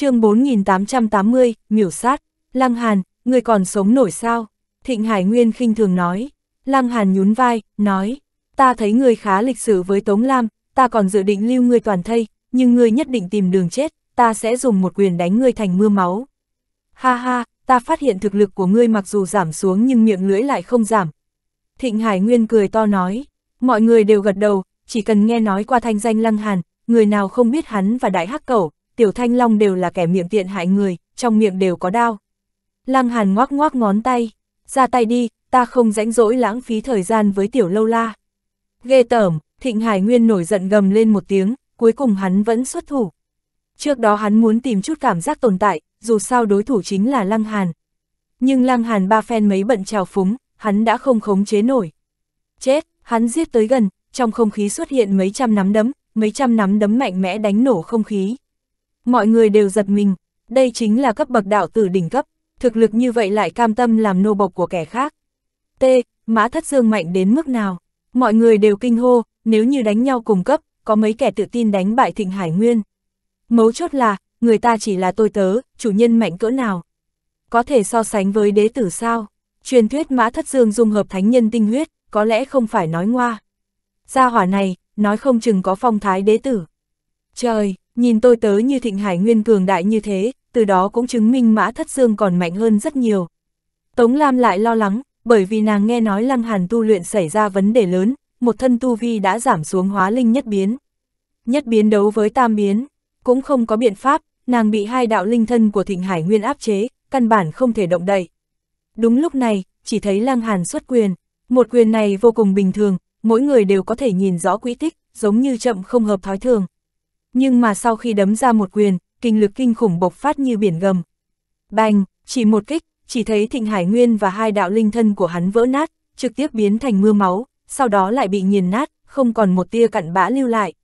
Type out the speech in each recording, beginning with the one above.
chương 4880, miểu sát, Lăng Hàn, người còn sống nổi sao? Thịnh Hải Nguyên khinh thường nói. Lăng Hàn nhún vai, nói, ta thấy người khá lịch sử với Tống Lam, ta còn dự định lưu ngươi toàn thây, nhưng ngươi nhất định tìm đường chết, ta sẽ dùng một quyền đánh ngươi thành mưa máu. Ha ha, ta phát hiện thực lực của ngươi mặc dù giảm xuống nhưng miệng lưỡi lại không giảm. Thịnh Hải Nguyên cười to nói, mọi người đều gật đầu, chỉ cần nghe nói qua thanh danh Lăng Hàn, người nào không biết hắn và Đại Hắc Cẩu, Tiểu Thanh Long đều là kẻ miệng tiện hại người, trong miệng đều có đao. Lăng Hàn ngoác ngoác ngón tay, ra tay đi, ta không rãnh rỗi lãng phí thời gian với Tiểu Lâu La. Ghê tởm, Thịnh Hải Nguyên nổi giận gầm lên một tiếng, cuối cùng hắn vẫn xuất thủ. Trước đó hắn muốn tìm chút cảm giác tồn tại, dù sao đối thủ chính là Lăng Hàn. Nhưng Lăng Hàn ba phen mấy bận trào phúng, hắn đã không khống chế nổi. Chết, hắn giết tới gần, trong không khí xuất hiện mấy trăm nắm đấm, mấy trăm nắm đấm mạnh mẽ đánh nổ không khí. Mọi người đều giật mình, đây chính là cấp bậc đạo tử đỉnh cấp, thực lực như vậy lại cam tâm làm nô bộc của kẻ khác. T. Mã Thất Dương mạnh đến mức nào? Mọi người đều kinh hô, nếu như đánh nhau cùng cấp, có mấy kẻ tự tin đánh bại Thịnh Hải Nguyên. Mấu chốt là, người ta chỉ là tôi tớ, chủ nhân mạnh cỡ nào. Có thể so sánh với đế tử sao? Truyền thuyết Mã Thất Dương dung hợp thánh nhân tinh huyết, có lẽ không phải nói ngoa. Gia hỏa này, nói không chừng có phong thái đế tử. Trời, nhìn tôi tớ như Thịnh Hải Nguyên cường đại như thế, từ đó cũng chứng minh Mã Thất Dương còn mạnh hơn rất nhiều. Tống Lam lại lo lắng, bởi vì nàng nghe nói Lăng Hàn tu luyện xảy ra vấn đề lớn, một thân tu vi đã giảm xuống hóa linh nhất biến. Nhất biến đấu với tam biến, cũng không có biện pháp, nàng bị hai đạo linh thân của Thịnh Hải Nguyên áp chế, căn bản không thể động đậy. Đúng lúc này, chỉ thấy Lăng Hàn xuất quyền, một quyền này vô cùng bình thường, mỗi người đều có thể nhìn rõ quỹ tích, giống như chậm không hợp thói thường. Nhưng mà sau khi đấm ra một quyền, kinh lực kinh khủng bộc phát như biển gầm. Bành, chỉ một kích, chỉ thấy Thịnh Hải Nguyên và hai đạo linh thân của hắn vỡ nát, trực tiếp biến thành mưa máu, sau đó lại bị nghiền nát, không còn một tia cặn bã lưu lại.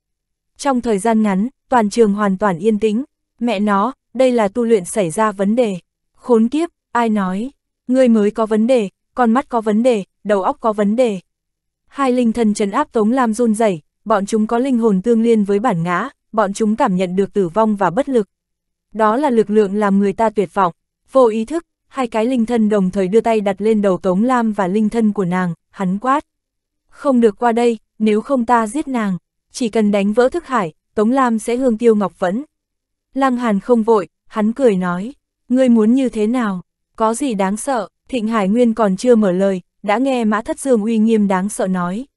Trong thời gian ngắn, toàn trường hoàn toàn yên tĩnh, mẹ nó, đây là tu luyện xảy ra vấn đề. Khốn kiếp, ai nói, ngươi mới có vấn đề, con mắt có vấn đề, đầu óc có vấn đề. Hai linh thần trấn áp Tống Lam run rẩy, bọn chúng có linh hồn tương liên với bản ngã, bọn chúng cảm nhận được tử vong và bất lực. Đó là lực lượng làm người ta tuyệt vọng, vô ý thức, hai cái linh thân đồng thời đưa tay đặt lên đầu Tống Lam và linh thân của nàng, hắn quát. Không được qua đây, nếu không ta giết nàng, chỉ cần đánh vỡ thức hải, Tống Lam sẽ hương tiêu ngọc vẫn Lăng Hàn không vội, hắn cười nói, ngươi muốn như thế nào, có gì đáng sợ, Thịnh Hải Nguyên còn chưa mở lời, đã nghe Mã Thất Dương uy nghiêm đáng sợ nói.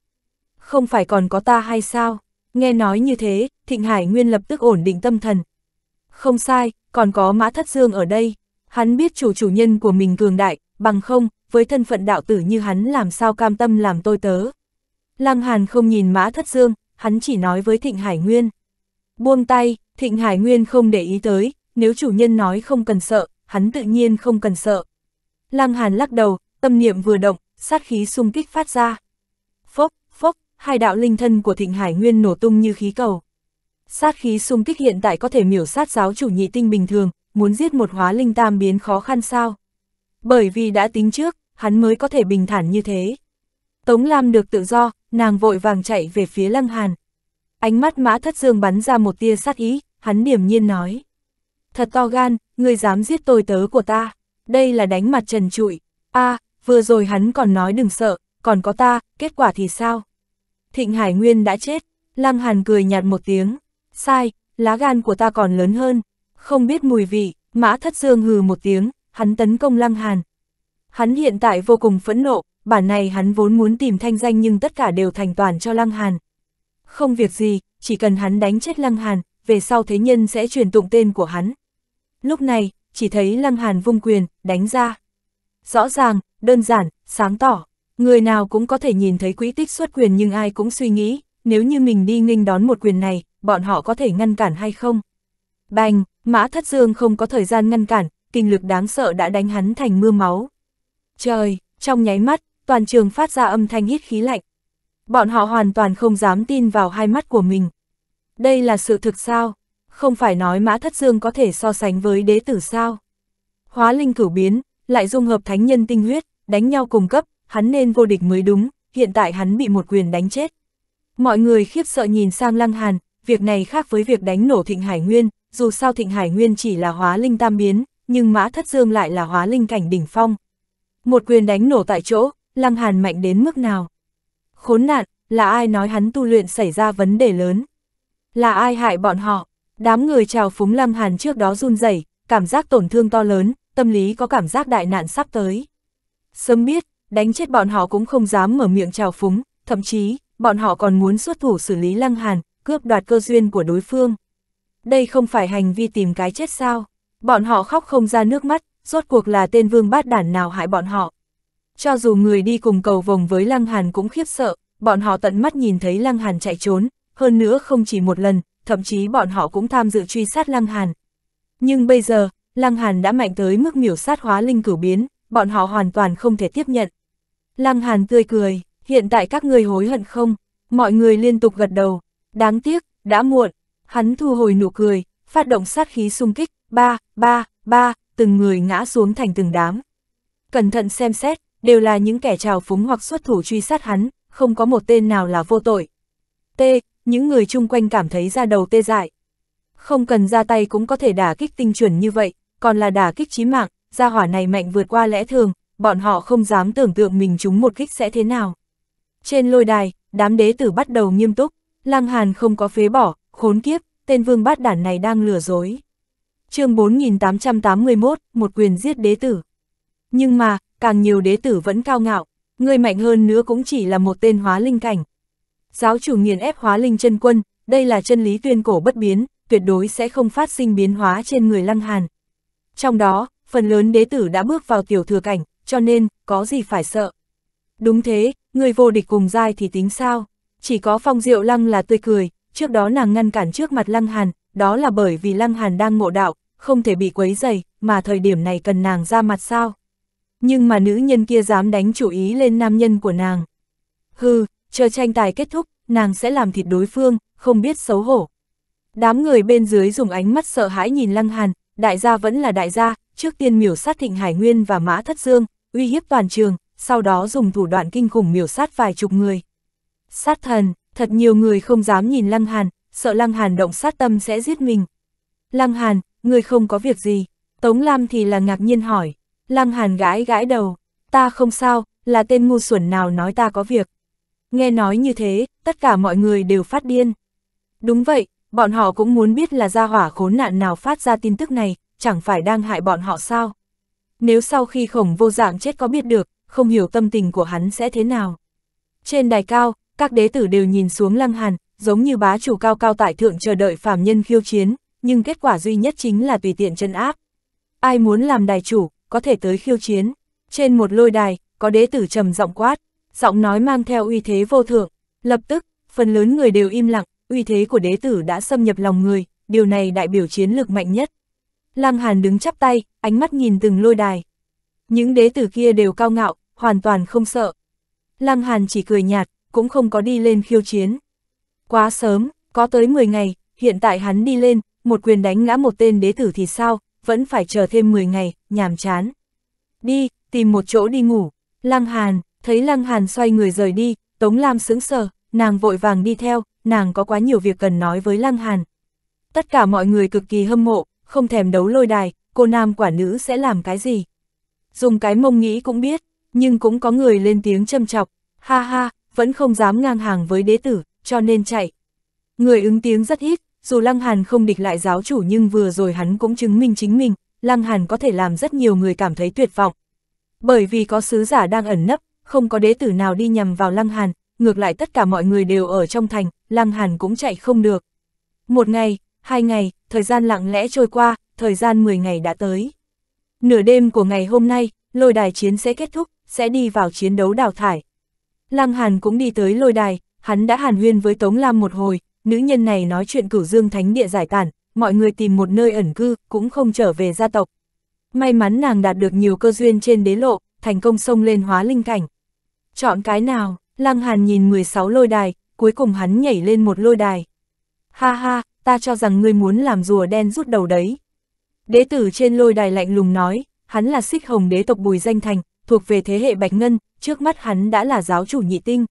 Không phải còn có ta hay sao? Nghe nói như thế, Thịnh Hải Nguyên lập tức ổn định tâm thần. Không sai, còn có Mã Thất Dương ở đây. Hắn biết chủ chủ nhân của mình cường đại, bằng không, với thân phận đạo tử như hắn làm sao cam tâm làm tôi tớ. Lăng Hàn không nhìn Mã Thất Dương, hắn chỉ nói với Thịnh Hải Nguyên. Buông tay, Thịnh Hải Nguyên không để ý tới, nếu chủ nhân nói không cần sợ, hắn tự nhiên không cần sợ. Lăng Hàn lắc đầu, tâm niệm vừa động, sát khí xung kích phát ra. Hai đạo linh thân của Thịnh Hải Nguyên nổ tung như khí cầu. Sát khí xung kích hiện tại có thể miểu sát giáo chủ nhị tinh bình thường, muốn giết một hóa linh tam biến khó khăn sao. Bởi vì đã tính trước, hắn mới có thể bình thản như thế. Tống Lam được tự do, nàng vội vàng chạy về phía Lăng Hàn. Ánh mắt mã thất dương bắn ra một tia sát ý, hắn điểm nhiên nói. Thật to gan, ngươi dám giết tôi tớ của ta, đây là đánh mặt trần trụi. a vừa rồi hắn còn nói đừng sợ, còn có ta, kết quả thì sao? Thịnh Hải Nguyên đã chết, Lăng Hàn cười nhạt một tiếng, sai, lá gan của ta còn lớn hơn, không biết mùi vị, mã thất dương hừ một tiếng, hắn tấn công Lăng Hàn. Hắn hiện tại vô cùng phẫn nộ, bản này hắn vốn muốn tìm thanh danh nhưng tất cả đều thành toàn cho Lăng Hàn. Không việc gì, chỉ cần hắn đánh chết Lăng Hàn, về sau thế nhân sẽ truyền tụng tên của hắn. Lúc này, chỉ thấy Lăng Hàn vung quyền, đánh ra. Rõ ràng, đơn giản, sáng tỏ, người nào cũng có thể nhìn thấy quỹ tích xuất quyền nhưng ai cũng suy nghĩ, nếu như mình đi nghênh đón một quyền này, bọn họ có thể ngăn cản hay không? Bành, Mã Thất Dương không có thời gian ngăn cản, kinh lực đáng sợ đã đánh hắn thành mưa máu. Trời, trong nháy mắt, toàn trường phát ra âm thanh hít khí lạnh. Bọn họ hoàn toàn không dám tin vào hai mắt của mình. Đây là sự thực sao? Không phải nói Mã Thất Dương có thể so sánh với đế tử sao? Hóa linh cửu biến, lại dung hợp thánh nhân tinh huyết, đánh nhau cùng cấp, hắn nên vô địch mới đúng, hiện tại hắn bị một quyền đánh chết. Mọi người khiếp sợ nhìn sang Lăng Hàn, việc này khác với việc đánh nổ Thịnh Hải Nguyên, dù sao Thịnh Hải Nguyên chỉ là hóa linh tam biến, nhưng Mã Thất Dương lại là hóa linh cảnh đỉnh phong. Một quyền đánh nổ tại chỗ, Lăng Hàn mạnh đến mức nào? Khốn nạn, là ai nói hắn tu luyện xảy ra vấn đề lớn? Là ai hại bọn họ? Đám người chào phúng Lăng Hàn trước đó run rẩy, cảm giác tổn thương to lớn, tâm lý có cảm giác đại nạn sắp tới. Sớm biết, đánh chết bọn họ cũng không dám mở miệng trào phúng, thậm chí, bọn họ còn muốn xuất thủ xử lý Lăng Hàn, cướp đoạt cơ duyên của đối phương. Đây không phải hành vi tìm cái chết sao? Bọn họ khóc không ra nước mắt, rốt cuộc là tên vương bát đản nào hại bọn họ. Cho dù người đi cùng cầu vồng với Lăng Hàn cũng khiếp sợ, bọn họ tận mắt nhìn thấy Lăng Hàn chạy trốn, hơn nữa không chỉ một lần, thậm chí bọn họ cũng tham dự truy sát Lăng Hàn. Nhưng bây giờ, Lăng Hàn đã mạnh tới mức miểu sát hóa linh cửu biến, bọn họ hoàn toàn không thể tiếp nhận. Lăng Hàn tươi cười, hiện tại các người hối hận không? Mọi người liên tục gật đầu, đáng tiếc, đã muộn. Hắn thu hồi nụ cười, phát động sát khí xung kích, ba, ba, ba, từng người ngã xuống thành từng đám. Cẩn thận xem xét, đều là những kẻ trào phúng hoặc xuất thủ truy sát hắn, không có một tên nào là vô tội. T, những người chung quanh cảm thấy ra đầu tê dại. Không cần ra tay cũng có thể đả kích tinh chuẩn như vậy, còn là đả kích chí mạng, gia hỏa này mạnh vượt qua lẽ thường, bọn họ không dám tưởng tượng mình chúng một kích sẽ thế nào. Trên lôi đài, đám đế tử bắt đầu nghiêm túc, Lăng Hàn không có phế bỏ, khốn kiếp, tên vương bát đản này đang lừa dối. chương 4881, một quyền giết đế tử. Nhưng mà, càng nhiều đế tử vẫn cao ngạo, người mạnh hơn nữa cũng chỉ là một tên hóa linh cảnh. Giáo chủ nghiền ép hóa linh chân quân, đây là chân lý tuyên cổ bất biến, tuyệt đối sẽ không phát sinh biến hóa trên người Lăng Hàn. Trong đó, phần lớn đế tử đã bước vào tiểu thừa cảnh, cho nên, có gì phải sợ. Đúng thế, người vô địch cùng giai thì tính sao? Chỉ có phong diệu lăng là tươi cười, trước đó nàng ngăn cản trước mặt lăng hàn, đó là bởi vì lăng hàn đang ngộ đạo, không thể bị quấy dày, mà thời điểm này cần nàng ra mặt sao. Nhưng mà nữ nhân kia dám đánh chủ ý lên nam nhân của nàng. Hừ, chờ tranh tài kết thúc, nàng sẽ làm thịt đối phương, không biết xấu hổ. Đám người bên dưới dùng ánh mắt sợ hãi nhìn lăng hàn, đại gia vẫn là đại gia, trước tiên miểu sát thịnh Hải Nguyên và Mã Thất Dương, uy hiếp toàn trường, sau đó dùng thủ đoạn kinh khủng miểu sát vài chục người. Sát thần, thật nhiều người không dám nhìn Lăng Hàn, sợ Lăng Hàn động sát tâm sẽ giết mình. Lăng Hàn, người không có việc gì. Tống Lam thì là ngạc nhiên hỏi. Lăng Hàn gãi gãi đầu. Ta không sao, là tên ngu xuẩn nào nói ta có việc. Nghe nói như thế, tất cả mọi người đều phát điên. Đúng vậy, bọn họ cũng muốn biết là gia hỏa khốn nạn nào phát ra tin tức này, chẳng phải đang hại bọn họ sao. Nếu sau khi khổng vô dạng chết có biết được, không hiểu tâm tình của hắn sẽ thế nào. Trên đài cao, các đế tử đều nhìn xuống Lăng Hàn, giống như bá chủ cao cao tại thượng chờ đợi phàm nhân khiêu chiến, nhưng kết quả duy nhất chính là tùy tiện chân áp. Ai muốn làm đài chủ, có thể tới khiêu chiến. Trên một lôi đài, có đế tử trầm giọng quát, giọng nói mang theo uy thế vô thượng. Lập tức, phần lớn người đều im lặng, uy thế của đế tử đã xâm nhập lòng người, điều này đại biểu chiến lược mạnh nhất. Lăng Hàn đứng chắp tay, ánh mắt nhìn từng lôi đài. Những đế tử kia đều cao ngạo, hoàn toàn không sợ. Lăng Hàn chỉ cười nhạt, cũng không có đi lên khiêu chiến. Quá sớm, có tới 10 ngày, hiện tại hắn đi lên, một quyền đánh ngã một tên đế tử thì sao, vẫn phải chờ thêm 10 ngày, nhàm chán. Đi, tìm một chỗ đi ngủ. Lăng Hàn, thấy Lăng Hàn xoay người rời đi, Tống Lam sững sờ, nàng vội vàng đi theo, nàng có quá nhiều việc cần nói với Lăng Hàn. Tất cả mọi người cực kỳ hâm mộ, không thèm đấu lôi đài, cô nam quả nữ sẽ làm cái gì. Dùng cái mông nghĩ cũng biết, nhưng cũng có người lên tiếng châm chọc, ha ha, vẫn không dám ngang hàng với đế tử, cho nên chạy. Người ứng tiếng rất ít, dù Lăng Hàn không địch lại giáo chủ nhưng vừa rồi hắn cũng chứng minh chính mình, Lăng Hàn có thể làm rất nhiều người cảm thấy tuyệt vọng. Bởi vì có sứ giả đang ẩn nấp, không có đế tử nào đi nhằm vào Lăng Hàn, ngược lại tất cả mọi người đều ở trong thành, Lăng Hàn cũng chạy không được. Một ngày, hai ngày, thời gian lặng lẽ trôi qua, thời gian 10 ngày đã tới. Nửa đêm của ngày hôm nay, lôi đài chiến sẽ kết thúc, sẽ đi vào chiến đấu đào thải. Lăng Hàn cũng đi tới lôi đài, hắn đã hàn huyên với Tống Lam một hồi, nữ nhân này nói chuyện cửu dương thánh địa giải tản, mọi người tìm một nơi ẩn cư, cũng không trở về gia tộc. May mắn nàng đạt được nhiều cơ duyên trên đế lộ, thành công xông lên hóa linh cảnh. Chọn cái nào, Lăng Hàn nhìn 16 lôi đài, cuối cùng hắn nhảy lên một lôi đài. Ha ha, ta cho rằng ngươi muốn làm rùa đen rút đầu đấy. Đế tử trên lôi đài lạnh lùng nói, hắn là xích hồng đế tộc Bùi Danh Thành, thuộc về thế hệ Bạch Ngân, trước mắt hắn đã là giáo chủ nhị tinh.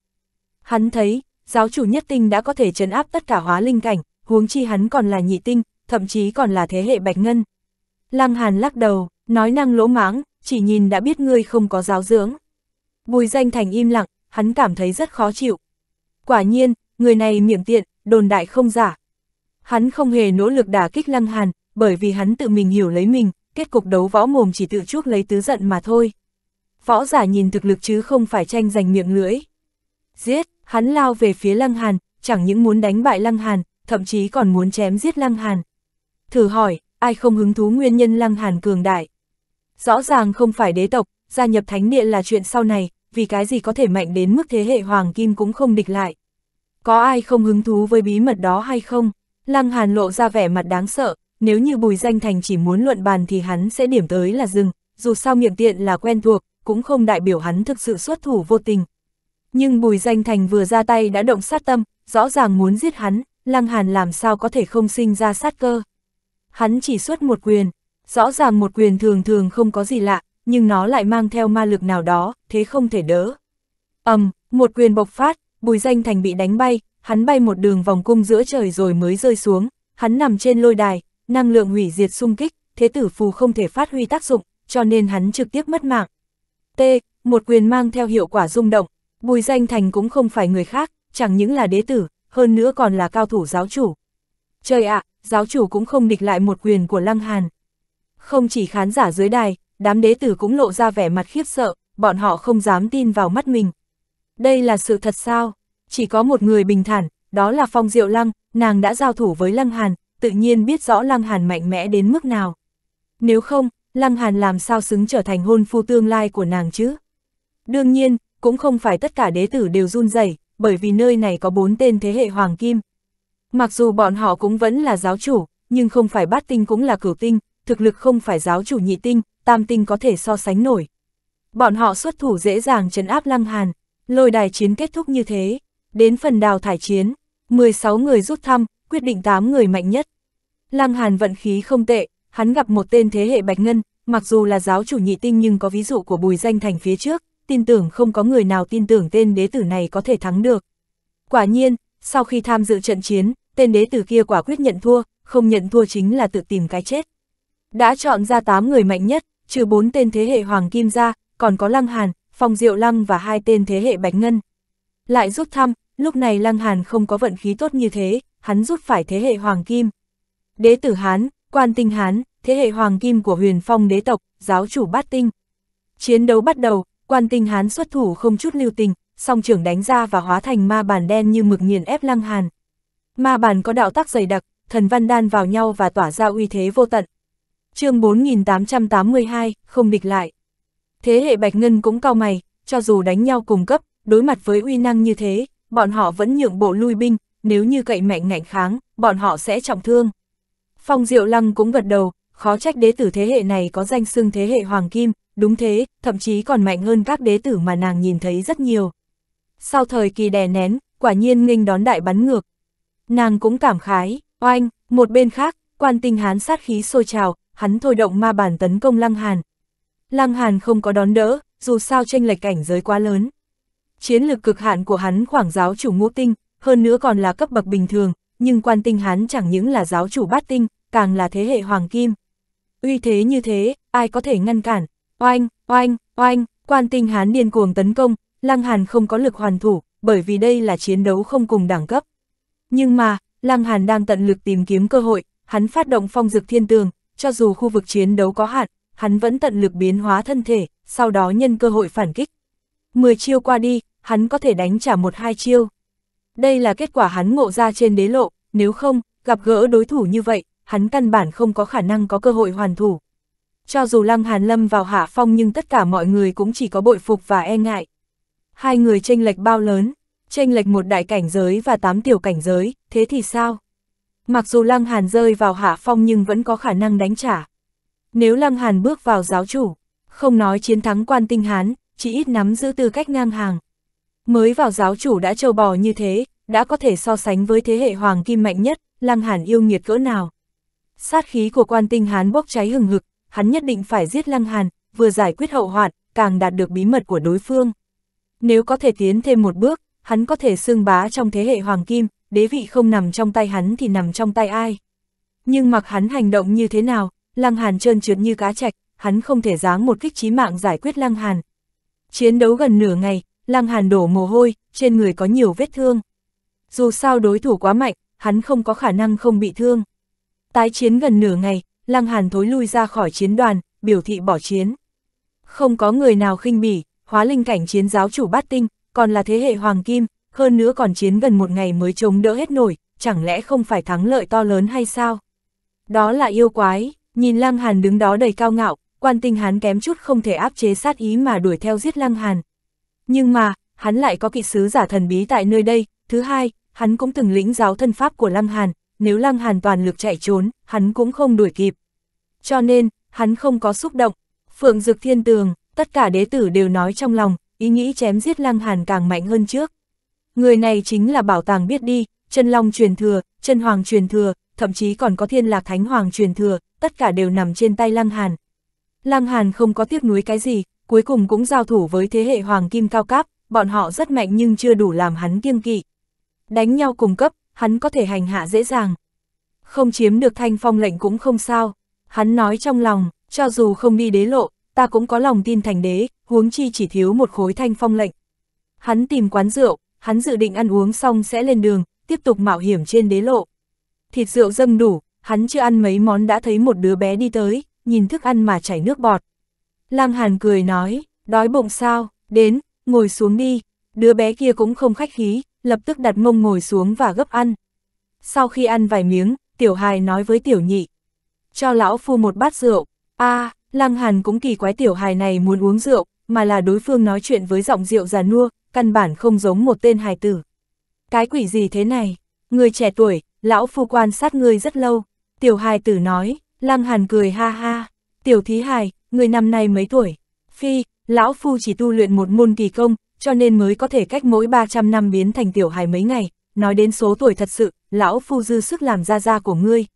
Hắn thấy, giáo chủ nhất tinh đã có thể trấn áp tất cả hóa linh cảnh, huống chi hắn còn là nhị tinh, thậm chí còn là thế hệ bạch ngân. Lăng Hàn lắc đầu, nói năng lỗ mãng, chỉ nhìn đã biết ngươi không có giáo dưỡng. Bùi danh thành im lặng, hắn cảm thấy rất khó chịu. Quả nhiên, người này miệng tiện, đồn đại không giả. Hắn không hề nỗ lực đả kích Lăng Hàn, bởi vì hắn tự mình hiểu lấy mình, kết cục đấu võ mồm chỉ tự chuốc lấy tứ giận mà thôi. Võ giả nhìn thực lực chứ không phải tranh giành miệng lưỡi. Giết, hắn lao về phía Lăng Hàn, chẳng những muốn đánh bại Lăng Hàn, thậm chí còn muốn chém giết Lăng Hàn. Thử hỏi, ai không hứng thú nguyên nhân Lăng Hàn cường đại? Rõ ràng không phải đế tộc, gia nhập thánh địa là chuyện sau này, vì cái gì có thể mạnh đến mức thế hệ hoàng kim cũng không địch lại. Có ai không hứng thú với bí mật đó hay không? Lăng Hàn lộ ra vẻ mặt đáng sợ, nếu như Bùi Danh Thành chỉ muốn luận bàn thì hắn sẽ điểm tới là dừng, dù sao miệng tiện là quen thuộc, cũng không đại biểu hắn thực sự xuất thủ vô tình. Nhưng Bùi Danh Thành vừa ra tay đã động sát tâm, rõ ràng muốn giết hắn, Lăng Hàn làm sao có thể không sinh ra sát cơ. Hắn chỉ xuất một quyền, rõ ràng một quyền thường thường không có gì lạ, nhưng nó lại mang theo ma lực nào đó, thế không thể đỡ. ầm, um, một quyền bộc phát, Bùi Danh Thành bị đánh bay, hắn bay một đường vòng cung giữa trời rồi mới rơi xuống, hắn nằm trên lôi đài, năng lượng hủy diệt xung kích, thế tử phù không thể phát huy tác dụng, cho nên hắn trực tiếp mất mạng. T. Một quyền mang theo hiệu quả rung động, Bùi Danh Thành cũng không phải người khác, chẳng những là đế tử, hơn nữa còn là cao thủ giáo chủ. Trời ạ, giáo chủ cũng không địch lại một quyền của Lăng Hàn. Không chỉ khán giả dưới đài, đám đế tử cũng lộ ra vẻ mặt khiếp sợ, bọn họ không dám tin vào mắt mình. Đây là sự thật sao? Chỉ có một người bình thản, đó là Phong Diệu Lăng, nàng đã giao thủ với Lăng Hàn, tự nhiên biết rõ Lăng Hàn mạnh mẽ đến mức nào. Nếu không, Lăng Hàn làm sao xứng trở thành hôn phu tương lai của nàng chứ? Đương nhiên, cũng không phải tất cả đế tử đều run rẩy, bởi vì nơi này có bốn tên thế hệ hoàng kim. Mặc dù bọn họ cũng vẫn là giáo chủ, nhưng không phải bát tinh cũng là cửu tinh, thực lực không phải giáo chủ nhị tinh, tam tinh có thể so sánh nổi. Bọn họ xuất thủ dễ dàng trấn áp Lăng Hàn, lôi đài chiến kết thúc như thế. Đến phần đào thải chiến, 16 người rút thăm, quyết định 8 người mạnh nhất. Lăng Hàn vận khí không tệ, hắn gặp một tên thế hệ Bạch Ngân, mặc dù là giáo chủ nhị tinh nhưng có ví dụ của Bùi Danh Thành phía trước, tin tưởng không có người nào tin tưởng tên đế tử này có thể thắng được. Quả nhiên, sau khi tham dự trận chiến, tên đế tử kia quả quyết nhận thua, không nhận thua chính là tự tìm cái chết. Đã chọn ra 8 người mạnh nhất, trừ 4 tên thế hệ Hoàng Kim ra, còn có Lăng Hàn, Phong Diệu Lăng và hai tên thế hệ Bạch Ngân. Lại rút thăm, lúc này Lăng Hàn không có vận khí tốt như thế, hắn rút phải thế hệ Hoàng Kim. Đế tử Hán, quan tinh Hán, thế hệ Hoàng Kim của huyền phong đế tộc, giáo chủ bát tinh. Chiến đấu bắt đầu, quan tinh Hán xuất thủ không chút lưu tình, song trưởng đánh ra và hóa thành ma bản đen như mực nghiền ép Lăng Hàn. Ma bản có đạo tác dày đặc, thần văn đan vào nhau và tỏa ra uy thế vô tận. chương 4882, không địch lại. Thế hệ Bạch Ngân cũng cao mày, cho dù đánh nhau cùng cấp, đối mặt với uy năng như thế, bọn họ vẫn nhượng bộ lui binh, nếu như cậy mạnh ngạnh kháng, bọn họ sẽ trọng thương. Phong Diệu Lăng cũng gật đầu, khó trách đế tử thế hệ này có danh xưng thế hệ Hoàng Kim, đúng thế, thậm chí còn mạnh hơn các đế tử mà nàng nhìn thấy rất nhiều. Sau thời kỳ đè nén, quả nhiên nghênh đón đại bắn ngược. Nàng cũng cảm khái, oanh, một bên khác, quan tinh hán sát khí sôi trào, hắn thôi động ma bản tấn công Lăng Hàn. Lăng Hàn không có đón đỡ, dù sao tranh lệch cảnh giới quá lớn. Chiến lực cực hạn của hắn khoảng giáo chủ ngũ tinh, hơn nữa còn là cấp bậc bình thường, nhưng quan tinh hắn chẳng những là giáo chủ bát tinh, càng là thế hệ hoàng kim. Uy thế như thế, ai có thể ngăn cản? Oanh, oanh, oanh, quan tinh hán điên cuồng tấn công, Lăng Hàn không có lực hoàn thủ, bởi vì đây là chiến đấu không cùng đẳng cấp. Nhưng mà, Lăng Hàn đang tận lực tìm kiếm cơ hội, hắn phát động phong dực thiên tường, cho dù khu vực chiến đấu có hạn, hắn vẫn tận lực biến hóa thân thể, sau đó nhân cơ hội phản kích. Mười chiêu qua đi, hắn có thể đánh trả một hai chiêu. Đây là kết quả hắn ngộ ra trên đế lộ, nếu không, gặp gỡ đối thủ như vậy, hắn căn bản không có khả năng có cơ hội hoàn thủ. Cho dù Lăng Hàn Lâm vào hạ phong nhưng tất cả mọi người cũng chỉ có bội phục và e ngại. Hai người tranh lệch bao lớn, tranh lệch một đại cảnh giới và tám tiểu cảnh giới, thế thì sao? Mặc dù Lăng Hàn rơi vào hạ phong nhưng vẫn có khả năng đánh trả. Nếu Lăng Hàn bước vào giáo chủ, không nói chiến thắng quan tinh Hán, chỉ ít nắm giữ tư cách ngang hàng. Mới vào giáo chủ đã trâu bò như thế, đã có thể so sánh với thế hệ hoàng kim mạnh nhất, Lăng Hàn yêu nghiệt cỡ nào. Sát khí của quan tinh Hán bốc cháy hừng hực, hắn nhất định phải giết Lăng Hàn, vừa giải quyết hậu hoạn, càng đạt được bí mật của đối phương. Nếu có thể tiến thêm một bước, hắn có thể xương bá trong thế hệ hoàng kim, đế vị không nằm trong tay hắn thì nằm trong tay ai. nhưng mặc hắn hành động như thế nào, Lăng Hàn trơn trượt như cá trạch, hắn không thể giáng một kích chí mạng giải quyết Lăng Hàn. Chiến đấu gần nửa ngày, Lăng Hàn đổ mồ hôi, trên người có nhiều vết thương. Dù sao đối thủ quá mạnh, hắn không có khả năng không bị thương. Tái chiến gần nửa ngày, Lăng Hàn thối lui ra khỏi chiến đoàn, biểu thị bỏ chiến. Không có người nào khinh bỉ, hóa linh cảnh chiến giáo chủ bát tinh, còn là thế hệ hoàng kim, hơn nữa còn chiến gần một ngày mới chống đỡ hết nổi, chẳng lẽ không phải thắng lợi to lớn hay sao? Đó là yêu quái, nhìn Lăng Hàn đứng đó đầy cao ngạo, quan tinh hắn kém chút không thể áp chế sát ý mà đuổi theo giết Lăng Hàn. Nhưng mà, hắn lại có kỵ sứ giả thần bí tại nơi đây, thứ hai, hắn cũng từng lĩnh giáo thân pháp của Lăng Hàn, nếu Lăng Hàn toàn lực chạy trốn, hắn cũng không đuổi kịp. Cho nên, hắn không có xúc động. Phượng Dực Thiên Tường, tất cả đế tử đều nói trong lòng, ý nghĩ chém giết Lăng Hàn càng mạnh hơn trước. Người này chính là bảo tàng biết đi, chân long truyền thừa, chân hoàng truyền thừa, thậm chí còn có thiên lạc thánh hoàng truyền thừa, tất cả đều nằm trên tay Lăng Hàn. Lăng Hàn không có tiếc nuối cái gì, cuối cùng cũng giao thủ với thế hệ hoàng kim cao cấp, bọn họ rất mạnh nhưng chưa đủ làm hắn kiêng kỵ. Đánh nhau cùng cấp, hắn có thể hành hạ dễ dàng. Không chiếm được thanh phong lệnh cũng không sao. Hắn nói trong lòng, cho dù không đi đế lộ, ta cũng có lòng tin thành đế, huống chi chỉ thiếu một khối thanh phong lệnh. Hắn tìm quán rượu, hắn dự định ăn uống xong sẽ lên đường, tiếp tục mạo hiểm trên đế lộ. Thịt rượu dâng đủ, hắn chưa ăn mấy món đã thấy một đứa bé đi tới, nhìn thức ăn mà chảy nước bọt. Lăng Hàn cười nói, đói bụng sao, đến, ngồi xuống đi. Đứa bé kia cũng không khách khí, lập tức đặt mông ngồi xuống và gấp ăn. Sau khi ăn vài miếng, tiểu hài nói với tiểu nhị. Cho lão phu một bát rượu. a Lăng Hàn cũng kỳ quái tiểu hài này muốn uống rượu, mà là đối phương nói chuyện với giọng rượu già nua, căn bản không giống một tên hài tử. Cái quỷ gì thế này? Người trẻ tuổi, lão phu quan sát ngươi rất lâu. Tiểu hài tử nói, Lăng Hàn cười ha ha. Tiểu thí hài, người năm nay mấy tuổi? Phi, lão phu chỉ tu luyện một môn kỳ công, cho nên mới có thể cách mỗi 300 năm biến thành tiểu hài mấy ngày. Nói đến số tuổi thật sự, lão phu dư sức làm ra ra của ngươi.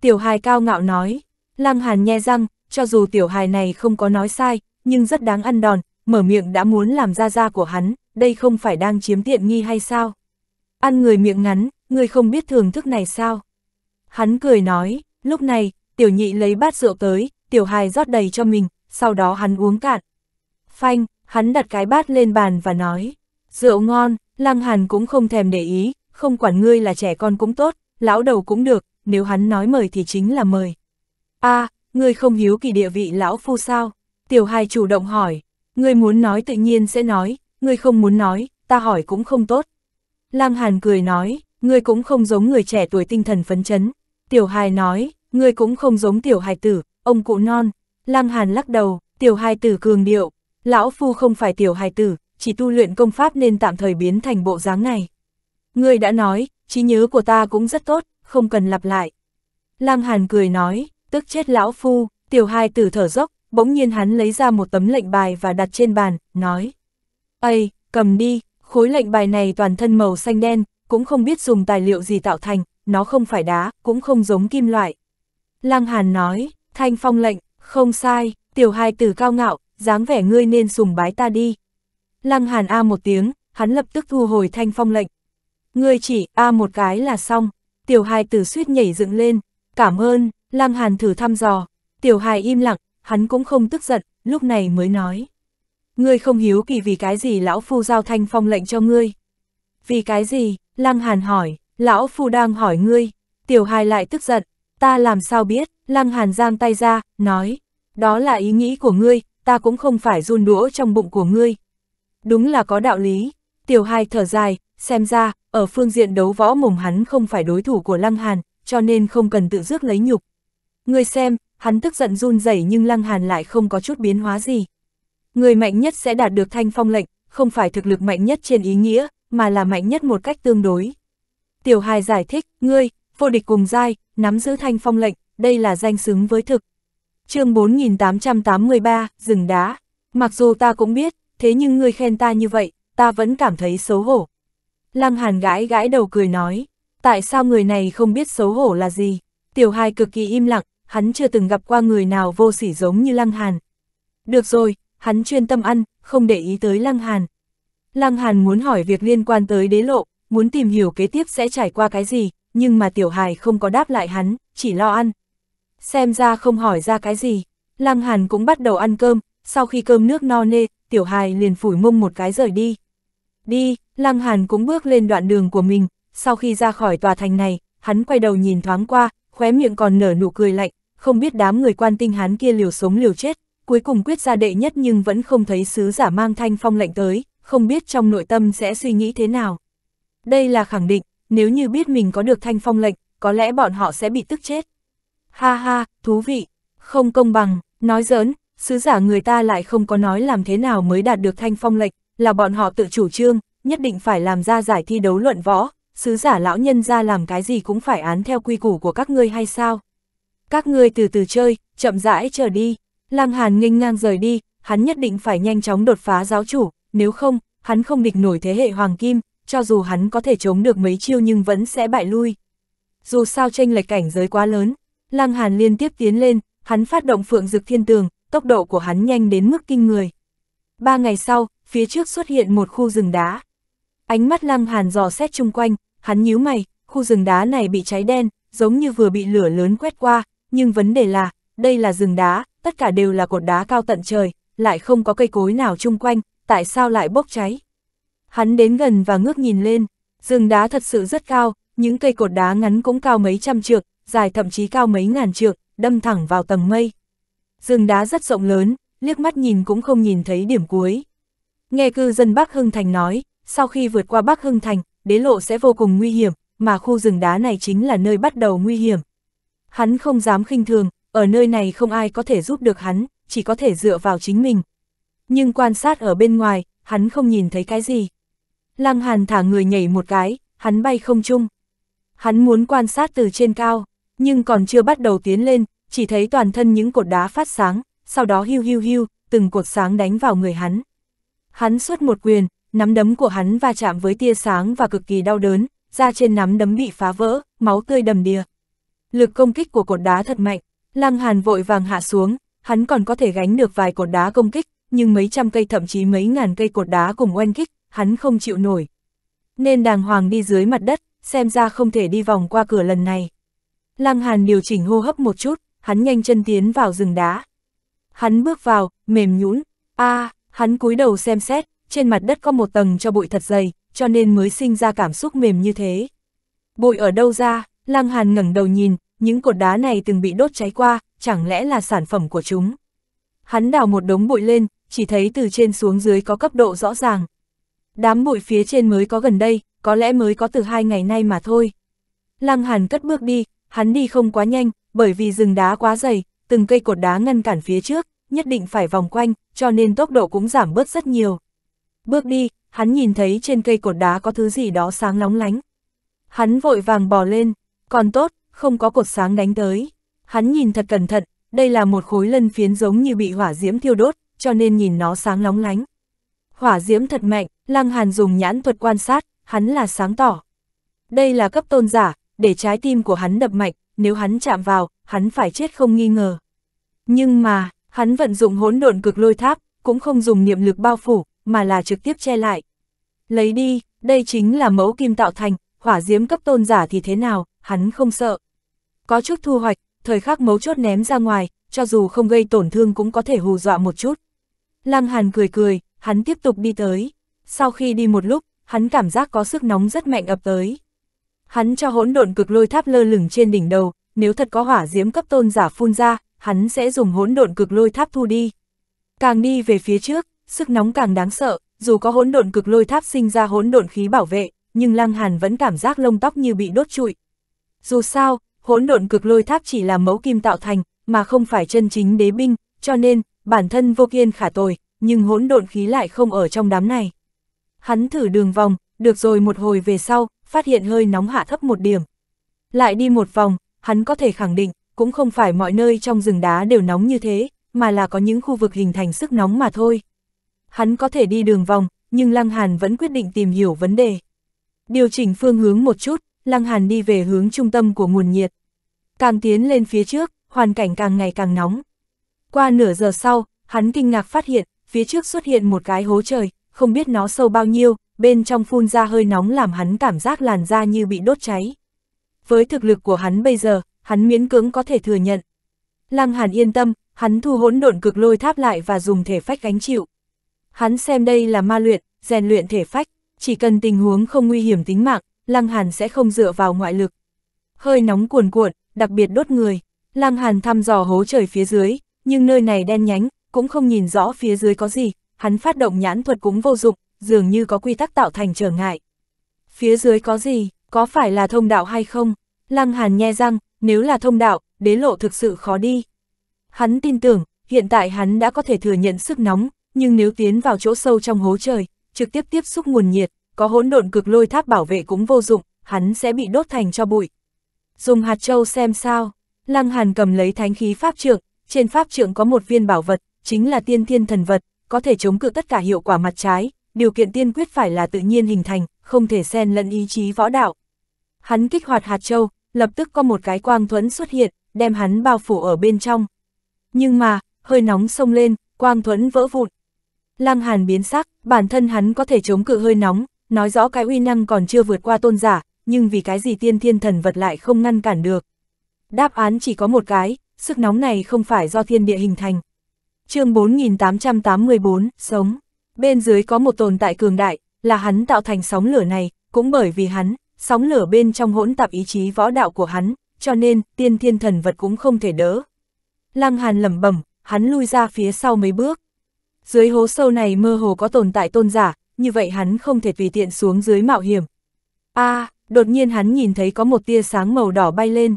Tiểu hài cao ngạo nói, Lăng Hàn nhe răng, cho dù tiểu hài này không có nói sai, nhưng rất đáng ăn đòn, mở miệng đã muốn làm ra ra của hắn, đây không phải đang chiếm tiện nghi hay sao? Ăn người miệng ngắn, người không biết thưởng thức này sao? Hắn cười nói, lúc này, tiểu nhị lấy bát rượu tới, tiểu hài rót đầy cho mình, sau đó hắn uống cạn. Phanh, hắn đặt cái bát lên bàn và nói, rượu ngon, Lăng Hàn cũng không thèm để ý, không quản ngươi là trẻ con cũng tốt, lão đầu cũng được, nếu hắn nói mời thì chính là mời. a à, ngươi không hiếu kỳ địa vị lão phu sao? Tiểu hài chủ động hỏi, ngươi muốn nói tự nhiên sẽ nói, ngươi không muốn nói, ta hỏi cũng không tốt. Lăng Hàn cười nói, ngươi cũng không giống người trẻ tuổi tinh thần phấn chấn. Tiểu hài nói, ngươi cũng không giống tiểu hài tử, ông cụ non. Lăng Hàn lắc đầu, tiểu hài tử cường điệu, lão phu không phải tiểu hài tử, chỉ tu luyện công pháp nên tạm thời biến thành bộ dáng này. Ngươi đã nói, trí nhớ của ta cũng rất tốt, không cần lặp lại. Lăng Hàn cười nói, tức chết lão phu, tiểu hài tử thở dốc, bỗng nhiên hắn lấy ra một tấm lệnh bài và đặt trên bàn, nói. Ây, cầm đi, khối lệnh bài này toàn thân màu xanh đen, cũng không biết dùng tài liệu gì tạo thành, nó không phải đá, cũng không giống kim loại. Lăng Hàn nói, thanh phong lệnh, không sai, tiểu hài tử cao ngạo, dáng vẻ ngươi nên sùng bái ta đi. Lăng Hàn A một tiếng, hắn lập tức thu hồi thanh phong lệnh. Ngươi chỉ A một cái là xong, tiểu hài tử suýt nhảy dựng lên, cảm ơn, Lăng Hàn thử thăm dò, tiểu hài im lặng, hắn cũng không tức giận, lúc này mới nói. Ngươi không hiếu kỳ vì cái gì lão phu giao thanh phong lệnh cho ngươi. Vì cái gì, Lăng Hàn hỏi, lão phu đang hỏi ngươi, tiểu hài lại tức giận, ta làm sao biết, Lăng Hàn giang tay ra, nói, đó là ý nghĩ của ngươi, ta cũng không phải run đũa trong bụng của ngươi. Đúng là có đạo lý, tiểu hai thở dài, xem ra, ở phương diện đấu võ mồm hắn không phải đối thủ của Lăng Hàn, cho nên không cần tự dước lấy nhục. Ngươi xem, hắn tức giận run rẩy nhưng Lăng Hàn lại không có chút biến hóa gì. Người mạnh nhất sẽ đạt được thanh phong lệnh, không phải thực lực mạnh nhất trên ý nghĩa, mà là mạnh nhất một cách tương đối. Tiểu hài giải thích, ngươi, vô địch cùng giai, nắm giữ thanh phong lệnh, đây là danh xứng với thực. chương 4883, rừng đá. Mặc dù ta cũng biết, thế nhưng ngươi khen ta như vậy, ta vẫn cảm thấy xấu hổ. Lăng Hàn gãi gãi đầu cười nói, tại sao người này không biết xấu hổ là gì? Tiểu hài cực kỳ im lặng, hắn chưa từng gặp qua người nào vô sỉ giống như Lăng Hàn. Được rồi, hắn chuyên tâm ăn, không để ý tới Lăng Hàn. Lăng Hàn muốn hỏi việc liên quan tới đế lộ, muốn tìm hiểu kế tiếp sẽ trải qua cái gì, nhưng mà tiểu hài không có đáp lại hắn, chỉ lo ăn. Xem ra không hỏi ra cái gì, Lăng Hàn cũng bắt đầu ăn cơm, sau khi cơm nước no nê, tiểu hài liền phủi mông một cái rời đi. Đi, Lăng Hàn cũng bước lên đoạn đường của mình, sau khi ra khỏi tòa thành này, hắn quay đầu nhìn thoáng qua, khóe miệng còn nở nụ cười lạnh, không biết đám người quan tinh hắn kia liều sống liều chết, cuối cùng quyết ra đệ nhất nhưng vẫn không thấy sứ giả mang thanh phong lệnh tới, không biết trong nội tâm sẽ suy nghĩ thế nào. Đây là khẳng định, nếu như biết mình có được thanh phong lệnh, có lẽ bọn họ sẽ bị tức chết. Ha ha, thú vị, không công bằng, nói giỡn, sứ giả người ta lại không có nói làm thế nào mới đạt được thanh phong lệnh, là bọn họ tự chủ trương, nhất định phải làm ra giải thi đấu luận võ, sứ giả lão nhân ra làm cái gì cũng phải án theo quy củ của các ngươi hay sao? Các ngươi từ từ chơi, chậm rãi chờ đi. Lang Hàn nghênh ngang rời đi, hắn nhất định phải nhanh chóng đột phá giáo chủ, nếu không, hắn không địch nổi thế hệ hoàng kim, cho dù hắn có thể chống được mấy chiêu nhưng vẫn sẽ bại lui. Dù sao tranh lệch cảnh giới quá lớn, Lăng Hàn liên tiếp tiến lên, hắn phát động phượng dực thiên tường, tốc độ của hắn nhanh đến mức kinh người. Ba ngày sau, phía trước xuất hiện một khu rừng đá. Ánh mắt Lăng Hàn dò xét chung quanh, hắn nhíu mày, khu rừng đá này bị cháy đen, giống như vừa bị lửa lớn quét qua, nhưng vấn đề là, đây là rừng đá, tất cả đều là cột đá cao tận trời, lại không có cây cối nào chung quanh, tại sao lại bốc cháy? Hắn đến gần và ngước nhìn lên, rừng đá thật sự rất cao, những cây cột đá ngắn cũng cao mấy trăm trượng, dài thậm chí cao mấy ngàn trượng, đâm thẳng vào tầng mây. Rừng đá rất rộng lớn, liếc mắt nhìn cũng không nhìn thấy điểm cuối. Nghe cư dân Bắc Hưng Thành nói, sau khi vượt qua Bắc Hưng Thành, đế lộ sẽ vô cùng nguy hiểm, mà khu rừng đá này chính là nơi bắt đầu nguy hiểm. Hắn không dám khinh thường, ở nơi này không ai có thể giúp được hắn, chỉ có thể dựa vào chính mình. Nhưng quan sát ở bên ngoài, hắn không nhìn thấy cái gì. Lăng Hàn thả người nhảy một cái, hắn bay không chung. Hắn muốn quan sát từ trên cao, nhưng còn chưa bắt đầu tiến lên, chỉ thấy toàn thân những cột đá phát sáng, sau đó hiu hiu hiu, từng cột sáng đánh vào người hắn. Hắn xuất một quyền, nắm đấm của hắn va chạm với tia sáng và cực kỳ đau đớn, da trên nắm đấm bị phá vỡ, máu tươi đầm đìa. Lực công kích của cột đá thật mạnh, Lăng Hàn vội vàng hạ xuống, hắn còn có thể gánh được vài cột đá công kích, nhưng mấy trăm cây thậm chí mấy ngàn cây cột đá cùng oanh kích, hắn không chịu nổi. Nên đàng hoàng đi dưới mặt đất, xem ra không thể đi vòng qua cửa lần này. Lăng Hàn điều chỉnh hô hấp một chút, hắn nhanh chân tiến vào rừng đá. Hắn bước vào, mềm nhũn, a, hắn cúi đầu xem xét, trên mặt đất có một tầng cho bụi thật dày, cho nên mới sinh ra cảm xúc mềm như thế. Bụi ở đâu ra, Lăng Hàn ngẩng đầu nhìn, những cột đá này từng bị đốt cháy qua, chẳng lẽ là sản phẩm của chúng. Hắn đào một đống bụi lên, chỉ thấy từ trên xuống dưới có cấp độ rõ ràng. Đám bụi phía trên mới có gần đây, có lẽ mới có từ hai ngày nay mà thôi. Lăng Hàn cất bước đi, hắn đi không quá nhanh, bởi vì rừng đá quá dày, từng cây cột đá ngăn cản phía trước, nhất định phải vòng quanh, cho nên tốc độ cũng giảm bớt rất nhiều. Bước đi, hắn nhìn thấy trên cây cột đá có thứ gì đó sáng nóng lánh. Hắn vội vàng bò lên, còn tốt, không có cột sáng đánh tới. Hắn nhìn thật cẩn thận, đây là một khối lân phiến giống như bị hỏa diễm thiêu đốt, cho nên nhìn nó sáng nóng lánh. Hỏa diễm thật mạnh, Lăng Hàn dùng nhãn thuật quan sát, hắn là sáng tỏ. Đây là cấp tôn giả, để trái tim của hắn đập mạnh, nếu hắn chạm vào, hắn phải chết không nghi ngờ. Nhưng mà, hắn vận dụng hỗn độn cực lôi tháp, cũng không dùng niệm lực bao phủ, mà là trực tiếp che lại. Lấy đi, đây chính là mẫu kim tạo thành, hỏa diễm cấp tôn giả thì thế nào, hắn không sợ. Có chút thu hoạch, thời khắc mấu chốt ném ra ngoài, cho dù không gây tổn thương cũng có thể hù dọa một chút. Lăng Hàn cười cười, hắn tiếp tục đi tới. Sau khi đi một lúc, hắn cảm giác có sức nóng rất mạnh ập tới. Hắn cho hỗn độn cực lôi tháp lơ lửng trên đỉnh đầu, nếu thật có hỏa diễm cấp tôn giả phun ra, hắn sẽ dùng hỗn độn cực lôi tháp thu đi. Càng đi về phía trước, sức nóng càng đáng sợ, dù có hỗn độn cực lôi tháp sinh ra hỗn độn khí bảo vệ, nhưng Lăng Hàn vẫn cảm giác lông tóc như bị đốt trụi. Dù sao, hỗn độn cực lôi tháp chỉ là mẫu kim tạo thành, mà không phải chân chính đế binh, cho nên, bản thân vô kiên khả tồi, nhưng hỗn độn khí lại không ở trong đám này. Hắn thử đường vòng, được rồi một hồi về sau, phát hiện hơi nóng hạ thấp một điểm. Lại đi một vòng, hắn có thể khẳng định, cũng không phải mọi nơi trong rừng đá đều nóng như thế, mà là có những khu vực hình thành sức nóng mà thôi. Hắn có thể đi đường vòng, nhưng Lăng Hàn vẫn quyết định tìm hiểu vấn đề. Điều chỉnh phương hướng một chút, Lăng Hàn đi về hướng trung tâm của nguồn nhiệt. Càng tiến lên phía trước, hoàn cảnh càng ngày càng nóng. Qua nửa giờ sau, hắn kinh ngạc phát hiện, phía trước xuất hiện một cái hố trời, không biết nó sâu bao nhiêu, bên trong phun ra hơi nóng làm hắn cảm giác làn da như bị đốt cháy. với thực lực của hắn bây giờ, hắn miễn cưỡng có thể thừa nhận. Lăng Hàn yên tâm, hắn thu hỗn độn cực lôi tháp lại và dùng thể phách gánh chịu. Hắn xem đây là ma luyện, rèn luyện thể phách, chỉ cần tình huống không nguy hiểm tính mạng, Lăng Hàn sẽ không dựa vào ngoại lực. Hơi nóng cuồn cuộn, đặc biệt đốt người. Lăng Hàn thăm dò hố trời phía dưới, nhưng nơi này đen nhánh, cũng không nhìn rõ phía dưới có gì, hắn phát động nhãn thuật cũng vô dụng, dường như có quy tắc tạo thành trở ngại. Phía dưới có gì, có phải là thông đạo hay không? Lăng Hàn nhe răng, nếu là thông đạo, đế lộ thực sự khó đi. Hắn tin tưởng, hiện tại hắn đã có thể thừa nhận sức nóng, nhưng nếu tiến vào chỗ sâu trong hố trời, trực tiếp tiếp xúc nguồn nhiệt, có hỗn độn cực lôi tháp bảo vệ cũng vô dụng, hắn sẽ bị đốt thành cho bụi. Dùng hạt châu xem sao, Lăng Hàn cầm lấy thánh khí pháp trượng, trên pháp trượng có một viên bảo vật, chính là tiên thiên thần vật, có thể chống cự tất cả hiệu quả mặt trái, điều kiện tiên quyết phải là tự nhiên hình thành, không thể xen lẫn ý chí võ đạo. Hắn kích hoạt hạt châu, lập tức có một cái quang thuẫn xuất hiện, đem hắn bao phủ ở bên trong. Nhưng mà, hơi nóng sông lên, quang thuẫn vỡ vụn. Lăng Hàn biến sắc, bản thân hắn có thể chống cự hơi nóng, nói rõ cái uy năng còn chưa vượt qua tôn giả, nhưng vì cái gì tiên thiên thần vật lại không ngăn cản được. Đáp án chỉ có một cái, sức nóng này không phải do thiên địa hình thành. chương 4884, sống. Bên dưới có một tồn tại cường đại, là hắn tạo thành sóng lửa này, cũng bởi vì hắn, sóng lửa bên trong hỗn tạp ý chí võ đạo của hắn, cho nên tiên thiên thần vật cũng không thể đỡ. Lăng Hàn lẩm bẩm, hắn lui ra phía sau mấy bước. Dưới hố sâu này mơ hồ có tồn tại tôn giả, như vậy hắn không thể tùy tiện xuống dưới mạo hiểm. a đột nhiên hắn nhìn thấy có một tia sáng màu đỏ bay lên.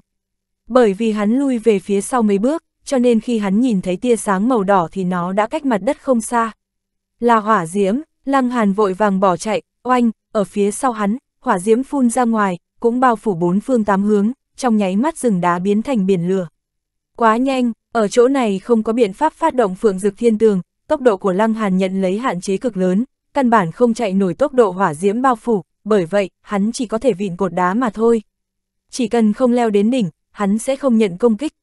Bởi vì hắn lui về phía sau mấy bước, cho nên khi hắn nhìn thấy tia sáng màu đỏ thì nó đã cách mặt đất không xa. Là hỏa diễm, Lăng Hàn vội vàng bỏ chạy, oanh, ở phía sau hắn, hỏa diễm phun ra ngoài, cũng bao phủ bốn phương tám hướng, trong nháy mắt rừng đá biến thành biển lửa. Quá nhanh, ở chỗ này không có biện pháp phát động phượng dực thiên tường, tốc độ của Lăng Hàn nhận lấy hạn chế cực lớn, căn bản không chạy nổi tốc độ hỏa diễm bao phủ, bởi vậy, hắn chỉ có thể vịn cột đá mà thôi. Chỉ cần không leo đến đỉnh, hắn sẽ không nhận công kích.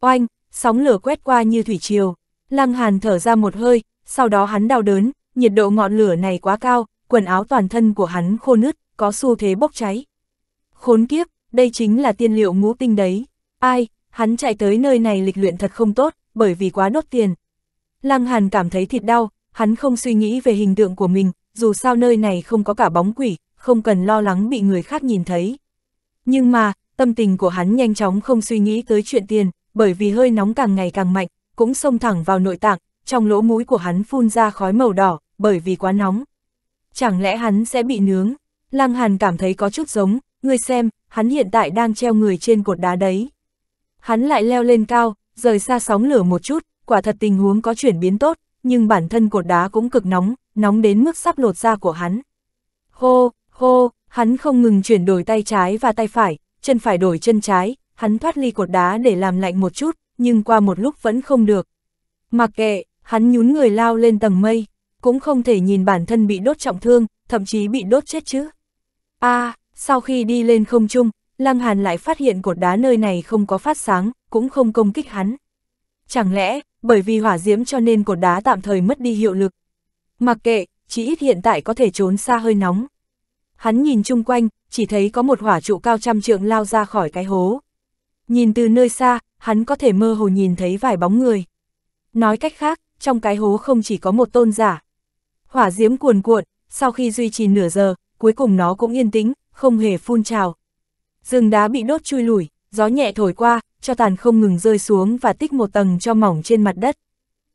Oanh, sóng lửa quét qua như thủy triều. Lăng Hàn thở ra một hơi, sau đó hắn đau đớn, nhiệt độ ngọn lửa này quá cao, quần áo toàn thân của hắn khô nứt, có xu thế bốc cháy. Khốn kiếp, đây chính là tiên liệu ngũ tinh đấy. Ai, hắn chạy tới nơi này lịch luyện thật không tốt, bởi vì quá đốt tiền. Lăng Hàn cảm thấy thịt đau, hắn không suy nghĩ về hình tượng của mình, dù sao nơi này không có cả bóng quỷ, không cần lo lắng bị người khác nhìn thấy. Nhưng mà, tâm tình của hắn nhanh chóng không suy nghĩ tới chuyện tiền, bởi vì hơi nóng càng ngày càng mạnh, cũng xông thẳng vào nội tạng, trong lỗ mũi của hắn phun ra khói màu đỏ, bởi vì quá nóng. Chẳng lẽ hắn sẽ bị nướng? Lăng Hàn cảm thấy có chút giống, người xem, hắn hiện tại đang treo người trên cột đá đấy. Hắn lại leo lên cao, rời xa sóng lửa một chút, quả thật tình huống có chuyển biến tốt, nhưng bản thân cột đá cũng cực nóng, nóng đến mức sắp lột da của hắn. Hô, hô, hắn không ngừng chuyển đổi tay trái và tay phải, chân phải đổi chân trái, hắn thoát ly cột đá để làm lạnh một chút, nhưng qua một lúc vẫn không được. Mặc kệ, hắn nhún người lao lên tầng mây, cũng không thể nhìn bản thân bị đốt trọng thương, thậm chí bị đốt chết chứ. a à, sau khi đi lên không trung, Lăng Hàn lại phát hiện cột đá nơi này không có phát sáng, cũng không công kích hắn. Chẳng lẽ, bởi vì hỏa diễm cho nên cột đá tạm thời mất đi hiệu lực. Mặc kệ, chỉ ít hiện tại có thể trốn xa hơi nóng. Hắn nhìn chung quanh, chỉ thấy có một hỏa trụ cao trăm trượng lao ra khỏi cái hố. Nhìn từ nơi xa, hắn có thể mơ hồ nhìn thấy vài bóng người. Nói cách khác, trong cái hố không chỉ có một tôn giả. Hỏa diễm cuồn cuộn, sau khi duy trì nửa giờ, cuối cùng nó cũng yên tĩnh, không hề phun trào. Rừng đá bị đốt chui lủi, gió nhẹ thổi qua, cho tàn không ngừng rơi xuống và tích một tầng cho mỏng trên mặt đất.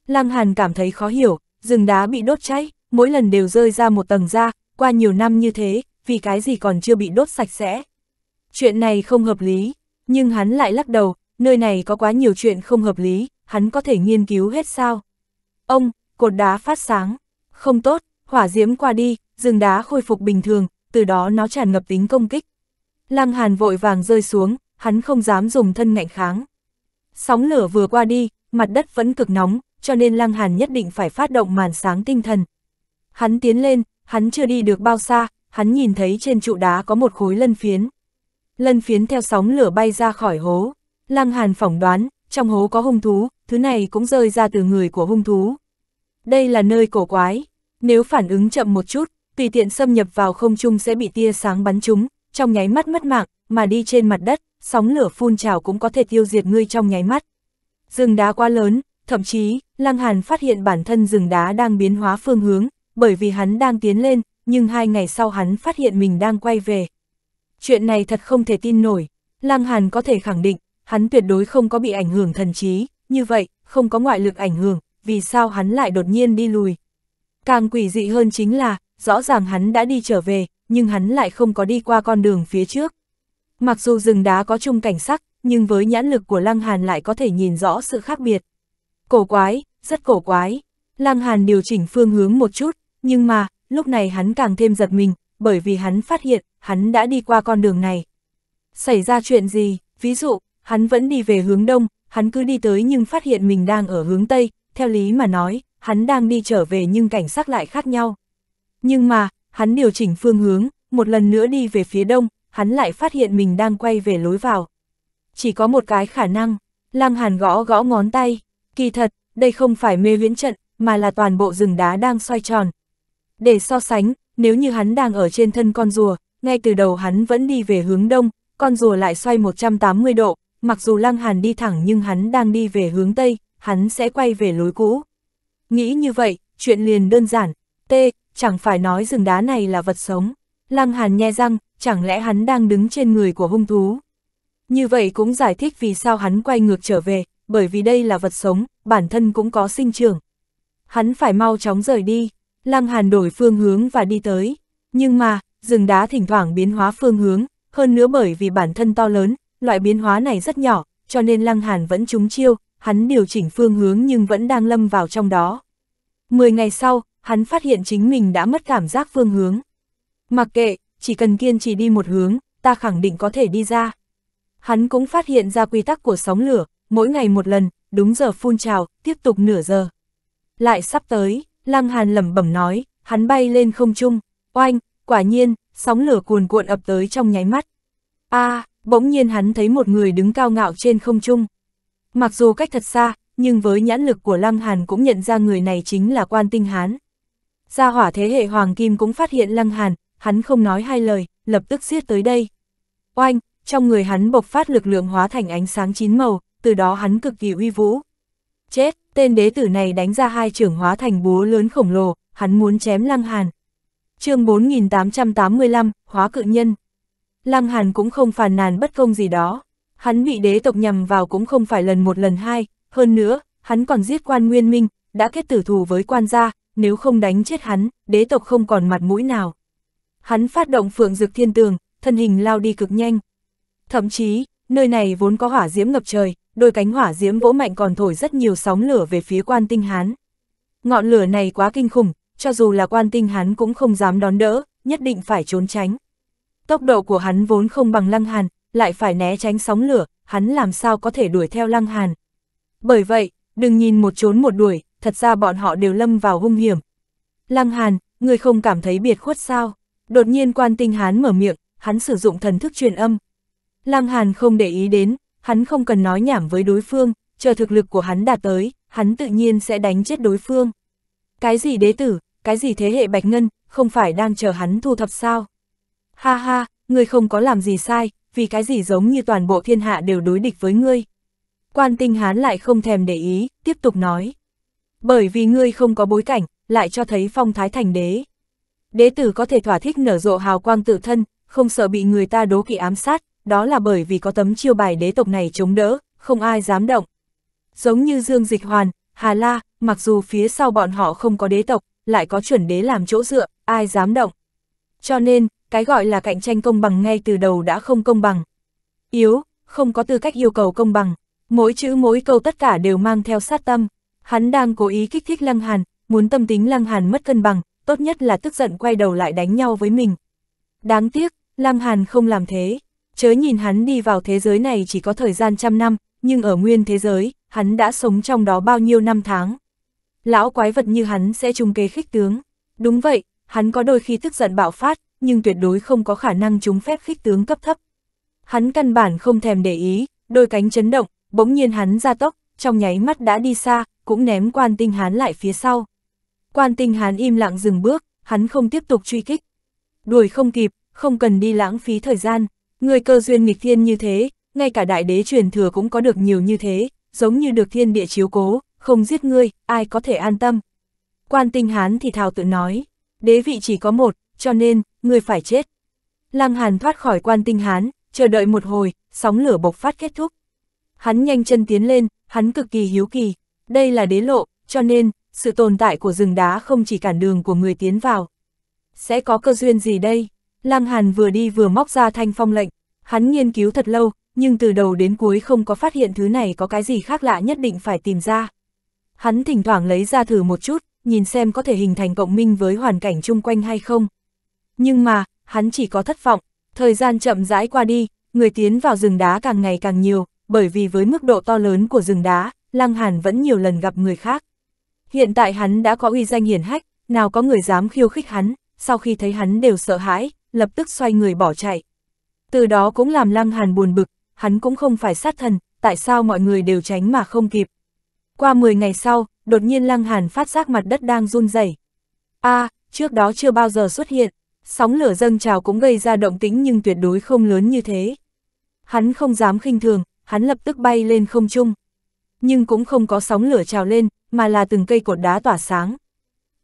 Lăng Hàn cảm thấy khó hiểu, rừng đá bị đốt cháy, mỗi lần đều rơi ra một tầng ra, qua nhiều năm như thế, vì cái gì còn chưa bị đốt sạch sẽ. Chuyện này không hợp lý, nhưng hắn lại lắc đầu, nơi này có quá nhiều chuyện không hợp lý, hắn có thể nghiên cứu hết sao. Ông, cột đá phát sáng, không tốt, hỏa diễm qua đi, rừng đá khôi phục bình thường, từ đó nó tràn ngập tính công kích. Lăng Hàn vội vàng rơi xuống, hắn không dám dùng thân ngạnh kháng. Sóng lửa vừa qua đi, mặt đất vẫn cực nóng, cho nên Lăng Hàn nhất định phải phát động màn sáng tinh thần. Hắn tiến lên, hắn chưa đi được bao xa, hắn nhìn thấy trên trụ đá có một khối lân phiến. Lân phiến theo sóng lửa bay ra khỏi hố. Lăng Hàn phỏng đoán, trong hố có hung thú, thứ này cũng rơi ra từ người của hung thú. Đây là nơi cổ quái, nếu phản ứng chậm một chút, tùy tiện xâm nhập vào không trung sẽ bị tia sáng bắn trúng, trong nháy mắt mất mạng, mà đi trên mặt đất, sóng lửa phun trào cũng có thể tiêu diệt ngươi trong nháy mắt. Rừng đá quá lớn, thậm chí, Lăng Hàn phát hiện bản thân rừng đá đang biến hóa phương hướng, bởi vì hắn đang tiến lên, nhưng hai ngày sau hắn phát hiện mình đang quay về. Chuyện này thật không thể tin nổi, Lăng Hàn có thể khẳng định, hắn tuyệt đối không có bị ảnh hưởng thần trí, như vậy, không có ngoại lực ảnh hưởng, vì sao hắn lại đột nhiên đi lùi. Càng quỷ dị hơn chính là, rõ ràng hắn đã đi trở về, nhưng hắn lại không có đi qua con đường phía trước. Mặc dù rừng đá có chung cảnh sắc, nhưng với nhãn lực của Lăng Hàn lại có thể nhìn rõ sự khác biệt. Cổ quái, rất cổ quái. Lăng Hàn điều chỉnh phương hướng một chút, nhưng mà, lúc này hắn càng thêm giật mình, bởi vì hắn phát hiện, hắn đã đi qua con đường này. Xảy ra chuyện gì, ví dụ, hắn vẫn đi về hướng đông, hắn cứ đi tới nhưng phát hiện mình đang ở hướng tây, theo lý mà nói, hắn đang đi trở về nhưng cảnh sắc lại khác nhau. Nhưng mà, hắn điều chỉnh phương hướng, một lần nữa đi về phía đông, hắn lại phát hiện mình đang quay về lối vào. Chỉ có một cái khả năng, Lăng Hàn gõ gõ ngón tay, kỳ thật, đây không phải mê viễn trận, mà là toàn bộ rừng đá đang xoay tròn. Để so sánh, nếu như hắn đang ở trên thân con rùa, ngay từ đầu hắn vẫn đi về hướng đông, con rùa lại xoay 180 độ, mặc dù Lăng Hàn đi thẳng nhưng hắn đang đi về hướng tây, hắn sẽ quay về lối cũ. Nghĩ như vậy, chuyện liền đơn giản, T, chẳng phải nói rừng đá này là vật sống. Lăng Hàn nhe răng, chẳng lẽ hắn đang đứng trên người của hung thú. Như vậy cũng giải thích vì sao hắn quay ngược trở về, bởi vì đây là vật sống, bản thân cũng có sinh trưởng. Hắn phải mau chóng rời đi, Lăng Hàn đổi phương hướng và đi tới. Nhưng mà, rừng đá thỉnh thoảng biến hóa phương hướng, hơn nữa bởi vì bản thân to lớn, loại biến hóa này rất nhỏ, cho nên Lăng Hàn vẫn trúng chiêu, hắn điều chỉnh phương hướng nhưng vẫn đang lâm vào trong đó. Mười ngày sau, hắn phát hiện chính mình đã mất cảm giác phương hướng. Mặc kệ, chỉ cần kiên trì đi một hướng, ta khẳng định có thể đi ra. Hắn cũng phát hiện ra quy tắc của sóng lửa, mỗi ngày một lần, đúng giờ phun trào, tiếp tục nửa giờ. Lại sắp tới, Lăng Hàn lẩm bẩm nói, hắn bay lên không trung, oanh, quả nhiên, sóng lửa cuồn cuộn ập tới trong nháy mắt. A, bỗng nhiên hắn thấy một người đứng cao ngạo trên không trung. Mặc dù cách thật xa, nhưng với nhãn lực của Lăng Hàn cũng nhận ra người này chính là quan tinh hán. Gia hỏa thế hệ Hoàng Kim cũng phát hiện Lăng Hàn, hắn không nói hai lời, lập tức giết tới đây. Oanh, trong người hắn bộc phát lực lượng hóa thành ánh sáng chín màu, từ đó hắn cực kỳ uy vũ. Chết, tên đế tử này đánh ra hai trưởng hóa thành búa lớn khổng lồ, hắn muốn chém Lăng Hàn. chương 4885, hóa cự nhân. Lăng Hàn cũng không phàn nàn bất công gì đó. Hắn bị đế tộc nhằm vào cũng không phải lần một lần hai, hơn nữa, hắn còn giết quan nguyên minh, đã kết tử thù với quan gia, nếu không đánh chết hắn, đế tộc không còn mặt mũi nào. Hắn phát động phượng dực thiên tường, thân hình lao đi cực nhanh. Thậm chí, nơi này vốn có hỏa diễm ngập trời, đôi cánh hỏa diễm vỗ mạnh còn thổi rất nhiều sóng lửa về phía quan tinh hán. Ngọn lửa này quá kinh khủng, cho dù là quan tinh hán cũng không dám đón đỡ, nhất định phải trốn tránh. Tốc độ của hắn vốn không bằng lăng hàn, lại phải né tránh sóng lửa, hắn làm sao có thể đuổi theo lăng hàn. Bởi vậy, đừng nhìn một trốn một đuổi, thật ra bọn họ đều lâm vào hung hiểm. Lăng hàn, người không cảm thấy biệt khuất sao? Đột nhiên quan tinh hán mở miệng, hắn sử dụng thần thức truyền âm. Lăng hàn không để ý đến, hắn không cần nói nhảm với đối phương, chờ thực lực của hắn đạt tới, hắn tự nhiên sẽ đánh chết đối phương. Cái gì đế tử, cái gì thế hệ bạch ngân, không phải đang chờ hắn thu thập sao? Ha ha, ngươi không có làm gì sai, vì cái gì giống như toàn bộ thiên hạ đều đối địch với ngươi. Quan tinh hán lại không thèm để ý, tiếp tục nói. Bởi vì ngươi không có bối cảnh, lại cho thấy phong thái thành đế. Đế tử có thể thỏa thích nở rộ hào quang tự thân, không sợ bị người ta đố kỵ ám sát, đó là bởi vì có tấm chiêu bài đế tộc này chống đỡ, không ai dám động. Giống như Dương Dịch Hoàn, Hà La, mặc dù phía sau bọn họ không có đế tộc, lại có chuẩn đế làm chỗ dựa, ai dám động. Cho nên, cái gọi là cạnh tranh công bằng ngay từ đầu đã không công bằng. Yếu, không có tư cách yêu cầu công bằng, mỗi chữ mỗi câu tất cả đều mang theo sát tâm. Hắn đang cố ý kích thích Lăng Hàn, muốn tâm tính Lăng Hàn mất cân bằng, tốt nhất là tức giận quay đầu lại đánh nhau với mình. Đáng tiếc, Lăng Hàn không làm thế. Chớ nhìn hắn đi vào thế giới này chỉ có thời gian trăm năm, nhưng ở nguyên thế giới, hắn đã sống trong đó bao nhiêu năm tháng. Lão quái vật như hắn sẽ trung kế khích tướng. Đúng vậy, hắn có đôi khi tức giận bạo phát, nhưng tuyệt đối không có khả năng trúng phép khích tướng cấp thấp. Hắn căn bản không thèm để ý, đôi cánh chấn động, bỗng nhiên hắn ra tốc, trong nháy mắt đã đi xa, cũng ném quan tinh hán lại phía sau. Quan tinh hán im lặng dừng bước, hắn không tiếp tục truy kích. Đuổi không kịp, không cần đi lãng phí thời gian, người cơ duyên nghịch thiên như thế, ngay cả đại đế truyền thừa cũng có được nhiều như thế, giống như được thiên địa chiếu cố, không giết ngươi, ai có thể an tâm. Quan tinh hán thì thào tự nói, đế vị chỉ có một, cho nên, ngươi phải chết. Lăng Hàn thoát khỏi quan tinh hán, chờ đợi một hồi, sóng lửa bộc phát kết thúc. Hắn nhanh chân tiến lên, hắn cực kỳ hiếu kỳ, đây là đế lộ, cho nên, sự tồn tại của rừng đá không chỉ cản đường của người tiến vào. Sẽ có cơ duyên gì đây? Lăng Hàn vừa đi vừa móc ra thanh phong lệnh, hắn nghiên cứu thật lâu, nhưng từ đầu đến cuối không có phát hiện thứ này có cái gì khác lạ nhất định phải tìm ra. Hắn thỉnh thoảng lấy ra thử một chút, nhìn xem có thể hình thành cộng minh với hoàn cảnh chung quanh hay không. Nhưng mà, hắn chỉ có thất vọng, thời gian chậm rãi qua đi, người tiến vào rừng đá càng ngày càng nhiều, bởi vì với mức độ to lớn của rừng đá, Lăng Hàn vẫn nhiều lần gặp người khác. Hiện tại hắn đã có uy danh hiển hách, nào có người dám khiêu khích hắn, sau khi thấy hắn đều sợ hãi, lập tức xoay người bỏ chạy. Từ đó cũng làm Lăng Hàn buồn bực, hắn cũng không phải sát thần, tại sao mọi người đều tránh mà không kịp. Qua 10 ngày sau, đột nhiên Lăng Hàn phát giác mặt đất đang run rẩy. A, trước đó chưa bao giờ xuất hiện, sóng lửa dâng trào cũng gây ra động tĩnh nhưng tuyệt đối không lớn như thế. Hắn không dám khinh thường, hắn lập tức bay lên không trung. Nhưng cũng không có sóng lửa trào lên, mà là từng cây cột đá tỏa sáng.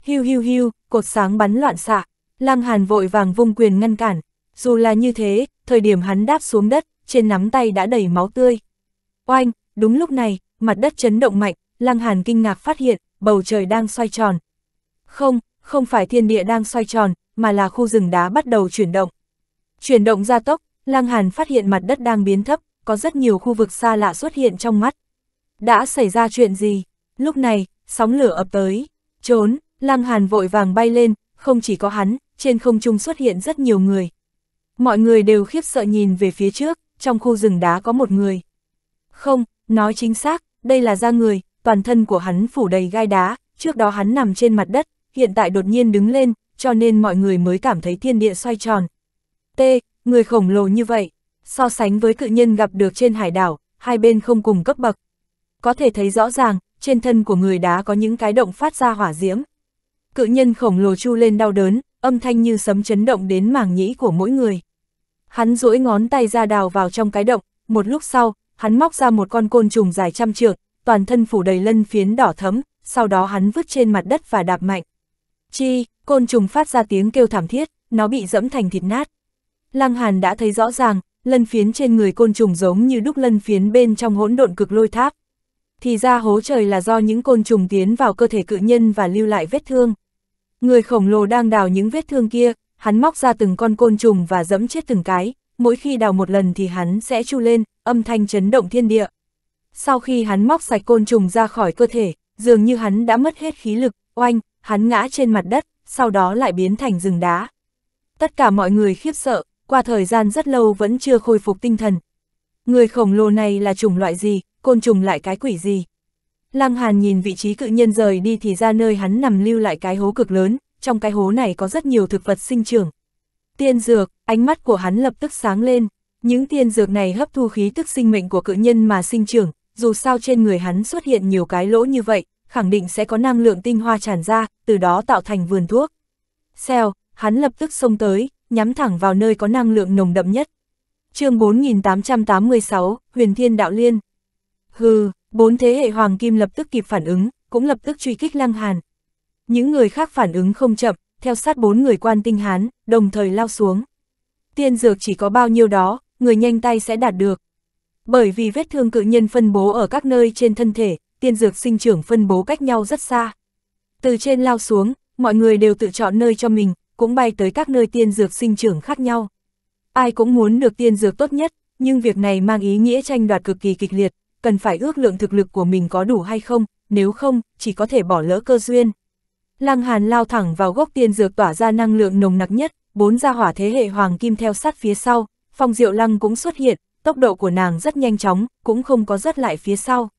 Hiu hiu hiu, cột sáng bắn loạn xạ, Lăng Hàn vội vàng vung quyền ngăn cản. Dù là như thế, thời điểm hắn đáp xuống đất, trên nắm tay đã đầy máu tươi. Oanh, đúng lúc này, mặt đất chấn động mạnh, Lăng Hàn kinh ngạc phát hiện, bầu trời đang xoay tròn. Không, không phải thiên địa đang xoay tròn, mà là khu rừng đá bắt đầu chuyển động. Chuyển động gia tốc, Lăng Hàn phát hiện mặt đất đang biến thấp, có rất nhiều khu vực xa lạ xuất hiện trong mắt. Đã xảy ra chuyện gì? Lúc này, sóng lửa ập tới. Trốn, Lăng Hàn vội vàng bay lên, không chỉ có hắn, trên không trung xuất hiện rất nhiều người. Mọi người đều khiếp sợ nhìn về phía trước, trong khu rừng đá có một người. Không, nói chính xác, đây là da người, toàn thân của hắn phủ đầy gai đá, trước đó hắn nằm trên mặt đất, hiện tại đột nhiên đứng lên, cho nên mọi người mới cảm thấy thiên địa xoay tròn. T, người khổng lồ như vậy, so sánh với cự nhân gặp được trên hải đảo, hai bên không cùng cấp bậc. Có thể thấy rõ ràng, trên thân của người đá có những cái động phát ra hỏa diễm. Cự nhân khổng lồ chu lên đau đớn, âm thanh như sấm chấn động đến màng nhĩ của mỗi người. Hắn duỗi ngón tay ra đào vào trong cái động, một lúc sau, hắn móc ra một con côn trùng dài trăm trượng, toàn thân phủ đầy lân phiến đỏ thấm, sau đó hắn vứt trên mặt đất và đạp mạnh. Chi, côn trùng phát ra tiếng kêu thảm thiết, nó bị dẫm thành thịt nát. Lăng Hàn đã thấy rõ ràng, lân phiến trên người côn trùng giống như đúc lân phiến bên trong hỗn độn cực lôi tháp. Thì ra hố trời là do những côn trùng tiến vào cơ thể cự nhân và lưu lại vết thương. Người khổng lồ đang đào những vết thương kia, hắn móc ra từng con côn trùng và dẫm chết từng cái, mỗi khi đào một lần thì hắn sẽ chu lên, âm thanh chấn động thiên địa. Sau khi hắn móc sạch côn trùng ra khỏi cơ thể, dường như hắn đã mất hết khí lực, oanh, hắn ngã trên mặt đất, sau đó lại biến thành rừng đá. Tất cả mọi người khiếp sợ, qua thời gian rất lâu vẫn chưa khôi phục tinh thần. Người khổng lồ này là chủng loại gì, côn trùng lại cái quỷ gì? Lăng Hàn nhìn vị trí cự nhân rời đi thì ra nơi hắn nằm lưu lại cái hố cực lớn, trong cái hố này có rất nhiều thực vật sinh trưởng. Tiên dược, ánh mắt của hắn lập tức sáng lên, những tiên dược này hấp thu khí tức sinh mệnh của cự nhân mà sinh trưởng, dù sao trên người hắn xuất hiện nhiều cái lỗ như vậy, khẳng định sẽ có năng lượng tinh hoa tràn ra, từ đó tạo thành vườn thuốc. Xèo, hắn lập tức xông tới, nhắm thẳng vào nơi có năng lượng nồng đậm nhất. chương 4886, Huyền Thiên Đạo Liên. Hừ, bốn thế hệ Hoàng Kim lập tức kịp phản ứng, cũng lập tức truy kích Lăng Hàn. Những người khác phản ứng không chậm, theo sát bốn người quan tinh hán, đồng thời lao xuống. Tiên dược chỉ có bao nhiêu đó, người nhanh tay sẽ đạt được. Bởi vì vết thương cự nhân phân bố ở các nơi trên thân thể, tiên dược sinh trưởng phân bố cách nhau rất xa. Từ trên lao xuống, mọi người đều tự chọn nơi cho mình, cũng bay tới các nơi tiên dược sinh trưởng khác nhau. Ai cũng muốn được tiên dược tốt nhất, nhưng việc này mang ý nghĩa tranh đoạt cực kỳ kịch liệt, cần phải ước lượng thực lực của mình có đủ hay không, nếu không, chỉ có thể bỏ lỡ cơ duyên. Lăng Hàn lao thẳng vào gốc tiên dược tỏa ra năng lượng nồng nặc nhất, bốn gia hỏa thế hệ hoàng kim theo sát phía sau, phong diệu lăng cũng xuất hiện, tốc độ của nàng rất nhanh chóng, cũng không có rớt lại phía sau.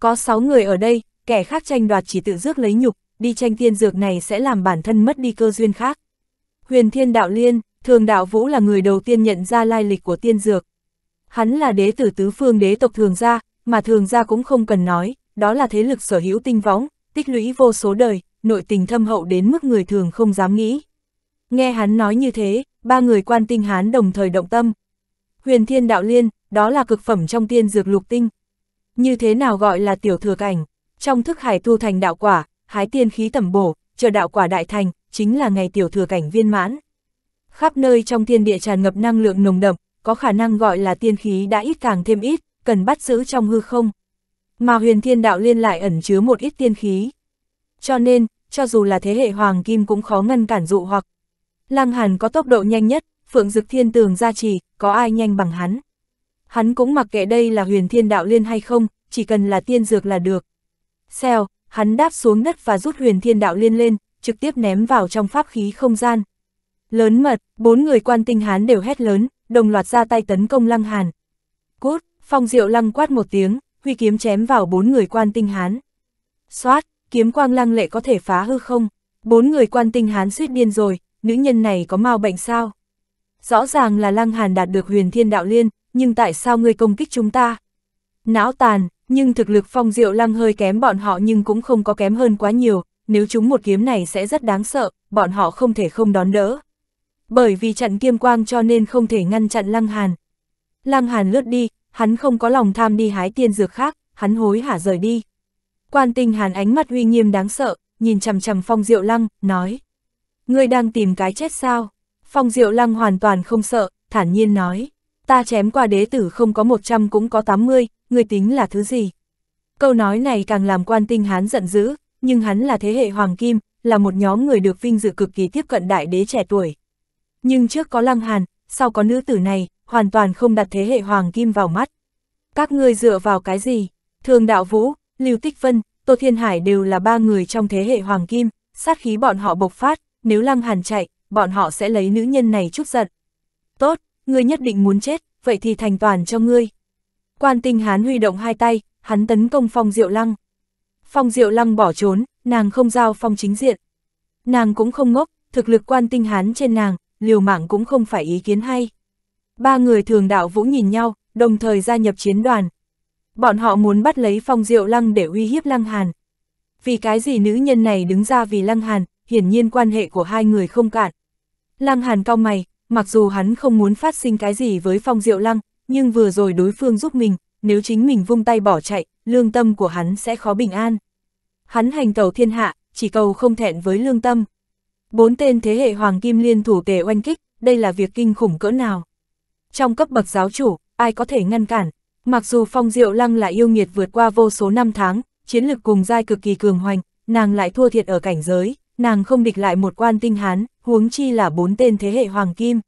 Có 6 người ở đây, kẻ khác tranh đoạt chỉ tự rước lấy nhục, đi tranh tiên dược này sẽ làm bản thân mất đi cơ duyên khác. Huyền Thiên Đạo Liên, Thường Đạo Vũ là người đầu tiên nhận ra lai lịch của tiên dược. Hắn là đế tử tứ phương đế tộc Thường Gia, mà Thường Gia cũng không cần nói, đó là thế lực sở hữu tinh võng, tích lũy vô số đời, nội tình thâm hậu đến mức người thường không dám nghĩ. Nghe hắn nói như thế, ba người quan tinh hán đồng thời động tâm. Huyền thiên đạo liên, đó là cực phẩm trong tiên dược lục tinh. Như thế nào gọi là tiểu thừa cảnh? Trong thức hải tu thành đạo quả, hái tiên khí tẩm bổ, chờ đạo quả đại thành, chính là ngày tiểu thừa cảnh viên mãn. Khắp nơi trong thiên địa tràn ngập năng lượng nồng đậm, có khả năng gọi là tiên khí đã ít càng thêm ít, cần bắt giữ trong hư không. Mà huyền thiên đạo liên lại ẩn chứa một ít tiên khí. Cho nên, cho dù là thế hệ hoàng kim cũng khó ngăn cản dụ hoặc. Lăng Hàn có tốc độ nhanh nhất, phượng dực thiên tường gia trì, có ai nhanh bằng hắn. Hắn cũng mặc kệ đây là huyền thiên đạo liên hay không, chỉ cần là tiên dược là được. Xèo, hắn đáp xuống đất và rút huyền thiên đạo liên lên, trực tiếp ném vào trong pháp khí không gian. Lớn mật, bốn người quan tinh hán đều hét lớn, đồng loạt ra tay tấn công lăng hàn. Cút, phong diệu lăng quát một tiếng, huy kiếm chém vào bốn người quan tinh hán. Xoát, kiếm quang lăng lệ có thể phá hư không? Bốn người quan tinh hán suýt điên rồi, nữ nhân này có mau bệnh sao? Rõ ràng là lăng hàn đạt được huyền thiên đạo liên, nhưng tại sao ngươi công kích chúng ta? Não tàn, nhưng thực lực phong diệu lăng hơi kém bọn họ nhưng cũng không có kém hơn quá nhiều, nếu chúng một kiếm này sẽ rất đáng sợ, bọn họ không thể không đón đỡ. Bởi vì chặn kiêm quang cho nên không thể ngăn chặn lăng hàn. Lăng hàn lướt đi, hắn không có lòng tham đi hái tiên dược khác, hắn hối hả rời đi. Quan tinh hàn ánh mắt uy nghiêm đáng sợ, nhìn chằm chằm phong diệu lăng, nói. Ngươi đang tìm cái chết sao? Phong diệu lăng hoàn toàn không sợ, thản nhiên nói. Ta chém qua đế tử không có 100 cũng có 80, người tính là thứ gì? Câu nói này càng làm quan tinh hán giận dữ, nhưng hắn là thế hệ hoàng kim, là một nhóm người được vinh dự cực kỳ tiếp cận đại đế trẻ tuổi. Nhưng trước có lăng hàn, sau có nữ tử này, hoàn toàn không đặt thế hệ hoàng kim vào mắt. Các ngươi dựa vào cái gì? Thường đạo vũ, Lưu Tích Vân, Tô Thiên Hải đều là ba người trong thế hệ hoàng kim, sát khí bọn họ bộc phát, nếu lăng hàn chạy, bọn họ sẽ lấy nữ nhân này chút giận. Tốt, ngươi nhất định muốn chết, vậy thì thành toàn cho ngươi. Quan tinh hán huy động hai tay, hắn tấn công phong diệu lăng. Phong diệu lăng bỏ trốn, nàng không giao phong chính diện. Nàng cũng không ngốc, thực lực quan tinh hán trên nàng, liều mạng cũng không phải ý kiến hay. Ba người thường đạo vũ nhìn nhau, đồng thời gia nhập chiến đoàn. Bọn họ muốn bắt lấy phong diệu lăng để uy hiếp lăng hàn. Vì cái gì nữ nhân này đứng ra vì lăng hàn, hiển nhiên quan hệ của hai người không cạn. Lăng hàn cao mày, mặc dù hắn không muốn phát sinh cái gì với phong diệu lăng, nhưng vừa rồi đối phương giúp mình, nếu chính mình vung tay bỏ chạy, lương tâm của hắn sẽ khó bình an. Hắn hành tàu thiên hạ, chỉ cầu không thẹn với lương tâm. Bốn tên thế hệ hoàng kim liên thủ tề oanh kích, đây là việc kinh khủng cỡ nào. Trong cấp bậc giáo chủ, ai có thể ngăn cản, mặc dù phong diệu lăng là yêu nghiệt vượt qua vô số năm tháng, chiến lực cùng giai cực kỳ cường hoành, nàng lại thua thiệt ở cảnh giới, nàng không địch lại một quan tinh hán, huống chi là bốn tên thế hệ hoàng kim.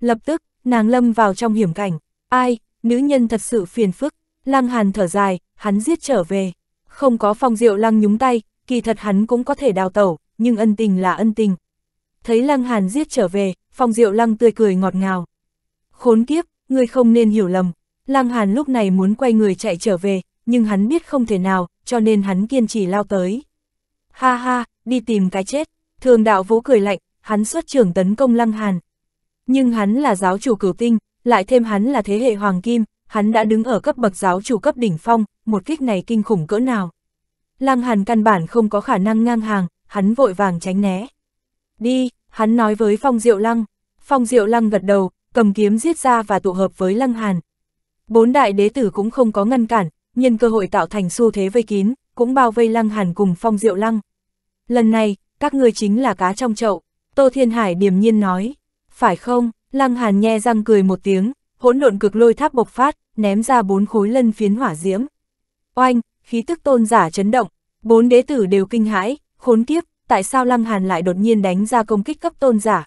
Lập tức, nàng lâm vào trong hiểm cảnh, ai, nữ nhân thật sự phiền phức, lăng hàn thở dài, hắn giết trở về. Không có phong diệu lăng nhúng tay, kỳ thật hắn cũng có thể đào tẩu, nhưng ân tình là ân tình. Thấy lăng hàn giết trở về, phong diệu lăng tươi cười ngọt ngào. Khốn kiếp, ngươi không nên hiểu lầm. Lăng hàn lúc này muốn quay người chạy trở về, nhưng hắn biết không thể nào, cho nên hắn kiên trì lao tới. Ha ha, đi tìm cái chết. Thường đạo vũ cười lạnh, hắn xuất trưởng tấn công lăng hàn. Nhưng hắn là giáo chủ cửu tinh, lại thêm hắn là thế hệ hoàng kim, hắn đã đứng ở cấp bậc giáo chủ cấp đỉnh phong, một kích này kinh khủng cỡ nào. Lăng Hàn căn bản không có khả năng ngang hàng, hắn vội vàng tránh né. Đi, hắn nói với Phong Diệu Lăng. Phong Diệu Lăng gật đầu, cầm kiếm giết ra và tụ hợp với Lăng Hàn. Bốn đại đế tử cũng không có ngăn cản, nhân cơ hội tạo thành xu thế vây kín, cũng bao vây Lăng Hàn cùng Phong Diệu Lăng. Lần này, các ngươi chính là cá trong chậu, Tô Thiên Hải điềm nhiên nói. Phải không, Lăng Hàn nhe răng cười một tiếng, hỗn độn cực lôi tháp bộc phát, ném ra bốn khối lân phiến hỏa diễm. Oanh, khí tức tôn giả chấn động, bốn đế tử đều kinh hãi, khốn kiếp, tại sao Lăng Hàn lại đột nhiên đánh ra công kích cấp tôn giả.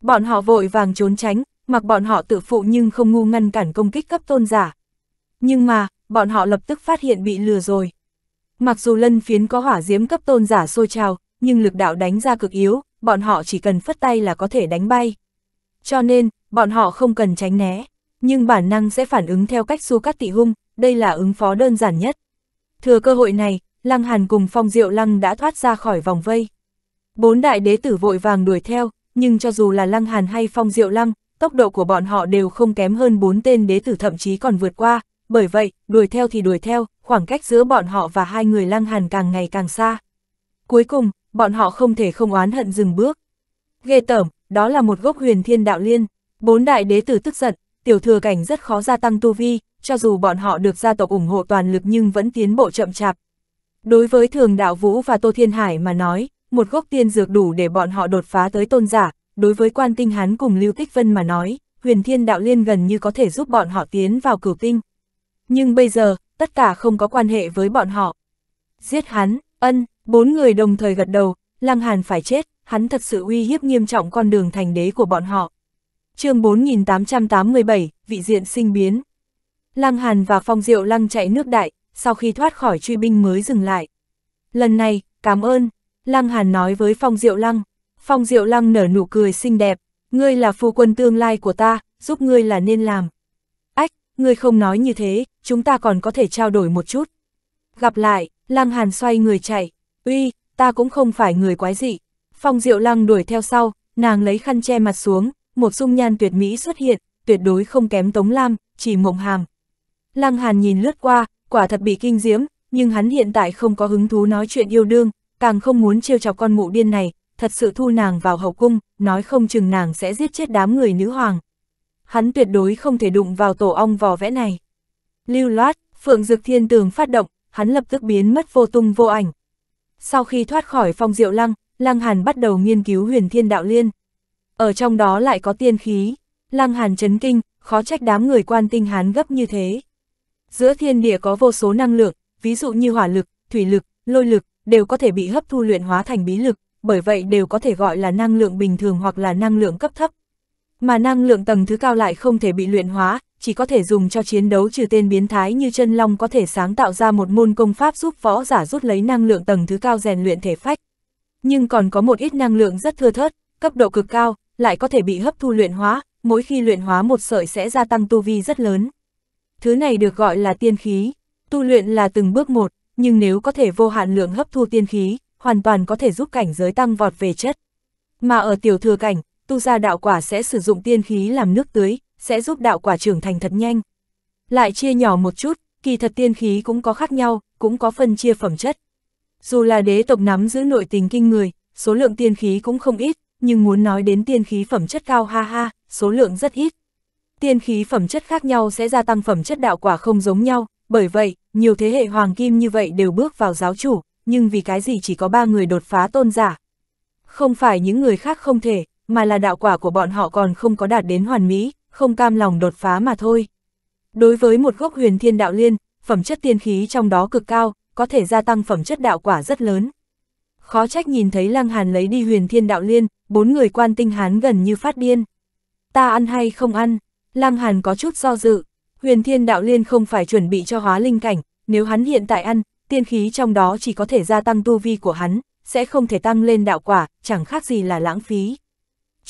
Bọn họ vội vàng trốn tránh, mặc bọn họ tự phụ nhưng không ngu ngăn cản công kích cấp tôn giả. Nhưng mà, bọn họ lập tức phát hiện bị lừa rồi. Mặc dù lân phiến có hỏa diễm cấp tôn giả sôi trào, nhưng lực đạo đánh ra cực yếu, bọn họ chỉ cần phất tay là có thể đánh bay. Cho nên, bọn họ không cần tránh né, nhưng bản năng sẽ phản ứng theo cách su cắt tị hung, đây là ứng phó đơn giản nhất. Thừa cơ hội này, Lăng Hàn cùng Phong Diệu Lăng đã thoát ra khỏi vòng vây. Bốn đại đế tử vội vàng đuổi theo, nhưng cho dù là Lăng Hàn hay Phong Diệu Lăng, tốc độ của bọn họ đều không kém hơn bốn tên đế tử thậm chí còn vượt qua, bởi vậy, đuổi theo thì đuổi theo, khoảng cách giữa bọn họ và hai người Lăng Hàn càng ngày càng xa. Cuối cùng, bọn họ không thể không oán hận dừng bước. Ghê tởm, đó là một gốc huyền thiên đạo liên. Bốn đại đế tử tức giận, tiểu thừa cảnh rất khó gia tăng tu vi, cho dù bọn họ được gia tộc ủng hộ toàn lực nhưng vẫn tiến bộ chậm chạp. Đối với thường đạo vũ và Tô Thiên Hải mà nói, một gốc tiên dược đủ để bọn họ đột phá tới tôn giả, đối với quan tinh hán cùng Lưu Tích Vân mà nói, huyền thiên đạo liên gần như có thể giúp bọn họ tiến vào cửu tinh. Nhưng bây giờ, tất cả không có quan hệ với bọn họ. Giết hắn, ân, bốn người đồng thời gật đầu, Lăng Hàn phải chết, hắn thật sự uy hiếp nghiêm trọng con đường thành đế của bọn họ. chương 4887, vị diện sinh biến. Lăng Hàn và Phong Diệu Lăng chạy nước đại, sau khi thoát khỏi truy binh mới dừng lại. Lần này, cảm ơn, Lăng Hàn nói với Phong Diệu Lăng. Phong Diệu Lăng nở nụ cười xinh đẹp, ngươi là phu quân tương lai của ta, giúp ngươi là nên làm. Ngươi không nói như thế, chúng ta còn có thể trao đổi một chút. Gặp lại, Lăng Hàn xoay người chạy, uy, ta cũng không phải người quái dị. Phong Diệu Lăng đuổi theo sau, nàng lấy khăn che mặt xuống, một dung nhan tuyệt mỹ xuất hiện, tuyệt đối không kém Tống Lam, chỉ mộng hàm. Lăng Hàn nhìn lướt qua, quả thật bị kinh diễm, nhưng hắn hiện tại không có hứng thú nói chuyện yêu đương, càng không muốn trêu chọc con mụ điên này, thật sự thu nàng vào hậu cung, nói không chừng nàng sẽ giết chết đám người nữ hoàng. Hắn tuyệt đối không thể đụng vào tổ ong vò vẽ này. Lưu loát, Phượng Dực Thiên Tường phát động, hắn lập tức biến mất vô tung vô ảnh. Sau khi thoát khỏi phong diệu lăng, Lăng Hàn bắt đầu nghiên cứu huyền thiên đạo liên. Ở trong đó lại có tiên khí. Lăng Hàn chấn kinh, khó trách đám người quan tinh hán gấp như thế. Giữa thiên địa có vô số năng lượng, ví dụ như hỏa lực, thủy lực, lôi lực, đều có thể bị hấp thu luyện hóa thành bí lực, bởi vậy đều có thể gọi là năng lượng bình thường hoặc là năng lượng cấp thấp. Mà năng lượng tầng thứ cao lại không thể bị luyện hóa, chỉ có thể dùng cho chiến đấu trừ tên biến thái như chân long có thể sáng tạo ra một môn công pháp giúp võ giả rút lấy năng lượng tầng thứ cao rèn luyện thể phách. Nhưng còn có một ít năng lượng rất thưa thớt, cấp độ cực cao, lại có thể bị hấp thu luyện hóa, mỗi khi luyện hóa một sợi sẽ gia tăng tu vi rất lớn. Thứ này được gọi là tiên khí, tu luyện là từng bước một, nhưng nếu có thể vô hạn lượng hấp thu tiên khí, hoàn toàn có thể giúp cảnh giới tăng vọt về chất. Mà ở tiểu thừa cảnh, tu ra đạo quả sẽ sử dụng tiên khí làm nước tưới, sẽ giúp đạo quả trưởng thành thật nhanh. Lại chia nhỏ một chút, kỳ thật tiên khí cũng có khác nhau, cũng có phân chia phẩm chất. Dù là đế tộc nắm giữ nội tình kinh người, số lượng tiên khí cũng không ít, nhưng muốn nói đến tiên khí phẩm chất cao ha ha, số lượng rất ít. Tiên khí phẩm chất khác nhau sẽ gia tăng phẩm chất đạo quả không giống nhau, bởi vậy, nhiều thế hệ hoàng kim như vậy đều bước vào giáo chủ, nhưng vì cái gì chỉ có ba người đột phá tôn giả. Không phải những người khác không thể, mà là đạo quả của bọn họ còn không có đạt đến hoàn mỹ, không cam lòng đột phá mà thôi. Đối với một gốc huyền thiên đạo liên, phẩm chất tiên khí trong đó cực cao, có thể gia tăng phẩm chất đạo quả rất lớn. Khó trách nhìn thấy Lăng Hàn lấy đi huyền thiên đạo liên, bốn người quan tinh hán gần như phát điên. Ta ăn hay không ăn? Lăng Hàn có chút do dự. Huyền thiên đạo liên không phải chuẩn bị cho hóa linh cảnh, nếu hắn hiện tại ăn, tiên khí trong đó chỉ có thể gia tăng tu vi của hắn, sẽ không thể tăng lên đạo quả, chẳng khác gì là lãng phí.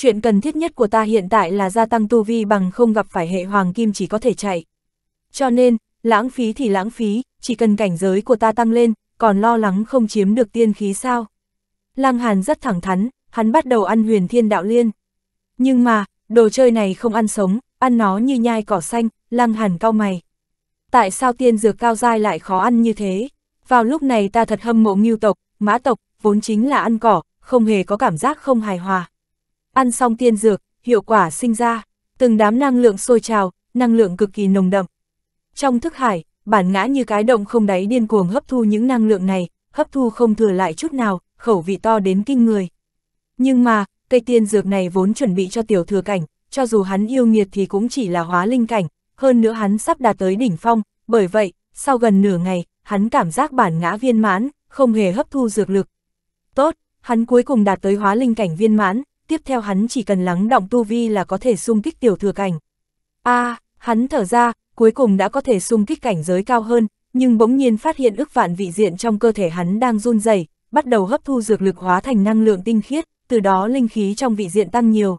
Chuyện cần thiết nhất của ta hiện tại là gia tăng tu vi bằng không gặp phải hệ hoàng kim chỉ có thể chạy. Cho nên, lãng phí thì lãng phí, chỉ cần cảnh giới của ta tăng lên, còn lo lắng không chiếm được tiên khí sao. Lăng Hàn rất thẳng thắn, hắn bắt đầu ăn huyền thiên đạo liên. Nhưng mà, đồ chơi này không ăn sống, ăn nó như nhai cỏ xanh, Lăng Hàn cau mày. Tại sao tiên dược cao dai lại khó ăn như thế? Vào lúc này ta thật hâm mộ ngưu tộc, mã tộc, vốn chính là ăn cỏ, không hề có cảm giác không hài hòa. Ăn xong tiên dược, hiệu quả sinh ra, từng đám năng lượng sôi trào, năng lượng cực kỳ nồng đậm. Trong thức hải, bản ngã như cái động không đáy điên cuồng hấp thu những năng lượng này, hấp thu không thừa lại chút nào, khẩu vị to đến kinh người. Nhưng mà, cây tiên dược này vốn chuẩn bị cho tiểu thừa cảnh, cho dù hắn yêu nghiệt thì cũng chỉ là hóa linh cảnh, hơn nữa hắn sắp đạt tới đỉnh phong, bởi vậy, sau gần nửa ngày, hắn cảm giác bản ngã viên mãn, không hề hấp thu dược lực. Tốt, hắn cuối cùng đạt tới hóa linh cảnh viên mãn, tiếp theo hắn chỉ cần lắng động tu vi là có thể xung kích tiểu thừa cảnh. a à, hắn thở ra, cuối cùng đã có thể xung kích cảnh giới cao hơn, nhưng bỗng nhiên phát hiện ức vạn vị diện trong cơ thể hắn đang run rẩy, bắt đầu hấp thu dược lực hóa thành năng lượng tinh khiết, từ đó linh khí trong vị diện tăng nhiều.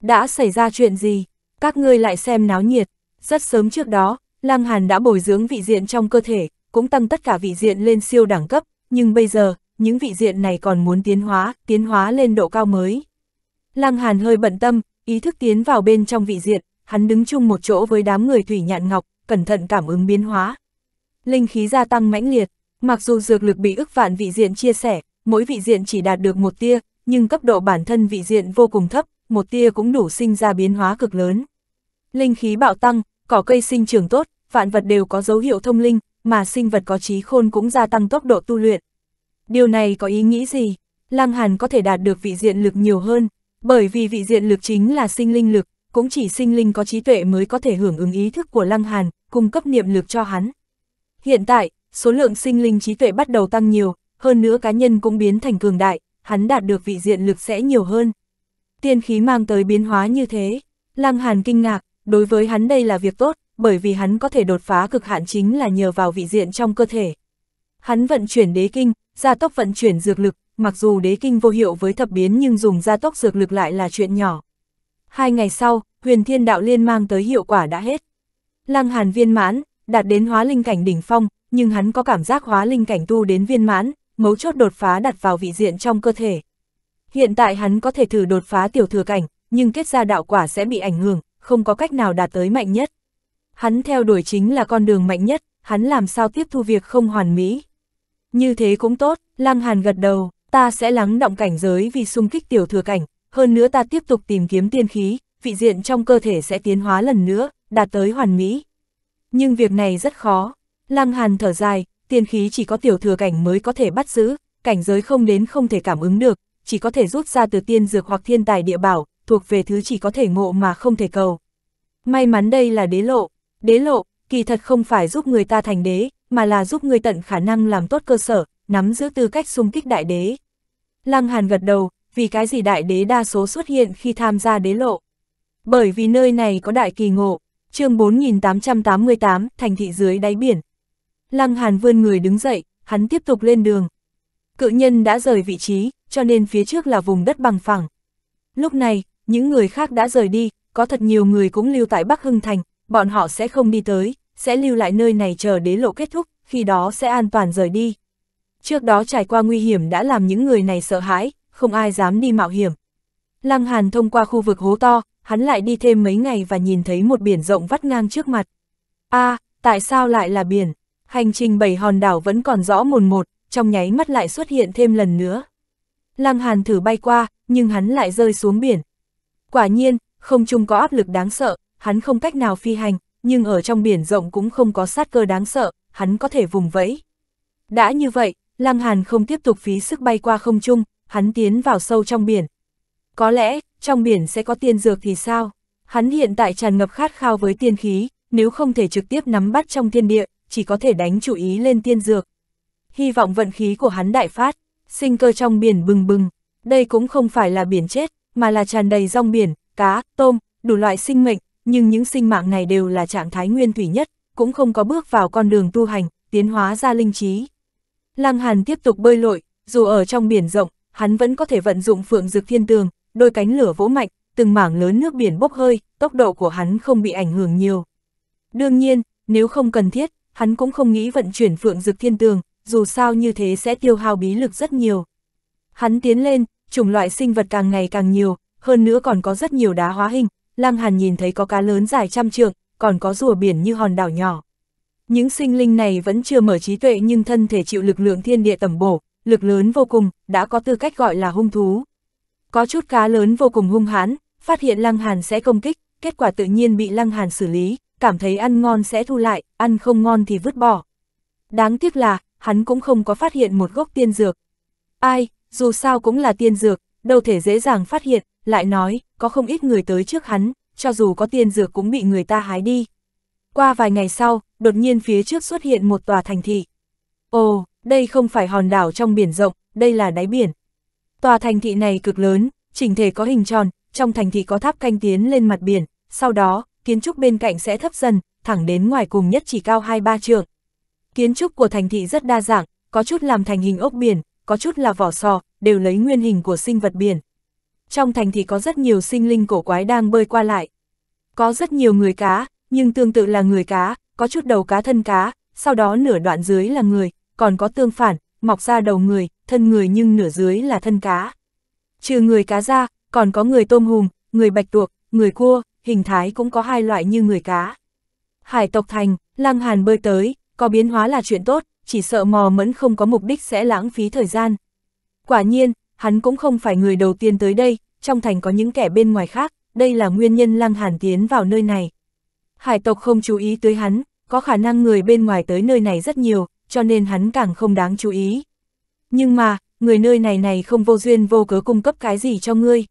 Đã xảy ra chuyện gì? Các ngươi lại xem náo nhiệt. Rất sớm trước đó, Lăng Hàn đã bồi dưỡng vị diện trong cơ thể, cũng tăng tất cả vị diện lên siêu đẳng cấp, nhưng bây giờ, những vị diện này còn muốn tiến hóa, tiến hóa lên độ cao mới. Lăng Hàn hơi bận tâm, ý thức tiến vào bên trong vị diện, hắn đứng chung một chỗ với đám người thủy nhạn ngọc, cẩn thận cảm ứng biến hóa. Linh khí gia tăng mãnh liệt, mặc dù dược lực bị ức vạn vị diện chia sẻ, mỗi vị diện chỉ đạt được một tia, nhưng cấp độ bản thân vị diện vô cùng thấp, một tia cũng đủ sinh ra biến hóa cực lớn. Linh khí bạo tăng, cỏ cây sinh trưởng tốt, vạn vật đều có dấu hiệu thông linh, mà sinh vật có trí khôn cũng gia tăng tốc độ tu luyện. Điều này có ý nghĩ gì? Lăng Hàn có thể đạt được vị diện lực nhiều hơn, bởi vì vị diện lực chính là sinh linh lực, cũng chỉ sinh linh có trí tuệ mới có thể hưởng ứng ý thức của Lăng Hàn, cung cấp niệm lực cho hắn. Hiện tại, số lượng sinh linh trí tuệ bắt đầu tăng nhiều, hơn nữa cá nhân cũng biến thành cường đại, hắn đạt được vị diện lực sẽ nhiều hơn. Tiên khí mang tới biến hóa như thế, Lăng Hàn kinh ngạc, đối với hắn đây là việc tốt, bởi vì hắn có thể đột phá cực hạn chính là nhờ vào vị diện trong cơ thể. Hắn vận chuyển đế kinh, gia tốc vận chuyển dược lực, mặc dù đế kinh vô hiệu với thập biến nhưng dùng gia tốc dược lực lại là chuyện nhỏ. Hai ngày sau, huyền thiên đạo liên mang tới hiệu quả đã hết. Lăng hàn viên mãn, đạt đến hóa linh cảnh đỉnh phong, nhưng hắn có cảm giác hóa linh cảnh tu đến viên mãn, mấu chốt đột phá đặt vào vị diện trong cơ thể. Hiện tại hắn có thể thử đột phá tiểu thừa cảnh, nhưng kết ra đạo quả sẽ bị ảnh hưởng, không có cách nào đạt tới mạnh nhất. Hắn theo đuổi chính là con đường mạnh nhất, hắn làm sao tiếp thu việc không hoàn mỹ. Như thế cũng tốt, Lăng Hàn gật đầu, ta sẽ lắng động cảnh giới vì xung kích tiểu thừa cảnh, hơn nữa ta tiếp tục tìm kiếm tiên khí, vị diện trong cơ thể sẽ tiến hóa lần nữa, đạt tới hoàn mỹ. Nhưng việc này rất khó. Lăng Hàn thở dài, tiên khí chỉ có tiểu thừa cảnh mới có thể bắt giữ, cảnh giới không đến không thể cảm ứng được, chỉ có thể rút ra từ tiên dược hoặc thiên tài địa bảo, thuộc về thứ chỉ có thể ngộ mà không thể cầu. May mắn đây là đế lộ. Đế lộ, kỳ thật không phải giúp người ta thành đế, mà là giúp người tận khả năng làm tốt cơ sở, nắm giữ tư cách xung kích đại đế. Lăng Hàn gật đầu, vì cái gì đại đế đa số xuất hiện khi tham gia đế lộ. Bởi vì nơi này có đại kỳ ngộ, chương 4888, thành thị dưới đáy biển. Lăng Hàn vươn người đứng dậy, hắn tiếp tục lên đường. Cự nhân đã rời vị trí, cho nên phía trước là vùng đất bằng phẳng. Lúc này, những người khác đã rời đi, có thật nhiều người cũng lưu tại Bắc Hưng Thành, bọn họ sẽ không đi tới, sẽ lưu lại nơi này chờ đế lộ kết thúc, khi đó sẽ an toàn rời đi. Trước đó trải qua nguy hiểm đã làm những người này sợ hãi, không ai dám đi mạo hiểm. Lăng Hàn thông qua khu vực hố to, hắn lại đi thêm mấy ngày và nhìn thấy một biển rộng vắt ngang trước mặt. a à, tại sao lại là biển? Hành trình bảy hòn đảo vẫn còn rõ mồn một, trong nháy mắt lại xuất hiện thêm lần nữa. Lăng Hàn thử bay qua, nhưng hắn lại rơi xuống biển. Quả nhiên, không chung có áp lực đáng sợ, hắn không cách nào phi hành, nhưng ở trong biển rộng cũng không có sát cơ đáng sợ, hắn có thể vùng vẫy. Đã như vậy, Lăng Hàn không tiếp tục phí sức bay qua không trung, hắn tiến vào sâu trong biển. Có lẽ, trong biển sẽ có tiên dược thì sao? Hắn hiện tại tràn ngập khát khao với tiên khí, nếu không thể trực tiếp nắm bắt trong thiên địa, chỉ có thể đánh chủ ý lên tiên dược. Hy vọng vận khí của hắn đại phát, sinh cơ trong biển bừng bừng, đây cũng không phải là biển chết, mà là tràn đầy rong biển, cá, tôm, đủ loại sinh mệnh, nhưng những sinh mạng này đều là trạng thái nguyên thủy nhất, cũng không có bước vào con đường tu hành, tiến hóa ra linh trí. Lăng Hàn tiếp tục bơi lội, dù ở trong biển rộng, hắn vẫn có thể vận dụng phượng dược thiên tường, đôi cánh lửa vỗ mạnh, từng mảng lớn nước biển bốc hơi, tốc độ của hắn không bị ảnh hưởng nhiều. Đương nhiên, nếu không cần thiết, hắn cũng không nghĩ vận chuyển phượng dược thiên tường, dù sao như thế sẽ tiêu hao bí lực rất nhiều. Hắn tiến lên, chủng loại sinh vật càng ngày càng nhiều, hơn nữa còn có rất nhiều đá hóa hình, Lăng Hàn nhìn thấy có cá lớn dài trăm trượng, còn có rùa biển như hòn đảo nhỏ. Những sinh linh này vẫn chưa mở trí tuệ nhưng thân thể chịu lực lượng thiên địa tẩm bổ, lực lớn vô cùng, đã có tư cách gọi là hung thú. Có chút cá lớn vô cùng hung hãn, phát hiện Lăng Hàn sẽ công kích, kết quả tự nhiên bị Lăng Hàn xử lý, cảm thấy ăn ngon sẽ thu lại, ăn không ngon thì vứt bỏ. Đáng tiếc là, hắn cũng không có phát hiện một gốc tiên dược. Ai, dù sao cũng là tiên dược, đâu thể dễ dàng phát hiện, lại nói, có không ít người tới trước hắn, cho dù có tiên dược cũng bị người ta hái đi. Qua vài ngày sau, đột nhiên phía trước xuất hiện một tòa thành thị. Ồ, đây không phải hòn đảo trong biển rộng, đây là đáy biển. Tòa thành thị này cực lớn, chỉnh thể có hình tròn, trong thành thị có tháp canh tiến lên mặt biển, sau đó, kiến trúc bên cạnh sẽ thấp dần, thẳng đến ngoài cùng nhất chỉ cao 2-3 trượng. Kiến trúc của thành thị rất đa dạng, có chút làm thành hình ốc biển, có chút là vỏ sò, đều lấy nguyên hình của sinh vật biển. Trong thành thị có rất nhiều sinh linh cổ quái đang bơi qua lại. Có rất nhiều người cá, nhưng tương tự là người cá, có chút đầu cá thân cá, sau đó nửa đoạn dưới là người, còn có tương phản, mọc ra đầu người, thân người nhưng nửa dưới là thân cá. Trừ người cá ra, còn có người tôm hùm, người bạch tuộc, người cua, hình thái cũng có hai loại như người cá. Hải tộc thành, Lăng Hàn bơi tới, có biến hóa là chuyện tốt, chỉ sợ mò mẫn không có mục đích sẽ lãng phí thời gian. Quả nhiên, hắn cũng không phải người đầu tiên tới đây, trong thành có những kẻ bên ngoài khác, đây là nguyên nhân Lăng Hàn tiến vào nơi này. Hải tộc không chú ý tới hắn, có khả năng người bên ngoài tới nơi này rất nhiều, cho nên hắn càng không đáng chú ý. Nhưng mà, người nơi này này không vô duyên vô cớ cung cấp cái gì cho ngươi.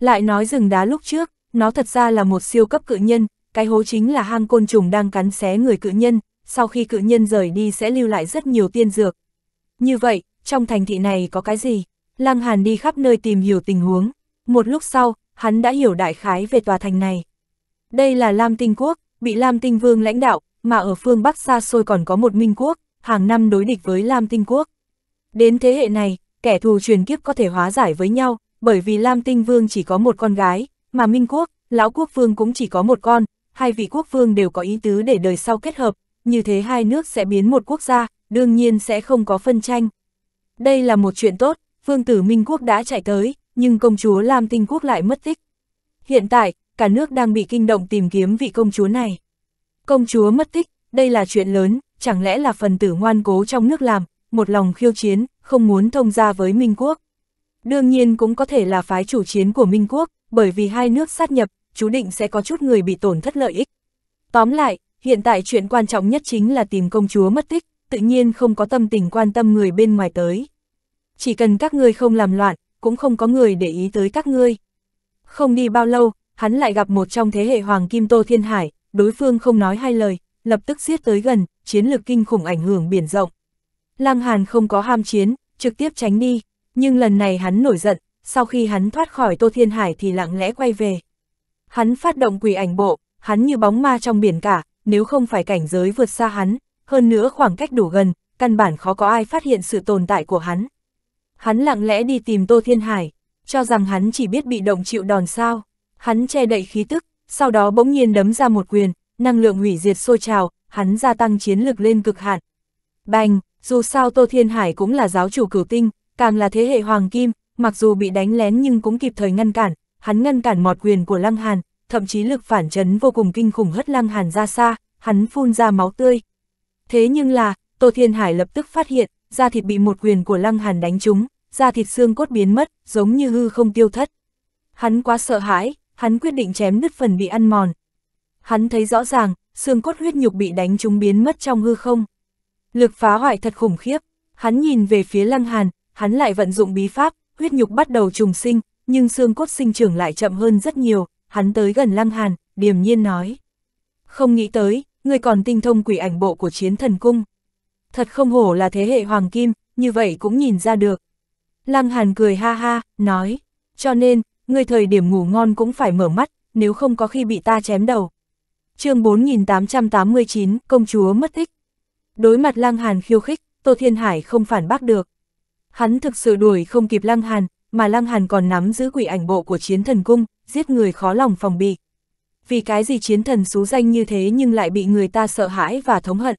Lại nói rừng đá lúc trước, nó thật ra là một siêu cấp cự nhân, cái hố chính là hang côn trùng đang cắn xé người cự nhân, sau khi cự nhân rời đi sẽ lưu lại rất nhiều tiên dược. Như vậy, trong thành thị này có cái gì? Lăng Hàn đi khắp nơi tìm hiểu tình huống. Một lúc sau, hắn đã hiểu đại khái về tòa thành này. Đây là Lam Tinh Quốc, bị Lam Tinh Vương lãnh đạo, mà ở phương Bắc xa xôi còn có một Minh Quốc, hàng năm đối địch với Lam Tinh Quốc. Đến thế hệ này, kẻ thù truyền kiếp có thể hóa giải với nhau, bởi vì Lam Tinh Vương chỉ có một con gái, mà Minh Quốc, Lão Quốc Vương cũng chỉ có một con, hai vị quốc vương đều có ý tứ để đời sau kết hợp, như thế hai nước sẽ biến một quốc gia, đương nhiên sẽ không có phân tranh. Đây là một chuyện tốt, vương tử Minh Quốc đã chạy tới, nhưng công chúa Lam Tinh Quốc lại mất tích. Hiện tại, cả nước đang bị kinh động tìm kiếm vị công chúa này. Công chúa mất tích, đây là chuyện lớn, chẳng lẽ là phần tử ngoan cố trong nước làm, một lòng khiêu chiến, không muốn thông gia với Minh Quốc. Đương nhiên cũng có thể là phái chủ chiến của Minh Quốc, bởi vì hai nước sát nhập, chú định sẽ có chút người bị tổn thất lợi ích. Tóm lại, hiện tại chuyện quan trọng nhất chính là tìm công chúa mất tích, tự nhiên không có tâm tình quan tâm người bên ngoài tới. Chỉ cần các ngươi không làm loạn, cũng không có người để ý tới các ngươi. Không đi bao lâu, hắn lại gặp một trong thế hệ Hoàng Kim Tô Thiên Hải, đối phương không nói hai lời, lập tức giết tới gần, chiến lược kinh khủng ảnh hưởng biển rộng. Lăng Hàn không có ham chiến, trực tiếp tránh đi, nhưng lần này hắn nổi giận, sau khi hắn thoát khỏi Tô Thiên Hải thì lặng lẽ quay về. Hắn phát động quỷ ảnh bộ, hắn như bóng ma trong biển cả, nếu không phải cảnh giới vượt xa hắn, hơn nữa khoảng cách đủ gần, căn bản khó có ai phát hiện sự tồn tại của hắn. Hắn lặng lẽ đi tìm Tô Thiên Hải, cho rằng hắn chỉ biết bị động chịu đòn sao. Hắn che đậy khí tức, sau đó bỗng nhiên đấm ra một quyền, năng lượng hủy diệt sôi trào, hắn gia tăng chiến lực lên cực hạn. Bành, dù sao Tô Thiên Hải cũng là giáo chủ cửu tinh, càng là thế hệ hoàng kim, mặc dù bị đánh lén nhưng cũng kịp thời ngăn cản, hắn ngăn cản mọt quyền của Lăng Hàn, thậm chí lực phản chấn vô cùng kinh khủng hất Lăng Hàn ra xa, hắn phun ra máu tươi. Thế nhưng là, Tô Thiên Hải lập tức phát hiện, da thịt bị một quyền của Lăng Hàn đánh trúng, da thịt xương cốt biến mất, giống như hư không tiêu thất. Hắn quá sợ hãi, hắn quyết định chém nứt phần bị ăn mòn. Hắn thấy rõ ràng, xương cốt huyết nhục bị đánh trúng biến mất trong hư không. Lực phá hoại thật khủng khiếp, hắn nhìn về phía Lăng Hàn, hắn lại vận dụng bí pháp, huyết nhục bắt đầu trùng sinh, nhưng xương cốt sinh trưởng lại chậm hơn rất nhiều, hắn tới gần Lăng Hàn, điềm nhiên nói. Không nghĩ tới, người còn tinh thông quỷ ảnh bộ của chiến thần cung. Thật không hổ là thế hệ hoàng kim, như vậy cũng nhìn ra được. Lăng Hàn cười ha ha, nói, cho nên, người thời điểm ngủ ngon cũng phải mở mắt, nếu không có khi bị ta chém đầu. chương 4889, công chúa mất tích. Đối mặt Lăng Hàn khiêu khích, Tô Thiên Hải không phản bác được. Hắn thực sự đuổi không kịp Lăng Hàn, mà Lăng Hàn còn nắm giữ quỷ ảnh bộ của chiến thần cung, giết người khó lòng phòng bị. Vì cái gì chiến thần xú danh như thế nhưng lại bị người ta sợ hãi và thống hận.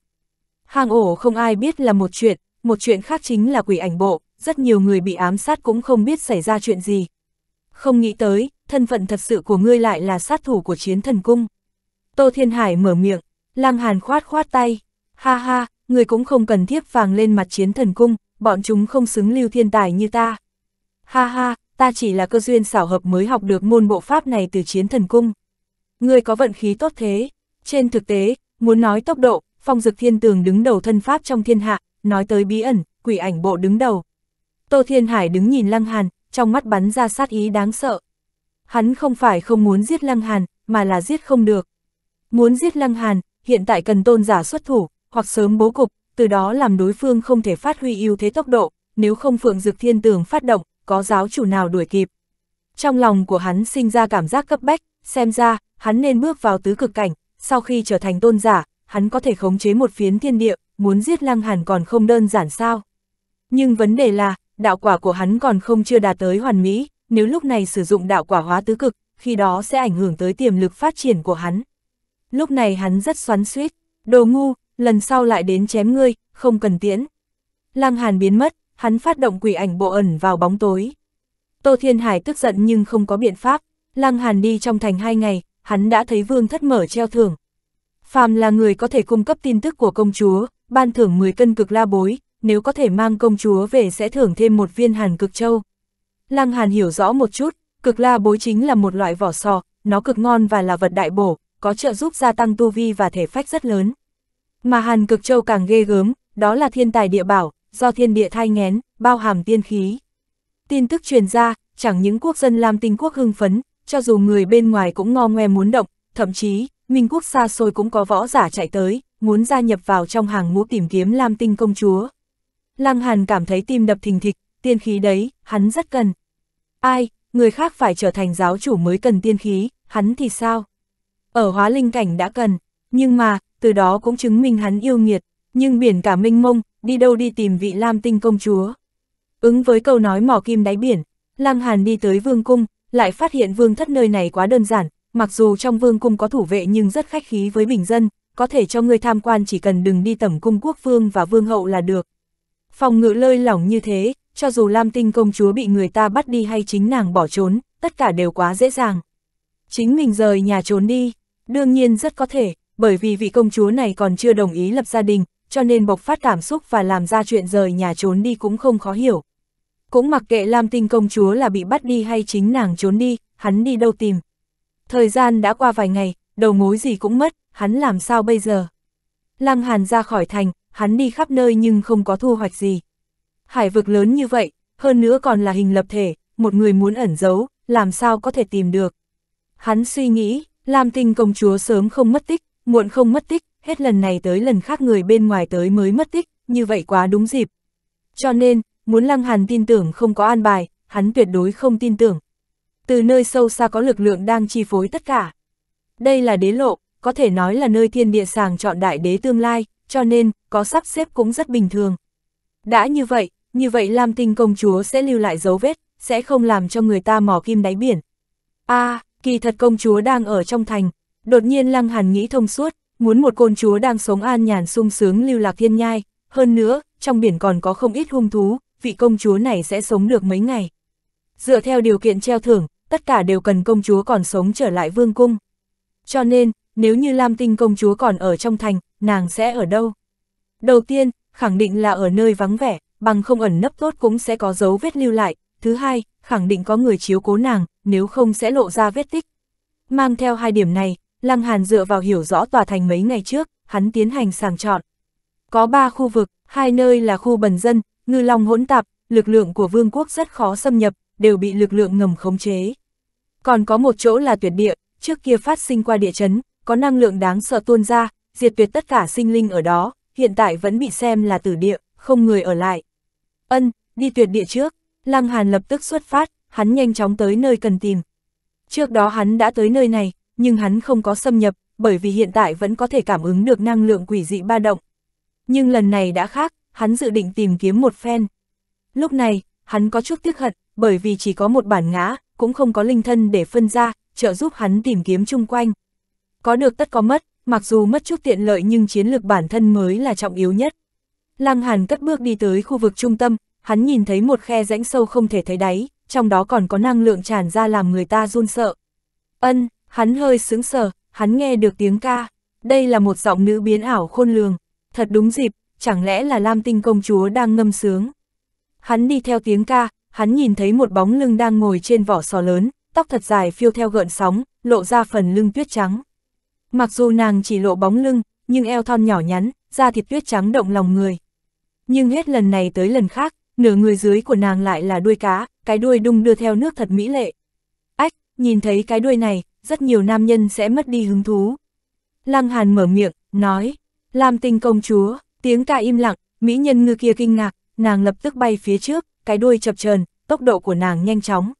Hàng ổ không ai biết là một chuyện, một chuyện khác chính là quỷ ảnh bộ, rất nhiều người bị ám sát cũng không biết xảy ra chuyện gì. Không nghĩ tới, thân phận thật sự của ngươi lại là sát thủ của chiến thần cung. Tô Thiên Hải mở miệng, Lăng Hàn khoát khoát tay, ha ha, người cũng không cần thiếp vàng lên mặt chiến thần cung, bọn chúng không xứng lưu thiên tài như ta. Ha ha, ta chỉ là cơ duyên xảo hợp mới học được môn bộ pháp này từ chiến thần cung. Ngươi có vận khí tốt thế. Trên thực tế, muốn nói tốc độ, phong dực thiên tường đứng đầu thân pháp trong thiên hạ, nói tới bí ẩn, quỷ ảnh bộ đứng đầu. Tô Thiên Hải đứng nhìn Lăng Hàn, trong mắt bắn ra sát ý đáng sợ. Hắn không phải không muốn giết Lăng Hàn, mà là giết không được. Muốn giết Lăng Hàn, hiện tại cần tôn giả xuất thủ, hoặc sớm bố cục, từ đó làm đối phương không thể phát huy ưu thế tốc độ, nếu không Phượng Dực Thiên Tường phát động, có giáo chủ nào đuổi kịp. Trong lòng của hắn sinh ra cảm giác cấp bách, xem ra, hắn nên bước vào tứ cực cảnh, sau khi trở thành tôn giả, hắn có thể khống chế một phiến thiên địa, muốn giết Lăng Hàn còn không đơn giản sao. Nhưng vấn đề là, đạo quả của hắn còn không chưa đạt tới hoàn mỹ, nếu lúc này sử dụng đạo quả hóa tứ cực, khi đó sẽ ảnh hưởng tới tiềm lực phát triển của hắn. Lúc này hắn rất xoắn suýt, đồ ngu, lần sau lại đến chém ngươi, không cần tiễn. Lăng Hàn biến mất, hắn phát động quỷ ảnh bộ ẩn vào bóng tối. Tô Thiên Hải tức giận nhưng không có biện pháp, Lăng Hàn đi trong thành hai ngày, hắn đã thấy vương thất mở treo thưởng. Phàm là người có thể cung cấp tin tức của công chúa, ban thưởng 10 cân cực la bối, nếu có thể mang công chúa về sẽ thưởng thêm một viên hàn cực châu. Lăng Hàn hiểu rõ một chút, cực la bối chính là một loại vỏ sò, nó cực ngon và là vật đại bổ, có trợ giúp gia tăng tu vi và thể phách rất lớn. Mà hàn cực châu càng ghê gớm, đó là thiên tài địa bảo, do thiên địa thai ngén, bao hàm tiên khí. Tin tức truyền ra, chẳng những quốc dân Lam Tinh quốc hưng phấn, cho dù người bên ngoài cũng ngo ngoe muốn động, thậm chí, Minh quốc xa xôi cũng có võ giả chạy tới, muốn gia nhập vào trong hàng ngũ tìm kiếm Lam Tinh công chúa. Lăng Hàn cảm thấy tim đập thình thịch, tiên khí đấy, hắn rất cần. Ai, người khác phải trở thành giáo chủ mới cần tiên khí, hắn thì sao? Ở hóa linh cảnh đã cần, nhưng mà, từ đó cũng chứng minh hắn yêu nghiệt, nhưng biển cả minh mông, đi đâu đi tìm vị Lam Tinh công chúa. Ứng với câu nói mỏ kim đáy biển, Lăng Hàn đi tới vương cung, lại phát hiện vương thất nơi này quá đơn giản, mặc dù trong vương cung có thủ vệ nhưng rất khách khí với bình dân, có thể cho người tham quan chỉ cần đừng đi tẩm cung quốc vương và vương hậu là được. Phòng ngự lơi lỏng như thế, cho dù Lam Tinh công chúa bị người ta bắt đi hay chính nàng bỏ trốn, tất cả đều quá dễ dàng. Chính mình rời nhà trốn đi, đương nhiên rất có thể, bởi vì vị công chúa này còn chưa đồng ý lập gia đình, cho nên bộc phát cảm xúc và làm ra chuyện rời nhà trốn đi cũng không khó hiểu. Cũng mặc kệ Lam Tinh công chúa là bị bắt đi hay chính nàng trốn đi, hắn đi đâu tìm. Thời gian đã qua vài ngày, đầu mối gì cũng mất, hắn làm sao bây giờ? Lăng Hàn ra khỏi thành, hắn đi khắp nơi nhưng không có thu hoạch gì. Hải vực lớn như vậy, hơn nữa còn là hình lập thể, một người muốn ẩn giấu, làm sao có thể tìm được. Hắn suy nghĩ, Lam Tinh công chúa sớm không mất tích, muộn không mất tích, hết lần này tới lần khác người bên ngoài tới mới mất tích, như vậy quá đúng dịp. Cho nên, muốn Lăng Hàn tin tưởng không có an bài, hắn tuyệt đối không tin tưởng. Từ nơi sâu xa có lực lượng đang chi phối tất cả. Đây là đế lộ, có thể nói là nơi thiên địa sàng chọn đại đế tương lai, cho nên, có sắp xếp cũng rất bình thường. Đã như vậy, như vậy Lam Tinh công chúa sẽ lưu lại dấu vết, sẽ không làm cho người ta mò kim đáy biển. a à, kỳ thật công chúa đang ở trong thành, đột nhiên Lăng Hàn nghĩ thông suốt, muốn một côn chúa đang sống an nhàn sung sướng lưu lạc thiên nhai, hơn nữa, trong biển còn có không ít hung thú, vị công chúa này sẽ sống được mấy ngày. Dựa theo điều kiện treo thưởng, tất cả đều cần công chúa còn sống trở lại vương cung. Cho nên, nếu như Lam Tinh công chúa còn ở trong thành, nàng sẽ ở đâu? Đầu tiên, khẳng định là ở nơi vắng vẻ, bằng không ẩn nấp tốt cũng sẽ có dấu vết lưu lại. Thứ hai, khẳng định có người chiếu cố nàng, nếu không sẽ lộ ra vết tích. Mang theo hai điểm này, Lăng Hàn dựa vào hiểu rõ tòa thành mấy ngày trước, hắn tiến hành sàng chọn. Có ba khu vực, hai nơi là khu bần dân, ngư long hỗn tạp, lực lượng của vương quốc rất khó xâm nhập, đều bị lực lượng ngầm khống chế. Còn có một chỗ là tuyệt địa, trước kia phát sinh qua địa chấn, có năng lượng đáng sợ tuôn ra, diệt tuyệt tất cả sinh linh ở đó, hiện tại vẫn bị xem là tử địa, không người ở lại. Ân, đi tuyệt địa trước, Lăng Hàn lập tức xuất phát, hắn nhanh chóng tới nơi cần tìm. Trước đó hắn đã tới nơi này, nhưng hắn không có xâm nhập, bởi vì hiện tại vẫn có thể cảm ứng được năng lượng quỷ dị ba động. Nhưng lần này đã khác, hắn dự định tìm kiếm một phen. Lúc này, hắn có chút tiếc hận, bởi vì chỉ có một bản ngã, cũng không có linh thân để phân ra, trợ giúp hắn tìm kiếm chung quanh. Có được tất có mất, mặc dù mất chút tiện lợi nhưng chiến lược bản thân mới là trọng yếu nhất. Lăng Hàn cất bước đi tới khu vực trung tâm, hắn nhìn thấy một khe rãnh sâu không thể thấy đáy, trong đó còn có năng lượng tràn ra làm người ta run sợ. Ân, hắn hơi sướng sờ, hắn nghe được tiếng ca. Đây là một giọng nữ biến ảo khôn lường. Thật đúng dịp, chẳng lẽ là Lam Tinh công chúa đang ngâm sướng. Hắn đi theo tiếng ca, hắn nhìn thấy một bóng lưng đang ngồi trên vỏ sò lớn, tóc thật dài phiêu theo gợn sóng, lộ ra phần lưng tuyết trắng. Mặc dù nàng chỉ lộ bóng lưng, nhưng eo thon nhỏ nhắn, da thịt tuyết trắng động lòng người. Nhưng hết lần này tới lần khác, nửa người dưới của nàng lại là đuôi cá, cái đuôi đung đưa theo nước thật mỹ lệ. Ách, nhìn thấy cái đuôi này, rất nhiều nam nhân sẽ mất đi hứng thú. Lăng Hàn mở miệng, nói, Lam tinh công chúa, tiếng ca im lặng, mỹ nhân ngư kia kinh ngạc, nàng lập tức bay phía trước, cái đuôi chập chờn, tốc độ của nàng nhanh chóng.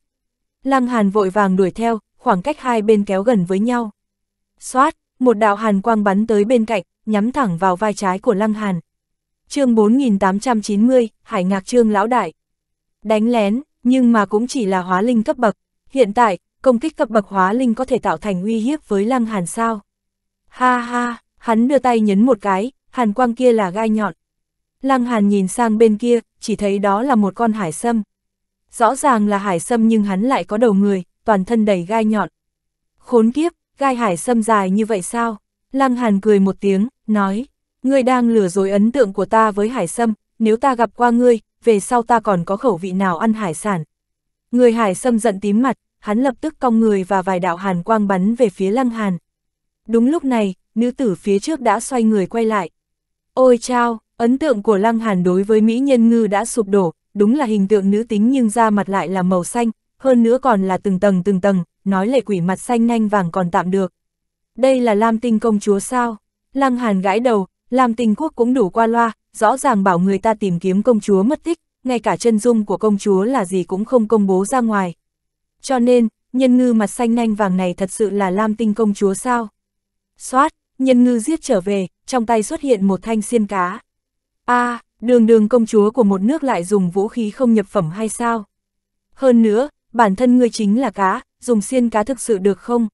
Lăng Hàn vội vàng đuổi theo, khoảng cách hai bên kéo gần với nhau. Xoát, một đạo hàn quang bắn tới bên cạnh, nhắm thẳng vào vai trái của Lăng Hàn. chương 4890, Hải Ngạc Trương Lão Đại. Đánh lén, nhưng mà cũng chỉ là hóa linh cấp bậc. Hiện tại, công kích cấp bậc hóa linh có thể tạo thành uy hiếp với Lăng Hàn sao? Ha ha, hắn đưa tay nhấn một cái, hàn quang kia là gai nhọn. Lăng Hàn nhìn sang bên kia, chỉ thấy đó là một con hải sâm. Rõ ràng là hải sâm nhưng hắn lại có đầu người, toàn thân đầy gai nhọn. Khốn kiếp, gai hải sâm dài như vậy sao? Lăng Hàn cười một tiếng, nói, ngươi đang lừa dối ấn tượng của ta với hải sâm, nếu ta gặp qua ngươi, về sau ta còn có khẩu vị nào ăn hải sản. Người hải sâm giận tím mặt, hắn lập tức cong người và vài đạo hàn quang bắn về phía Lăng Hàn. Đúng lúc này, nữ tử phía trước đã xoay người quay lại. Ôi chao, ấn tượng của Lăng Hàn đối với Mỹ Nhân Ngư đã sụp đổ, đúng là hình tượng nữ tính nhưng da mặt lại là màu xanh, hơn nữa còn là từng tầng từng tầng, nói lệ quỷ mặt xanh nhanh vàng còn tạm được. Đây là Lam Tinh công chúa sao? Lăng Hàn gãi đầu, Lam Tinh quốc cũng đủ qua loa, rõ ràng bảo người ta tìm kiếm công chúa mất tích, ngay cả chân dung của công chúa là gì cũng không công bố ra ngoài. Cho nên, nhân ngư mặt xanh nhanh vàng này thật sự là Lam Tinh công chúa sao? Xoát, nhân ngư giết trở về, trong tay xuất hiện một thanh xiên cá. a đường đường công chúa của một nước lại dùng vũ khí không nhập phẩm hay sao? Hơn nữa, bản thân ngươi chính là cá, dùng xiên cá thực sự được không?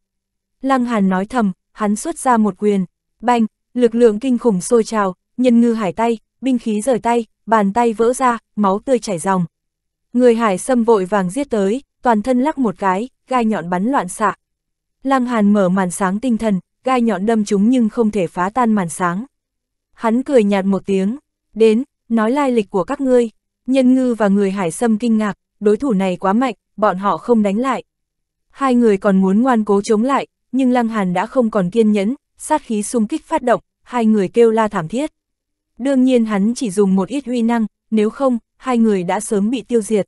Lăng Hàn nói thầm, hắn xuất ra một quyền, banh, lực lượng kinh khủng sôi trào, nhân ngư hải tay, binh khí rời tay, bàn tay vỡ ra, máu tươi chảy ròng. Người hải xâm vội vàng giết tới, toàn thân lắc một cái, gai nhọn bắn loạn xạ. Lăng Hàn mở màn sáng tinh thần, gai nhọn đâm chúng nhưng không thể phá tan màn sáng. Hắn cười nhạt một tiếng, đến, nói lai lịch của các ngươi. Nhân ngư và người hải sâm kinh ngạc, đối thủ này quá mạnh, bọn họ không đánh lại. Hai người còn muốn ngoan cố chống lại, nhưng Lăng Hàn đã không còn kiên nhẫn, sát khí xung kích phát động, hai người kêu la thảm thiết. Đương nhiên hắn chỉ dùng một ít huy năng, nếu không, hai người đã sớm bị tiêu diệt.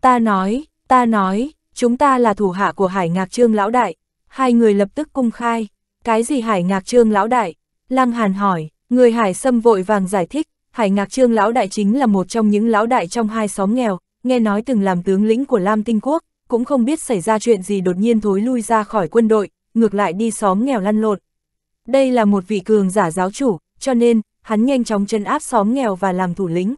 Ta nói, ta nói, chúng ta là thủ hạ của Hải Ngạc Trương Lão Đại. Hai người lập tức cung khai. Cái gì Hải Ngạc Trương Lão Đại? Lăng Hàn hỏi, người Hải Sâm vội vàng giải thích, Hải Ngạc Trương Lão Đại chính là một trong những lão đại trong hai xóm nghèo, nghe nói từng làm tướng lĩnh của Lam Tinh Quốc, cũng không biết xảy ra chuyện gì đột nhiên thối lui ra khỏi quân đội, ngược lại đi xóm nghèo lăn lộn. Đây là một vị cường giả giáo chủ, cho nên, hắn nhanh chóng chân áp xóm nghèo và làm thủ lĩnh.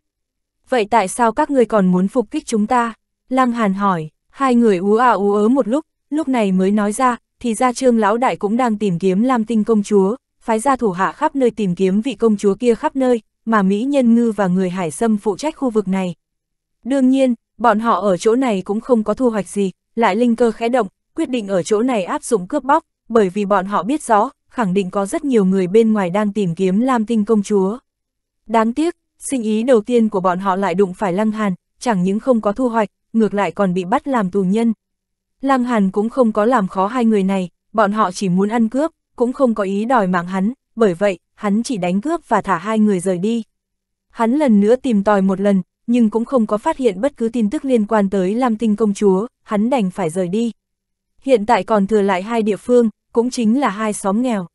Vậy tại sao các người còn muốn phục kích chúng ta? Lăng Hàn hỏi, hai người ú à ú ớ một lúc, lúc này mới nói ra, thì ra trương lão đại cũng đang tìm kiếm Lam Tinh công chúa, phái ra thủ hạ khắp nơi tìm kiếm vị công chúa kia khắp nơi, mà Mỹ Nhân Ngư và người Hải Sâm phụ trách khu vực này. Đương nhiên, bọn họ ở chỗ này cũng không có thu hoạch gì, lại linh cơ khẽ động, quyết định ở chỗ này áp dụng cướp bóc, bởi vì bọn họ biết rõ, khẳng định có rất nhiều người bên ngoài đang tìm kiếm Lam Tinh công chúa. Đáng tiếc, sinh ý đầu tiên của bọn họ lại đụng phải Lăng Hàn, chẳng những không có thu hoạch, ngược lại còn bị bắt làm tù nhân. Lăng Hàn cũng không có làm khó hai người này, bọn họ chỉ muốn ăn cướp, cũng không có ý đòi mạng hắn, bởi vậy, hắn chỉ đánh cướp và thả hai người rời đi. Hắn lần nữa tìm tòi một lần, nhưng cũng không có phát hiện bất cứ tin tức liên quan tới Lam Tinh công chúa, hắn đành phải rời đi. Hiện tại còn thừa lại hai địa phương, cũng chính là hai xóm nghèo.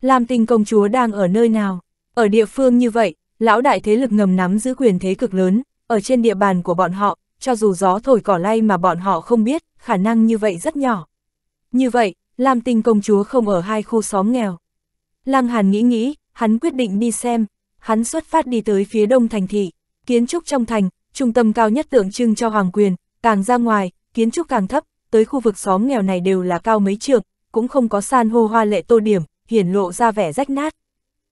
Lam Tinh công chúa đang ở nơi nào? Ở địa phương như vậy, lão đại thế lực ngầm nắm giữ quyền thế cực lớn, ở trên địa bàn của bọn họ, cho dù gió thổi cỏ lay mà bọn họ không biết, khả năng như vậy rất nhỏ. Như vậy, Lam Tinh công chúa không ở hai khu xóm nghèo. Lăng Hàn nghĩ nghĩ, hắn quyết định đi xem, hắn xuất phát đi tới phía đông thành thị, kiến trúc trong thành, trung tâm cao nhất tượng trưng cho hoàng quyền, càng ra ngoài, kiến trúc càng thấp, tới khu vực xóm nghèo này đều là cao mấy trượng, cũng không có san hô hoa lệ tô điểm, hiển lộ ra vẻ rách nát.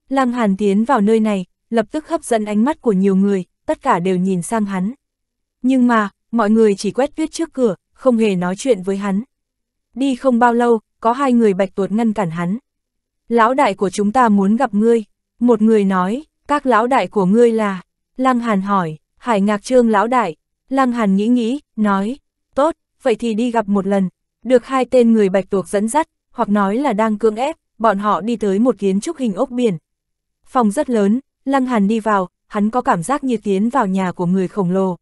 Lăng Hàn tiến vào nơi này, lập tức hấp dẫn ánh mắt của nhiều người, tất cả đều nhìn sang hắn. Nhưng mà, mọi người chỉ quét viết trước cửa, không hề nói chuyện với hắn. Đi không bao lâu, có hai người bạch tuột ngăn cản hắn. Lão đại của chúng ta muốn gặp ngươi. Một người nói, các lão đại của ngươi là... Lăng Hàn hỏi, Hải Ngạc Trương lão đại. Lăng Hàn nghĩ nghĩ, nói, tốt, vậy thì đi gặp một lần. Được hai tên người bạch tuộc dẫn dắt, hoặc nói là đang cưỡng ép, bọn họ đi tới một kiến trúc hình ốc biển. Phòng rất lớn, Lăng Hàn đi vào, hắn có cảm giác như tiến vào nhà của người khổng lồ.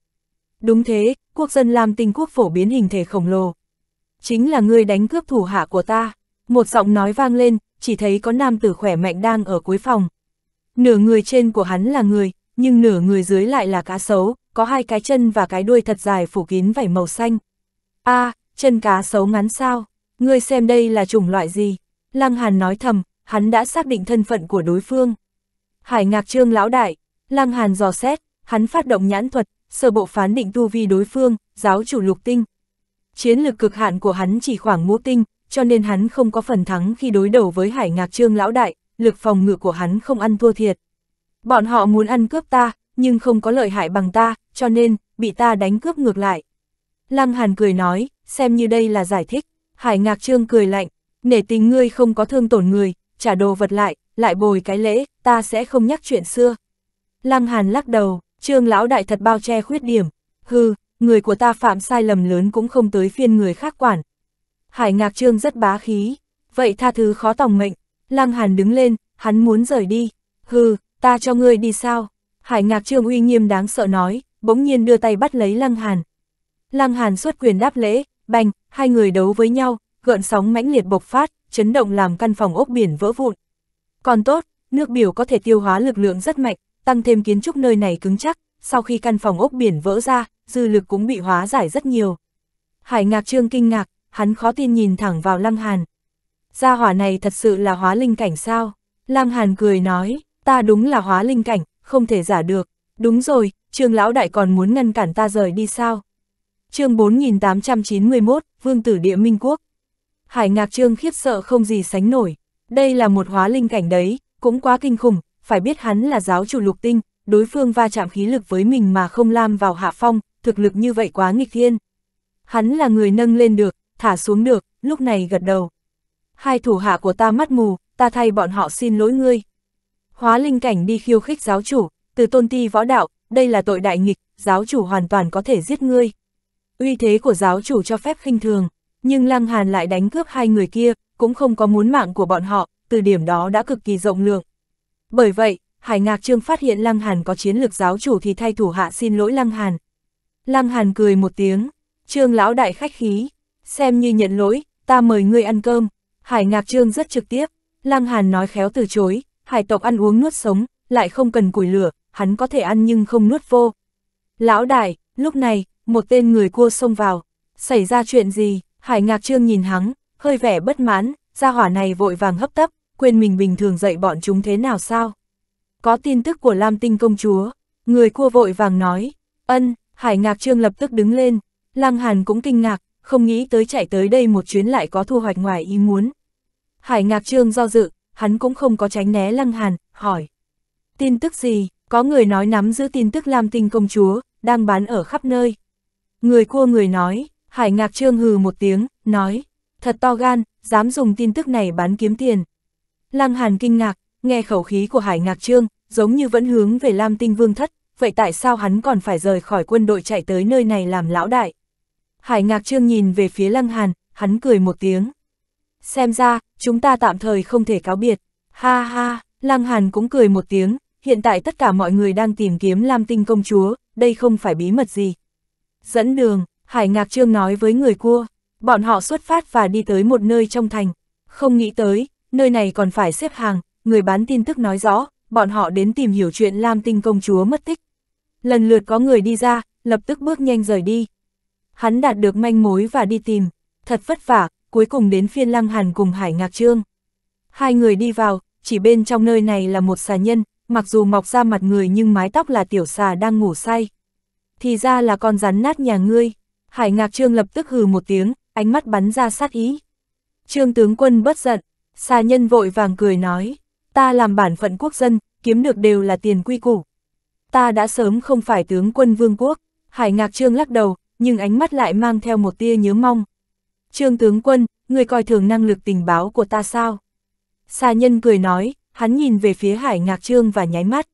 Đúng thế, quốc dân Lam tinh quốc phổ biến hình thể khổng lồ. Chính là người đánh cướp thủ hạ của ta. Một giọng nói vang lên, chỉ thấy có nam tử khỏe mạnh đang ở cuối phòng. Nửa người trên của hắn là người, nhưng nửa người dưới lại là cá sấu, có hai cái chân và cái đuôi thật dài phủ kín vảy màu xanh. a chân cá sấu ngắn sao? Ngươi xem đây là chủng loại gì? Lăng Hàn nói thầm, hắn đã xác định thân phận của đối phương. Hải ngạc trương lão đại, Lăng Hàn dò xét, hắn phát động nhãn thuật, sơ bộ phán định tu vi đối phương, giáo chủ lục tinh. Chiến lược cực hạn của hắn chỉ khoảng ngũ tinh, cho nên hắn không có phần thắng khi đối đầu với hải ngạc trương lão đại, lực phòng ngự của hắn không ăn thua thiệt. Bọn họ muốn ăn cướp ta, nhưng không có lợi hại bằng ta, cho nên, bị ta đánh cướp ngược lại. Lăng Hàn cười nói, xem như đây là giải thích. Hải ngạc trương cười lạnh, nể tình ngươi không có thương tổn người, trả đồ vật lại, lại bồi cái lễ, ta sẽ không nhắc chuyện xưa. Lăng Hàn lắc đầu, trương lão đại thật bao che khuyết điểm, hư, người của ta phạm sai lầm lớn cũng không tới phiên người khác quản. Hải Ngạc Trương rất bá khí, vậy tha thứ khó tòng mệnh, Lăng Hàn đứng lên, hắn muốn rời đi, hừ, ta cho ngươi đi sao? Hải Ngạc Trương uy nghiêm đáng sợ nói, bỗng nhiên đưa tay bắt lấy Lăng Hàn. Lăng Hàn xuất quyền đáp lễ, bành, hai người đấu với nhau, gợn sóng mãnh liệt bộc phát, chấn động làm căn phòng ốc biển vỡ vụn. Còn tốt, nước biểu có thể tiêu hóa lực lượng rất mạnh, tăng thêm kiến trúc nơi này cứng chắc, sau khi căn phòng ốc biển vỡ ra, dư lực cũng bị hóa giải rất nhiều. Hải Ngạc Trương kinh ngạc, hắn khó tin nhìn thẳng vào Lăng Hàn. Gia hỏa này thật sự là hóa linh cảnh sao? Lăng Hàn cười nói, ta đúng là hóa linh cảnh, không thể giả được. Đúng rồi, Trương Lão Đại còn muốn ngăn cản ta rời đi sao? chương 4891, Vương tử địa Minh Quốc. Hải Ngạc Trương khiếp sợ không gì sánh nổi. Đây là một hóa linh cảnh đấy, cũng quá kinh khủng, phải biết hắn là giáo chủ lục tinh, đối phương va chạm khí lực với mình mà không lam vào hạ phong, thực lực như vậy quá nghịch thiên. Hắn là người nâng lên được, thả xuống được, lúc này gật đầu. Hai thủ hạ của ta mắt mù, ta thay bọn họ xin lỗi ngươi. Hóa linh cảnh đi khiêu khích giáo chủ, từ tôn ti võ đạo, đây là tội đại nghịch, giáo chủ hoàn toàn có thể giết ngươi. Uy thế của giáo chủ cho phép khinh thường, nhưng Lăng Hàn lại đánh cướp hai người kia, cũng không có muốn mạng của bọn họ, từ điểm đó đã cực kỳ rộng lượng. Bởi vậy, Hải Ngạc Trương phát hiện Lăng Hàn có chiến lược giáo chủ thì thay thủ hạ xin lỗi Lăng Hàn. Lăng Hàn cười một tiếng, Trương lão đại khách khí, xem như nhận lỗi, ta mời ngươi ăn cơm. Hải Ngạc Trương rất trực tiếp, Lăng Hàn nói khéo từ chối, hải tộc ăn uống nuốt sống, lại không cần củi lửa, hắn có thể ăn nhưng không nuốt vô. Lão đại, lúc này, một tên người cua xông vào, xảy ra chuyện gì, Hải Ngạc Trương nhìn hắn, hơi vẻ bất mãn, gia hỏa này vội vàng hấp tấp, quên mình bình thường dạy bọn chúng thế nào sao. Có tin tức của Lam Tinh công chúa, người cua vội vàng nói, ân, Hải Ngạc Trương lập tức đứng lên, Lăng Hàn cũng kinh ngạc, không nghĩ tới chạy tới đây một chuyến lại có thu hoạch ngoài ý muốn. Hải Ngạc Trương do dự, hắn cũng không có tránh né Lăng Hàn, hỏi. Tin tức gì, có người nói nắm giữ tin tức Lam Tinh công chúa, đang bán ở khắp nơi. Người cua người nói, Hải Ngạc Trương hừ một tiếng, nói, thật to gan, dám dùng tin tức này bán kiếm tiền. Lăng Hàn kinh ngạc, nghe khẩu khí của Hải Ngạc Trương, giống như vẫn hướng về Lam Tinh Vương Thất, vậy tại sao hắn còn phải rời khỏi quân đội chạy tới nơi này làm lão đại? Hải Ngạc Trương nhìn về phía Lăng Hàn, hắn cười một tiếng. Xem ra, chúng ta tạm thời không thể cáo biệt. Ha ha, Lăng Hàn cũng cười một tiếng, hiện tại tất cả mọi người đang tìm kiếm Lam Tinh công chúa, đây không phải bí mật gì. Dẫn đường, Hải Ngạc Trương nói với người cua, bọn họ xuất phát và đi tới một nơi trong thành. Không nghĩ tới, nơi này còn phải xếp hàng, người bán tin tức nói rõ, bọn họ đến tìm hiểu chuyện Lam Tinh công chúa mất tích. Lần lượt có người đi ra, lập tức bước nhanh rời đi. Hắn đạt được manh mối và đi tìm, thật vất vả, cuối cùng đến phiên Lăng Hàn cùng Hải Ngạc Trương. Hai người đi vào, chỉ bên trong nơi này là một xà nhân, mặc dù mọc ra mặt người nhưng mái tóc là tiểu xà đang ngủ say. Thì ra là con rắn nát nhà ngươi. Hải Ngạc Trương lập tức hừ một tiếng, ánh mắt bắn ra sát ý. Trương tướng quân bất giận, xà nhân vội vàng cười nói, ta làm bản phận quốc dân, kiếm được đều là tiền quy củ. Ta đã sớm không phải tướng quân vương quốc, Hải Ngạc Trương lắc đầu, nhưng ánh mắt lại mang theo một tia nhớ mong. Trương tướng quân, người coi thường năng lực tình báo của ta sao? Xà nhân cười nói, hắn nhìn về phía Hải Ngạc Trương và nháy mắt.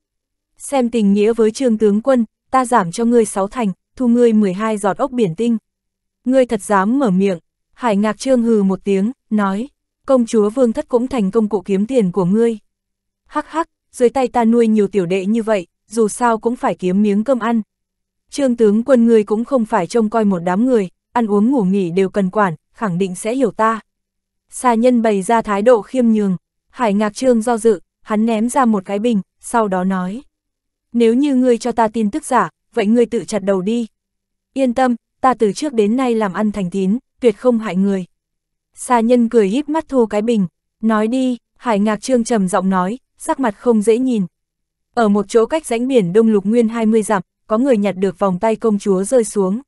Xem tình nghĩa với Trương tướng quân, ta giảm cho ngươi sáu thành, thu ngươi 12 giọt ốc biển tinh. Ngươi thật dám mở miệng, Hải Ngạc Trương hừ một tiếng, nói, công chúa vương thất cũng thành công cụ kiếm tiền của ngươi. Hắc hắc, dưới tay ta nuôi nhiều tiểu đệ như vậy, dù sao cũng phải kiếm miếng cơm ăn. Trương tướng quân ngươi cũng không phải trông coi một đám người, ăn uống ngủ nghỉ đều cần quản, khẳng định sẽ hiểu ta. Xà nhân bày ra thái độ khiêm nhường, Hải Ngạc Trương do dự, hắn ném ra một cái bình, sau đó nói. Nếu như ngươi cho ta tin tức giả, vậy ngươi tự chặt đầu đi. Yên tâm, ta từ trước đến nay làm ăn thành tín, tuyệt không hại người. Xà nhân cười híp mắt thu cái bình, nói đi, Hải Ngạc Trương trầm giọng nói, sắc mặt không dễ nhìn. Ở một chỗ cách rãnh biển Đông Lục Nguyên 20 dặm, có người nhặt được vòng tay công chúa rơi xuống.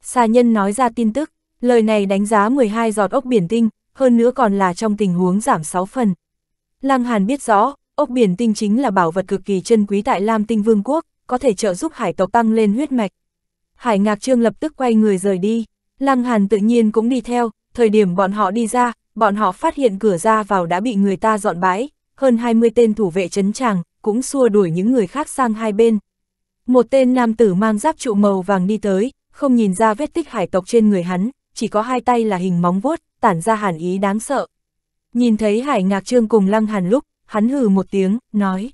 Xà nhân nói ra tin tức, lời này đánh giá 12 giọt ốc biển tinh, hơn nữa còn là trong tình huống giảm 6 phần. Lăng Hàn biết rõ, ốc biển tinh chính là bảo vật cực kỳ chân quý tại Lam Tinh Vương quốc, có thể trợ giúp hải tộc tăng lên huyết mạch. Hải Ngạc Trương lập tức quay người rời đi, Lăng Hàn tự nhiên cũng đi theo, thời điểm bọn họ đi ra, bọn họ phát hiện cửa ra vào đã bị người ta dọn bãi, hơn 20 tên thủ vệ chấn tràng, cũng xua đuổi những người khác sang hai bên. Một tên nam tử mang giáp trụ màu vàng đi tới, không nhìn ra vết tích hải tộc trên người hắn, chỉ có hai tay là hình móng vuốt, tản ra hàn ý đáng sợ. Nhìn thấy hải ngạc trương cùng lăng hàn lúc, hắn hừ một tiếng, nói.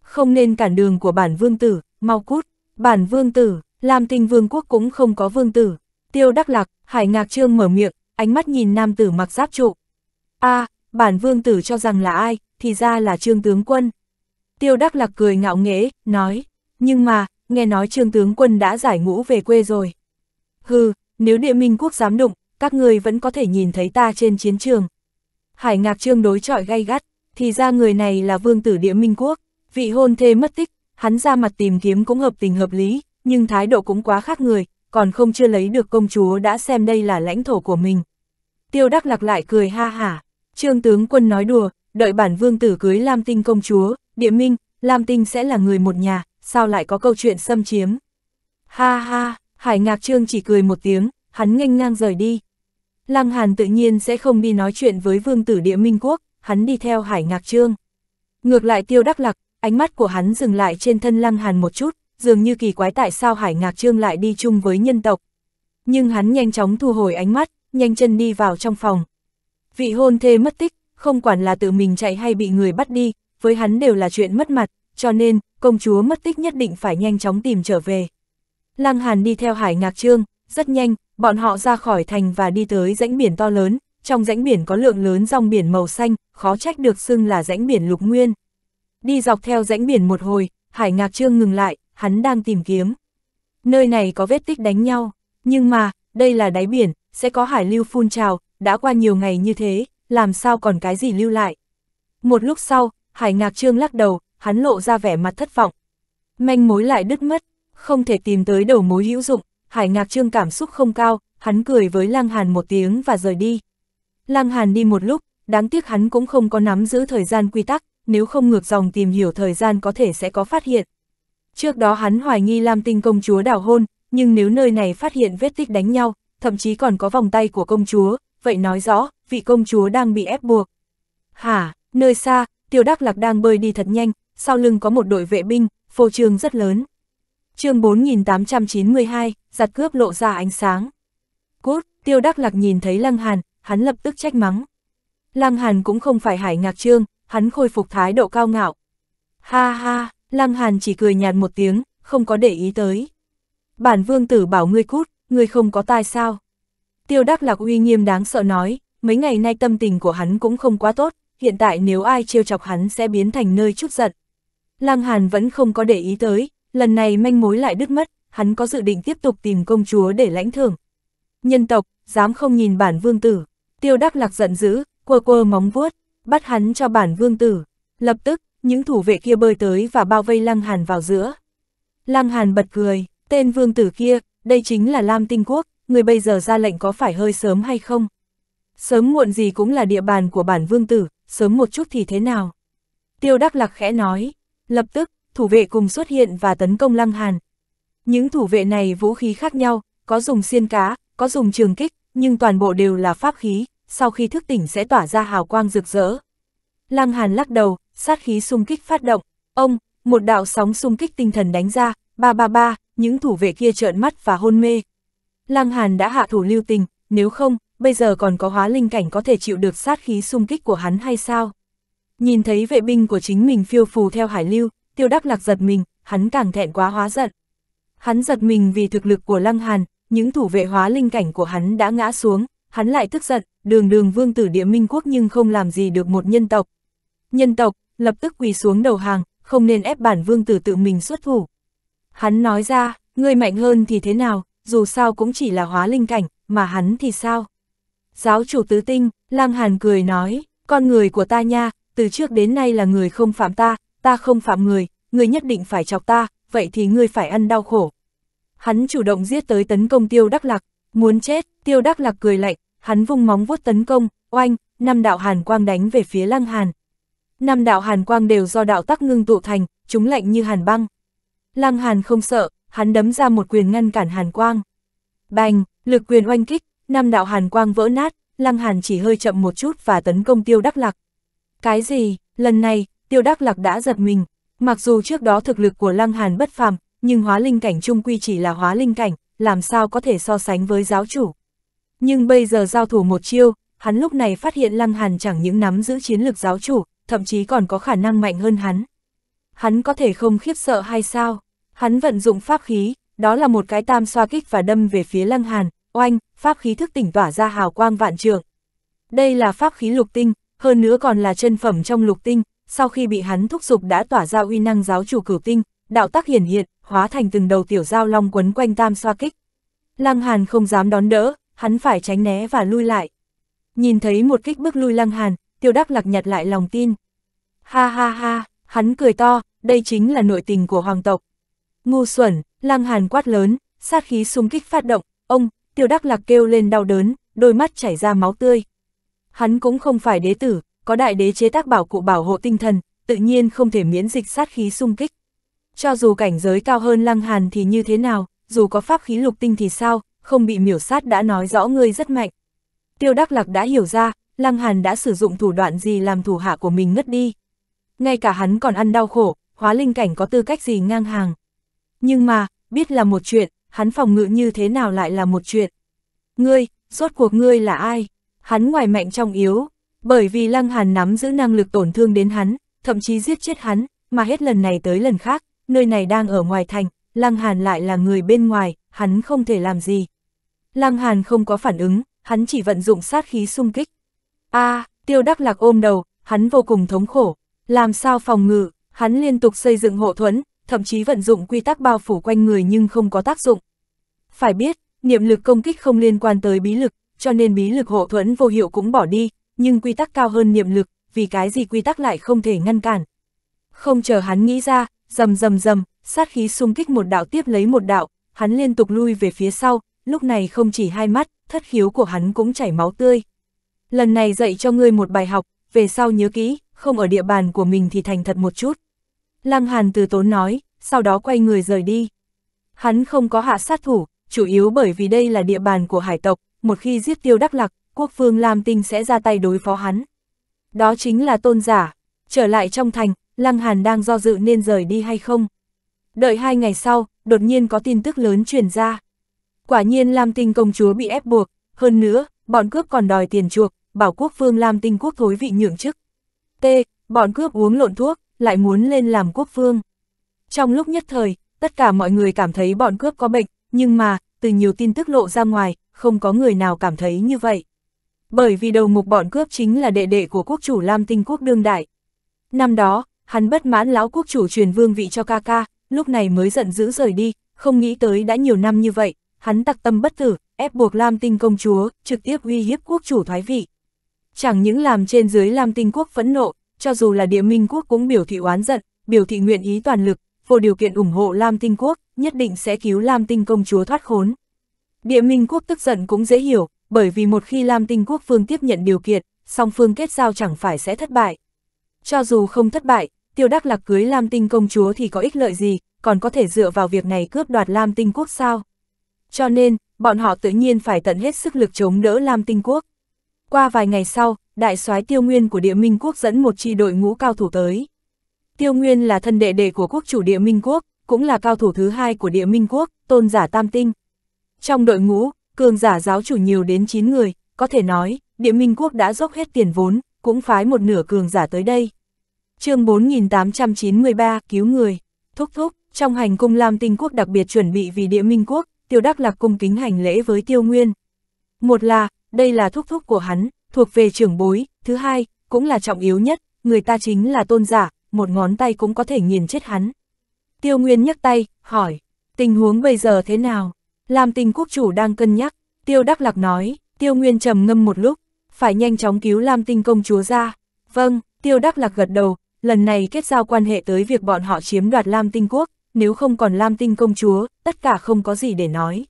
Không nên cản đường của bản vương tử, mau cút, bản vương tử, làm tình vương quốc cũng không có vương tử. Tiêu đắc lạc, hải ngạc trương mở miệng, ánh mắt nhìn nam tử mặc giáp trụ. a bản vương tử cho rằng là ai, thì ra là trương tướng quân. Tiêu đắc lạc cười ngạo nghễ, nói, nhưng mà, nghe nói trương tướng quân đã giải ngũ về quê rồi. Hừ, nếu địa minh quốc dám đụng, các người vẫn có thể nhìn thấy ta trên chiến trường. Hải ngạc trương đối chọi gay gắt, thì ra người này là vương tử địa minh quốc, vị hôn thê mất tích, hắn ra mặt tìm kiếm cũng hợp tình hợp lý, nhưng thái độ cũng quá khác người, còn không chưa lấy được công chúa đã xem đây là lãnh thổ của mình. Tiêu đắc lạc lại cười ha hả, trương tướng quân nói đùa, đợi bản vương tử cưới Lam Tinh công chúa, địa minh, Lam Tinh sẽ là người một nhà, sao lại có câu chuyện xâm chiếm. Ha ha, Hải Ngạc Trương chỉ cười một tiếng, hắn nghênh ngang rời đi. Lăng Hàn tự nhiên sẽ không đi nói chuyện với vương tử địa minh quốc, hắn đi theo Hải Ngạc Trương. Ngược lại tiêu đắc lạc, ánh mắt của hắn dừng lại trên thân Lăng Hàn một chút, dường như kỳ quái tại sao Hải Ngạc Trương lại đi chung với nhân tộc. Nhưng hắn nhanh chóng thu hồi ánh mắt, nhanh chân đi vào trong phòng. Vị hôn thê mất tích, không quản là tự mình chạy hay bị người bắt đi, với hắn đều là chuyện mất mặt, cho nên, công chúa mất tích nhất định phải nhanh chóng tìm trở về. Lăng Hàn đi theo Hải Ngạc Trương, rất nhanh, bọn họ ra khỏi thành và đi tới rãnh biển to lớn, trong rãnh biển có lượng lớn rong biển màu xanh, khó trách được xưng là rãnh biển lục nguyên. Đi dọc theo rãnh biển một hồi, Hải Ngạc Trương ngừng lại, hắn đang tìm kiếm. Nơi này có vết tích đánh nhau, nhưng mà, đây là đáy biển, sẽ có hải lưu phun trào, đã qua nhiều ngày như thế, làm sao còn cái gì lưu lại. Một lúc sau, Hải Ngạc Trương lắc đầu, hắn lộ ra vẻ mặt thất vọng. Manh mối lại đứt mất, không thể tìm tới đầu mối hữu dụng, Hải Ngạc Trương cảm xúc không cao, hắn cười với Lăng Hàn một tiếng và rời đi. Lăng Hàn đi một lúc, đáng tiếc hắn cũng không có nắm giữ thời gian quy tắc, nếu không ngược dòng tìm hiểu thời gian có thể sẽ có phát hiện. Trước đó hắn hoài nghi Lam Tinh công chúa đảo hôn, nhưng nếu nơi này phát hiện vết tích đánh nhau, thậm chí còn có vòng tay của công chúa, vậy nói rõ, vị công chúa đang bị ép buộc. Hả, nơi xa, tiêu đắc lạc đang bơi đi thật nhanh, sau lưng có một đội vệ binh, phô trương rất lớn chương 4892, giặt cướp lộ ra ánh sáng. Cút, tiêu đắc lạc nhìn thấy Lăng Hàn, hắn lập tức trách mắng. Lăng Hàn cũng không phải hải ngạc trương, hắn khôi phục thái độ cao ngạo. Ha ha, Lăng Hàn chỉ cười nhạt một tiếng, không có để ý tới. Bản vương tử bảo ngươi cút, ngươi không có tai sao. Tiêu đắc lạc uy nghiêm đáng sợ nói, mấy ngày nay tâm tình của hắn cũng không quá tốt, hiện tại nếu ai trêu chọc hắn sẽ biến thành nơi chút giận. Lăng Hàn vẫn không có để ý tới, lần này manh mối lại đứt mất, hắn có dự định tiếp tục tìm công chúa để lãnh thưởng. Nhân tộc, dám không nhìn bản vương tử, tiêu đắc lạc giận dữ, quơ quơ móng vuốt, bắt hắn cho bản vương tử. Lập tức, những thủ vệ kia bơi tới và bao vây Lăng Hàn vào giữa. Lăng Hàn bật cười, tên vương tử kia, đây chính là Lam Tinh Quốc, người bây giờ ra lệnh có phải hơi sớm hay không? Sớm muộn gì cũng là địa bàn của bản vương tử, sớm một chút thì thế nào? Tiêu Đắc Lạc khẽ nói, lập tức, thủ vệ cùng xuất hiện và tấn công Lăng Hàn. Những thủ vệ này vũ khí khác nhau, có dùng xiên cá, có dùng trường kích, nhưng toàn bộ đều là pháp khí, sau khi thức tỉnh sẽ tỏa ra hào quang rực rỡ. Lăng Hàn lắc đầu, sát khí xung kích phát động, ông, một đạo sóng xung kích tinh thần đánh ra, ba ba ba, những thủ vệ kia trợn mắt và hôn mê. Lăng Hàn đã hạ thủ lưu tình, nếu không, bây giờ còn có hóa linh cảnh có thể chịu được sát khí xung kích của hắn hay sao? Nhìn thấy vệ binh của chính mình phiêu phù theo hải lưu, tiêu đắc lạc giật mình, hắn càng thẹn quá hóa giận. Hắn giật mình vì thực lực của Lăng Hàn, những thủ vệ hóa linh cảnh của hắn đã ngã xuống, hắn lại tức giận, đường đường vương tử địa minh quốc nhưng không làm gì được một nhân tộc. Nhân tộc, lập tức quỳ xuống đầu hàng, không nên ép bản vương tử tự mình xuất thủ. Hắn nói ra, người mạnh hơn thì thế nào, dù sao cũng chỉ là hóa linh cảnh, mà hắn thì sao? Giáo chủ tứ tinh, Lăng Hàn cười nói, con người của ta nha, từ trước đến nay là người không phạm ta, ta không phạm người, người nhất định phải chọc ta, vậy thì ngươi phải ăn đau khổ. Hắn chủ động giết tới tấn công tiêu đắc lạc, muốn chết, tiêu đắc lạc cười lạnh, hắn vung móng vuốt tấn công, oanh, năm đạo hàn quang đánh về phía lăng hàn. Năm đạo hàn quang đều do đạo tắc ngưng tụ thành, chúng lạnh như hàn băng. Lăng hàn không sợ, hắn đấm ra một quyền ngăn cản hàn quang. Bành, lực quyền oanh kích, năm đạo hàn quang vỡ nát, lăng hàn chỉ hơi chậm một chút và tấn công tiêu đắc lạc. Cái gì, lần này, tiêu đắc lạc đã giật mình, mặc dù trước đó thực lực của lăng hàn bất phàm, nhưng hóa linh cảnh trung quy chỉ là hóa linh cảnh, làm sao có thể so sánh với giáo chủ. Nhưng bây giờ giao thủ một chiêu, hắn lúc này phát hiện Lăng Hàn chẳng những nắm giữ chiến lược giáo chủ, thậm chí còn có khả năng mạnh hơn hắn. Hắn có thể không khiếp sợ hay sao? Hắn vận dụng pháp khí, đó là một cái tam xoa kích và đâm về phía Lăng Hàn, oanh, pháp khí thức tỉnh tỏa ra hào quang vạn trường. Đây là pháp khí lục tinh, hơn nữa còn là chân phẩm trong lục tinh, sau khi bị hắn thúc giục đã tỏa ra uy năng giáo chủ cửu tinh, đạo tác hiển hiện, hóa thành từng đầu tiểu giao long quấn quanh tam xoa kích. Lăng Hàn không dám đón đỡ, hắn phải tránh né và lui lại. Nhìn thấy một kích bước lui Lăng Hàn, tiêu đắc lạc nhặt lại lòng tin. Ha ha ha, hắn cười to, đây chính là nội tình của hoàng tộc. Ngu xuẩn, Lăng Hàn quát lớn, sát khí xung kích phát động, ông, tiêu đắc lạc kêu lên đau đớn, đôi mắt chảy ra máu tươi. Hắn cũng không phải đế tử, có đại đế chế tác bảo cụ bảo hộ tinh thần, tự nhiên không thể miễn dịch sát khí xung kích. Cho dù cảnh giới cao hơn Lăng Hàn thì như thế nào, dù có pháp khí lục tinh thì sao, không bị miểu sát đã nói rõ ngươi rất mạnh. Tiêu Đắc Lạc đã hiểu ra, Lăng Hàn đã sử dụng thủ đoạn gì làm thủ hạ của mình ngất đi. Ngay cả hắn còn ăn đau khổ, hóa linh cảnh có tư cách gì ngang hàng. Nhưng mà, biết là một chuyện, hắn phòng ngự như thế nào lại là một chuyện. Ngươi, rốt cuộc ngươi là ai? Hắn ngoài mạnh trong yếu, bởi vì Lăng Hàn nắm giữ năng lực tổn thương đến hắn, thậm chí giết chết hắn, mà hết lần này tới lần khác, nơi này đang ở ngoài thành, Lăng Hàn lại là người bên ngoài, hắn không thể làm gì. Lăng Hàn không có phản ứng, hắn chỉ vận dụng sát khí xung kích. A, tiêu đắc lạc ôm đầu, hắn vô cùng thống khổ, làm sao phòng ngự, hắn liên tục xây dựng hộ thuẫn, thậm chí vận dụng quy tắc bao phủ quanh người nhưng không có tác dụng. Phải biết, niệm lực công kích không liên quan tới bí lực, cho nên bí lực hộ thuẫn vô hiệu cũng bỏ đi, nhưng quy tắc cao hơn niệm lực, vì cái gì quy tắc lại không thể ngăn cản. Không chờ hắn nghĩ ra, rầm rầm rầm, sát khí xung kích một đạo tiếp lấy một đạo, hắn liên tục lui về phía sau, lúc này không chỉ hai mắt, thất khiếu của hắn cũng chảy máu tươi. Lần này dạy cho ngươi một bài học, về sau nhớ kỹ, không ở địa bàn của mình thì thành thật một chút. Lăng Hàn từ tốn nói, sau đó quay người rời đi. Hắn không có hạ sát thủ, chủ yếu bởi vì đây là địa bàn của hải tộc, một khi giết tiêu đắc lạc, quốc vương Lam Tinh sẽ ra tay đối phó hắn. Đó chính là tôn giả. Trở lại trong thành, Lăng Hàn đang do dự nên rời đi hay không. Đợi hai ngày sau, đột nhiên có tin tức lớn truyền ra. Quả nhiên Lam Tinh công chúa bị ép buộc, hơn nữa, bọn cướp còn đòi tiền chuộc, bảo quốc vương Lam Tinh quốc thối vị nhượng chức. T. Bọn cướp uống lộn thuốc, lại muốn lên làm quốc vương. Trong lúc nhất thời, tất cả mọi người cảm thấy bọn cướp có bệnh, nhưng mà, từ nhiều tin tức lộ ra ngoài, không có người nào cảm thấy như vậy. Bởi vì đầu mục bọn cướp chính là đệ đệ của quốc chủ Lam Tinh quốc đương đại. Năm đó, hắn bất mãn lão quốc chủ truyền vương vị cho ca ca, lúc này mới giận dữ rời đi, không nghĩ tới đã nhiều năm như vậy, hắn tặc tâm bất tử, ép buộc Lam Tinh công chúa, trực tiếp uy hiếp quốc chủ thoái vị. Chẳng những làm trên dưới Lam Tinh quốc phẫn nộ, cho dù là địa minh quốc cũng biểu thị oán giận, biểu thị nguyện ý toàn lực, vô điều kiện ủng hộ Lam Tinh quốc, nhất định sẽ cứu Lam Tinh công chúa thoát khốn. Địa minh quốc tức giận cũng dễ hiểu, bởi vì một khi Lam Tinh quốc phương tiếp nhận điều kiện, song phương kết giao chẳng phải sẽ thất bại. Cho dù không thất bại, tiêu đắc lạc cưới Lam Tinh công chúa thì có ích lợi gì, còn có thể dựa vào việc này cướp đoạt Lam Tinh quốc sao. Cho nên, bọn họ tự nhiên phải tận hết sức lực chống đỡ Lam Tinh quốc. Qua vài ngày sau, đại soái Tiêu Nguyên của Địa Minh quốc dẫn một chi đội ngũ cao thủ tới. Tiêu Nguyên là thân đệ đệ của quốc chủ Địa Minh quốc, cũng là cao thủ thứ hai của Địa Minh quốc, tôn giả Tam Tinh. Trong đội ngũ, cường giả giáo chủ nhiều đến 9 người, có thể nói, Địa Minh quốc đã dốc hết tiền vốn, cũng phái một nửa cường giả tới đây. chương 4893, cứu người, thúc thúc, trong hành cung Lam Tinh quốc đặc biệt chuẩn bị vì Địa Minh quốc, Tiêu Đắc Lạc cung kính hành lễ với Tiêu Nguyên. Một là, đây là thúc thúc của hắn, thuộc về trưởng bối, thứ hai, cũng là trọng yếu nhất, người ta chính là tôn giả, một ngón tay cũng có thể nghiền chết hắn. Tiêu Nguyên nhấc tay, hỏi, tình huống bây giờ thế nào? Lam Tinh quốc chủ đang cân nhắc, Tiêu Đắc Lạc nói, Tiêu Nguyên trầm ngâm một lúc, phải nhanh chóng cứu Lam Tinh công chúa ra. Vâng, Tiêu Đắc Lạc gật đầu, lần này kết giao quan hệ tới việc bọn họ chiếm đoạt Lam Tinh quốc, nếu không còn Lam Tinh công chúa, tất cả không có gì để nói.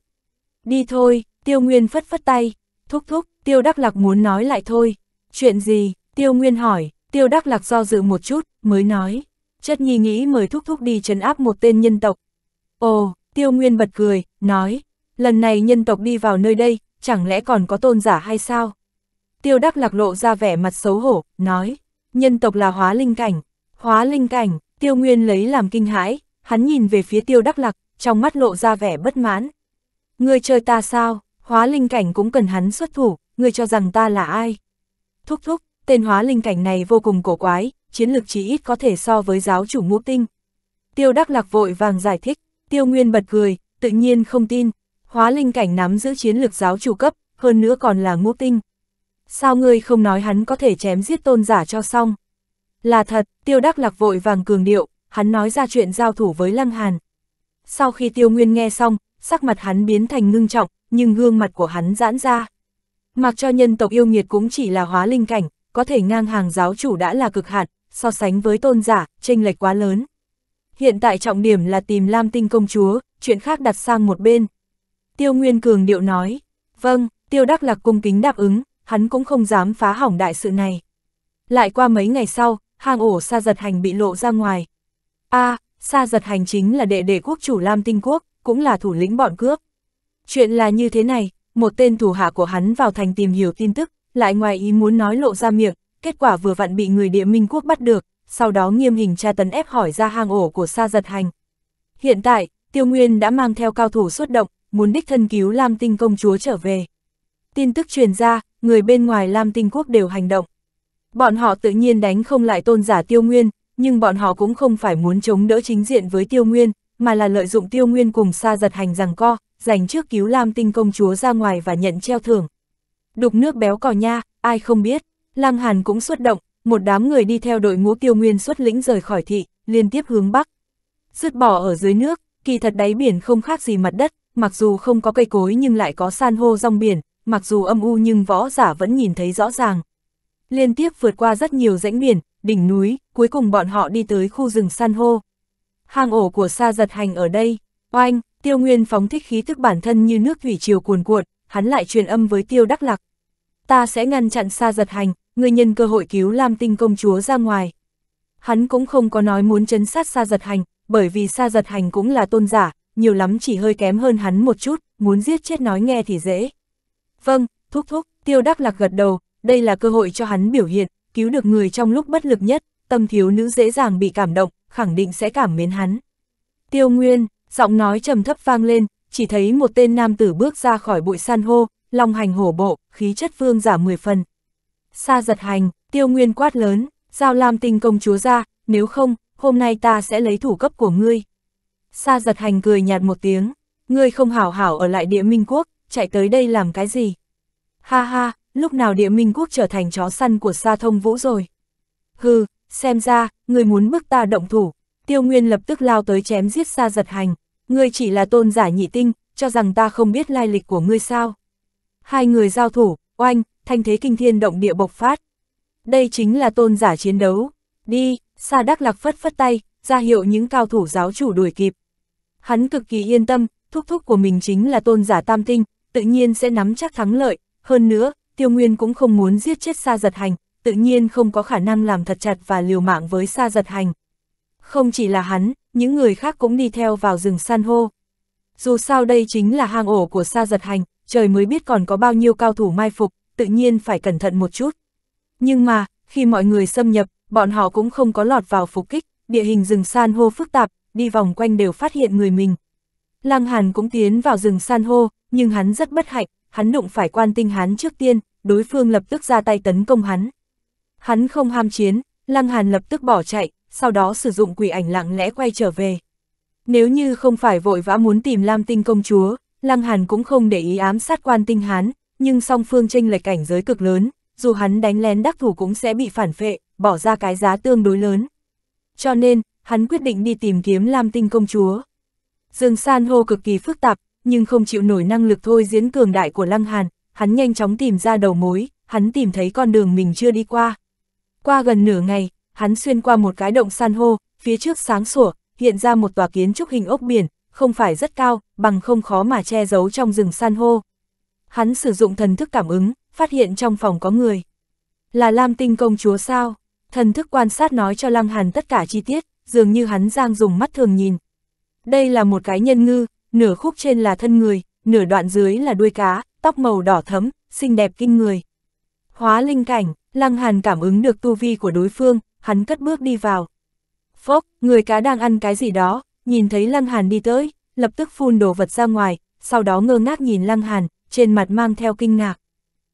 Đi thôi, Tiêu Nguyên phất phất tay, thúc thúc, Tiêu Đắc Lạc muốn nói lại thôi. Chuyện gì? Tiêu Nguyên hỏi, Tiêu Đắc Lạc do dự một chút, mới nói. Chất nhi nghĩ mời thúc thúc đi trấn áp một tên nhân tộc. Ồ, Tiêu Nguyên bật cười, nói, lần này nhân tộc đi vào nơi đây, chẳng lẽ còn có tôn giả hay sao? Tiêu Đắc Lạc lộ ra vẻ mặt xấu hổ, nói, nhân tộc là hóa linh cảnh. Hóa linh cảnh, Tiêu Nguyên lấy làm kinh hãi, hắn nhìn về phía Tiêu Đắc Lạc, trong mắt lộ ra vẻ bất mãn. Ngươi chơi ta sao, hóa linh cảnh cũng cần hắn xuất thủ, ngươi cho rằng ta là ai? Thúc thúc, tên hóa linh cảnh này vô cùng cổ quái, chiến lược chỉ ít có thể so với giáo chủ ngũ tinh. Tiêu Đắc Lạc vội vàng giải thích, Tiêu Nguyên bật cười, tự nhiên không tin, hóa linh cảnh nắm giữ chiến lược giáo chủ cấp, hơn nữa còn là ngũ tinh. Sao ngươi không nói hắn có thể chém giết tôn giả cho xong? Là thật, Tiêu Đắc Lạc vội vàng cường điệu, hắn nói ra chuyện giao thủ với Lăng Hàn. Sau khi Tiêu Nguyên nghe xong, sắc mặt hắn biến thành ngưng trọng, nhưng gương mặt của hắn giãn ra. Mặc cho nhân tộc yêu nghiệt cũng chỉ là hóa linh cảnh, có thể ngang hàng giáo chủ đã là cực hạn, so sánh với tôn giả, chênh lệch quá lớn. Hiện tại trọng điểm là tìm Lam Tinh công chúa, chuyện khác đặt sang một bên. Tiêu Nguyên Cường điệu nói, vâng, Tiêu Đắc Lạc cung kính đáp ứng, hắn cũng không dám phá hỏng đại sự này. Lại qua mấy ngày sau, hang ổ sa giật hành bị lộ ra ngoài. a à, sa giật hành chính là đệ đệ quốc chủ Lam Tinh Quốc, cũng là thủ lĩnh bọn cướp. Chuyện là như thế này, một tên thủ hạ của hắn vào thành tìm hiểu tin tức, lại ngoài ý muốn nói lộ ra miệng, kết quả vừa vặn bị người địa minh quốc bắt được, sau đó nghiêm hình tra tấn ép hỏi ra hang ổ của sa giật hành. Hiện tại, Tiêu Nguyên đã mang theo cao thủ xuất động, muốn đích thân cứu Lam Tinh công chúa trở về. Tin tức truyền ra, người bên ngoài Lam Tinh quốc đều hành động. Bọn họ tự nhiên đánh không lại tôn giả Tiêu Nguyên, nhưng bọn họ cũng không phải muốn chống đỡ chính diện với Tiêu Nguyên, mà là lợi dụng Tiêu Nguyên cùng sa giật hành rằng co, giành trước cứu Lam Tinh công chúa ra ngoài và nhận treo thưởng. Đục nước béo cò nha, ai không biết, Lăng Hàn cũng xuất động, một đám người đi theo đội ngũ Tiêu Nguyên xuất lĩnh rời khỏi thị, liên tiếp hướng Bắc. Dứt bỏ ở dưới nước, kỳ thật đáy biển không khác gì mặt đất, mặc dù không có cây cối nhưng lại có san hô rong biển, mặc dù âm u nhưng võ giả vẫn nhìn thấy rõ ràng. Liên tiếp vượt qua rất nhiều rãnh biển, đỉnh núi, cuối cùng bọn họ đi tới khu rừng san hô. Hang ổ của sa giật hành ở đây, oanh, tiêu nguyên phóng thích khí thức bản thân như nước thủy triều cuồn cuộn, hắn lại truyền âm với tiêu đắc lạc. Ta sẽ ngăn chặn sa giật hành, người nhân cơ hội cứu Lam Tinh công chúa ra ngoài. Hắn cũng không có nói muốn chấn sát sa giật hành, bởi vì sa giật hành cũng là tôn giả, nhiều lắm chỉ hơi kém hơn hắn một chút, muốn giết chết nói nghe thì dễ. Vâng, thúc thúc, tiêu đắc lạc gật đầu, đây là cơ hội cho hắn biểu hiện, cứu được người trong lúc bất lực nhất, tâm thiếu nữ dễ dàng bị cảm động, khẳng định sẽ cảm mến hắn. Tiêu Nguyên, giọng nói trầm thấp vang lên, chỉ thấy một tên nam tử bước ra khỏi bụi san hô, long hành hổ bộ, khí chất vương giả 10 phần. Sa giật hành, tiêu nguyên quát lớn, giao lam tinh công chúa ra, nếu không, hôm nay ta sẽ lấy thủ cấp của ngươi. Sa giật hành cười nhạt một tiếng, ngươi không hảo hảo ở lại địa minh quốc, chạy tới đây làm cái gì? Ha ha, lúc nào địa minh quốc trở thành chó săn của sa thông vũ rồi? Hừ, xem ra, ngươi muốn bức ta động thủ. Tiêu Nguyên lập tức lao tới chém giết sa giật hành. Ngươi chỉ là tôn giả nhị tinh, cho rằng ta không biết lai lịch của ngươi sao? Hai người giao thủ, oanh, thanh thế kinh thiên động địa bộc phát. Đây chính là tôn giả chiến đấu. Đi, Sa Đắc Lạc phất phất tay, ra hiệu những cao thủ giáo chủ đuổi kịp. Hắn cực kỳ yên tâm, thúc thúc của mình chính là tôn giả tam tinh, tự nhiên sẽ nắm chắc thắng lợi. Hơn nữa, Tiêu Nguyên cũng không muốn giết chết Sa Giật Hành, tự nhiên không có khả năng làm thật chặt và liều mạng với Sa Giật Hành. Không chỉ là hắn, những người khác cũng đi theo vào rừng san hô. Dù sao đây chính là hang ổ của Sa Giật Hành, trời mới biết còn có bao nhiêu cao thủ mai phục, tự nhiên phải cẩn thận một chút. Nhưng mà, khi mọi người xâm nhập, bọn họ cũng không có lọt vào phục kích, địa hình rừng san hô phức tạp, đi vòng quanh đều phát hiện người mình. Lăng Hàn cũng tiến vào rừng san hô, nhưng hắn rất bất hạnh, hắn đụng phải quan tinh hắn trước tiên, đối phương lập tức ra tay tấn công hắn. Hắn không ham chiến, Lăng Hàn lập tức bỏ chạy, sau đó sử dụng quỷ ảnh lặng lẽ quay trở về. Nếu như không phải vội vã muốn tìm Lam Tinh công chúa, Lăng Hàn cũng không để ý ám sát quan tinh hán, nhưng song phương tranh lệch cảnh giới cực lớn, dù hắn đánh lén đắc thủ cũng sẽ bị phản phệ, bỏ ra cái giá tương đối lớn. Cho nên, hắn quyết định đi tìm kiếm Lam Tinh công chúa. Dương san hô cực kỳ phức tạp, nhưng không chịu nổi năng lực thôi diễn cường đại của Lăng Hàn, hắn nhanh chóng tìm ra đầu mối, hắn tìm thấy con đường mình chưa đi qua. Qua gần nửa ngày, hắn xuyên qua một cái động san hô, phía trước sáng sủa, hiện ra một tòa kiến trúc hình ốc biển, không phải rất cao, bằng không khó mà che giấu trong rừng san hô. Hắn sử dụng thần thức cảm ứng, phát hiện trong phòng có người. Là Lam Tinh công chúa sao? Thần thức quan sát nói cho Lăng Hàn tất cả chi tiết, dường như hắn giang dùng mắt thường nhìn. Đây là một cái nhân ngư, nửa khúc trên là thân người, nửa đoạn dưới là đuôi cá, tóc màu đỏ thấm, xinh đẹp kinh người. Hóa linh cảnh, Lăng Hàn cảm ứng được tu vi của đối phương, hắn cất bước đi vào. Phốc, người cá đang ăn cái gì đó, nhìn thấy Lăng Hàn đi tới, lập tức phun đồ vật ra ngoài, sau đó ngơ ngác nhìn Lăng Hàn, trên mặt mang theo kinh ngạc.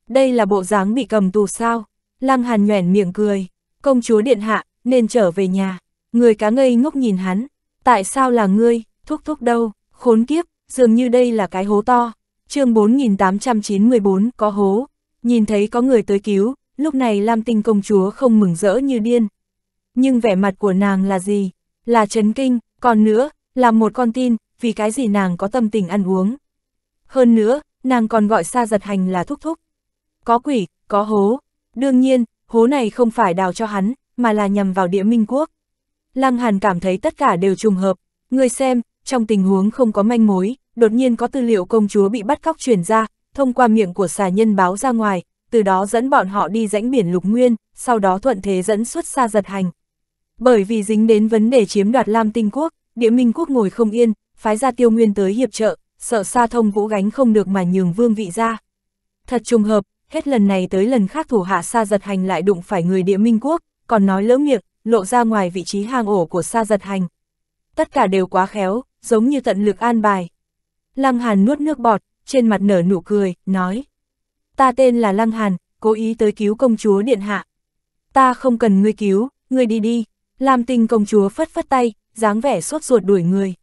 Đây là bộ dáng bị cầm tù sao? Lăng Hàn nhoẻn miệng cười, công chúa điện hạ, nên trở về nhà. Người cá ngây ngốc nhìn hắn, tại sao là ngươi, thúc thúc đâu, khốn kiếp, dường như đây là cái hố to. chương 4894 có hố, nhìn thấy có người tới cứu, lúc này Lam Tinh công chúa không mừng rỡ như điên. Nhưng vẻ mặt của nàng là gì? Là chấn kinh, còn nữa, là một con tin, vì cái gì nàng có tâm tình ăn uống. Hơn nữa, nàng còn gọi xa giật hành là thúc thúc. Có quỷ, có hố. Đương nhiên, hố này không phải đào cho hắn, mà là nhằm vào địa minh quốc. Lăng Hàn cảm thấy tất cả đều trùng hợp. Người xem, trong tình huống không có manh mối, đột nhiên có tư liệu công chúa bị bắt cóc truyền ra, thông qua miệng của xà nhân báo ra ngoài, từ đó dẫn bọn họ đi rãnh biển lục nguyên, sau đó thuận thế dẫn xuất xa giật hành. Bởi vì dính đến vấn đề chiếm đoạt Lam Tinh Quốc, địa minh quốc ngồi không yên, phái ra tiêu nguyên tới hiệp trợ, sợ xa thông vũ gánh không được mà nhường vương vị ra. Thật trùng hợp, hết lần này tới lần khác thủ hạ xa giật hành lại đụng phải người địa minh quốc, còn nói lỡ miệng, lộ ra ngoài vị trí hang ổ của xa giật hành. Tất cả đều quá khéo, giống như tận lực an bài. Lăng Hàn nuốt nước bọt, trên mặt nở nụ cười, nói. Ta tên là Lăng Hàn, cố ý tới cứu công chúa điện hạ. Ta không cần ngươi cứu, ngươi đi đi. Lam tinh công chúa phất phất tay, dáng vẻ suốt ruột đuổi người.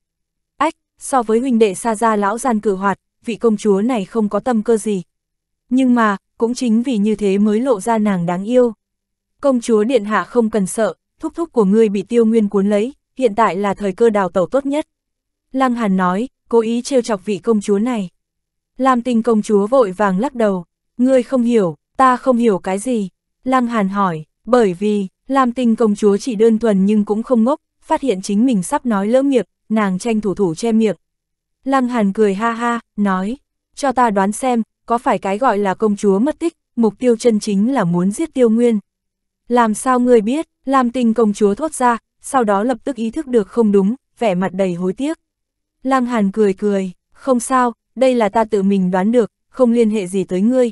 Ách, so với huynh đệ xa ra lão gian cử hoạt, vị công chúa này không có tâm cơ gì. Nhưng mà, cũng chính vì như thế mới lộ ra nàng đáng yêu. Công chúa điện hạ không cần sợ, thúc thúc của ngươi bị tiêu nguyên cuốn lấy, hiện tại là thời cơ đào tẩu tốt nhất. Lăng Hàn nói, cố ý trêu chọc vị công chúa này. Lam tinh công chúa vội vàng lắc đầu, ngươi không hiểu, ta không hiểu cái gì. Lăng Hàn hỏi, bởi vì, Lam tinh công chúa chỉ đơn thuần nhưng cũng không ngốc, phát hiện chính mình sắp nói lỡ miệng, nàng tranh thủ thủ che miệng. Lăng Hàn cười ha ha, nói, cho ta đoán xem, có phải cái gọi là công chúa mất tích, mục tiêu chân chính là muốn giết tiêu nguyên. Làm sao ngươi biết, Lam tinh công chúa thốt ra, sau đó lập tức ý thức được không đúng, vẻ mặt đầy hối tiếc. Lăng Hàn cười cười, không sao, đây là ta tự mình đoán được, không liên hệ gì tới ngươi.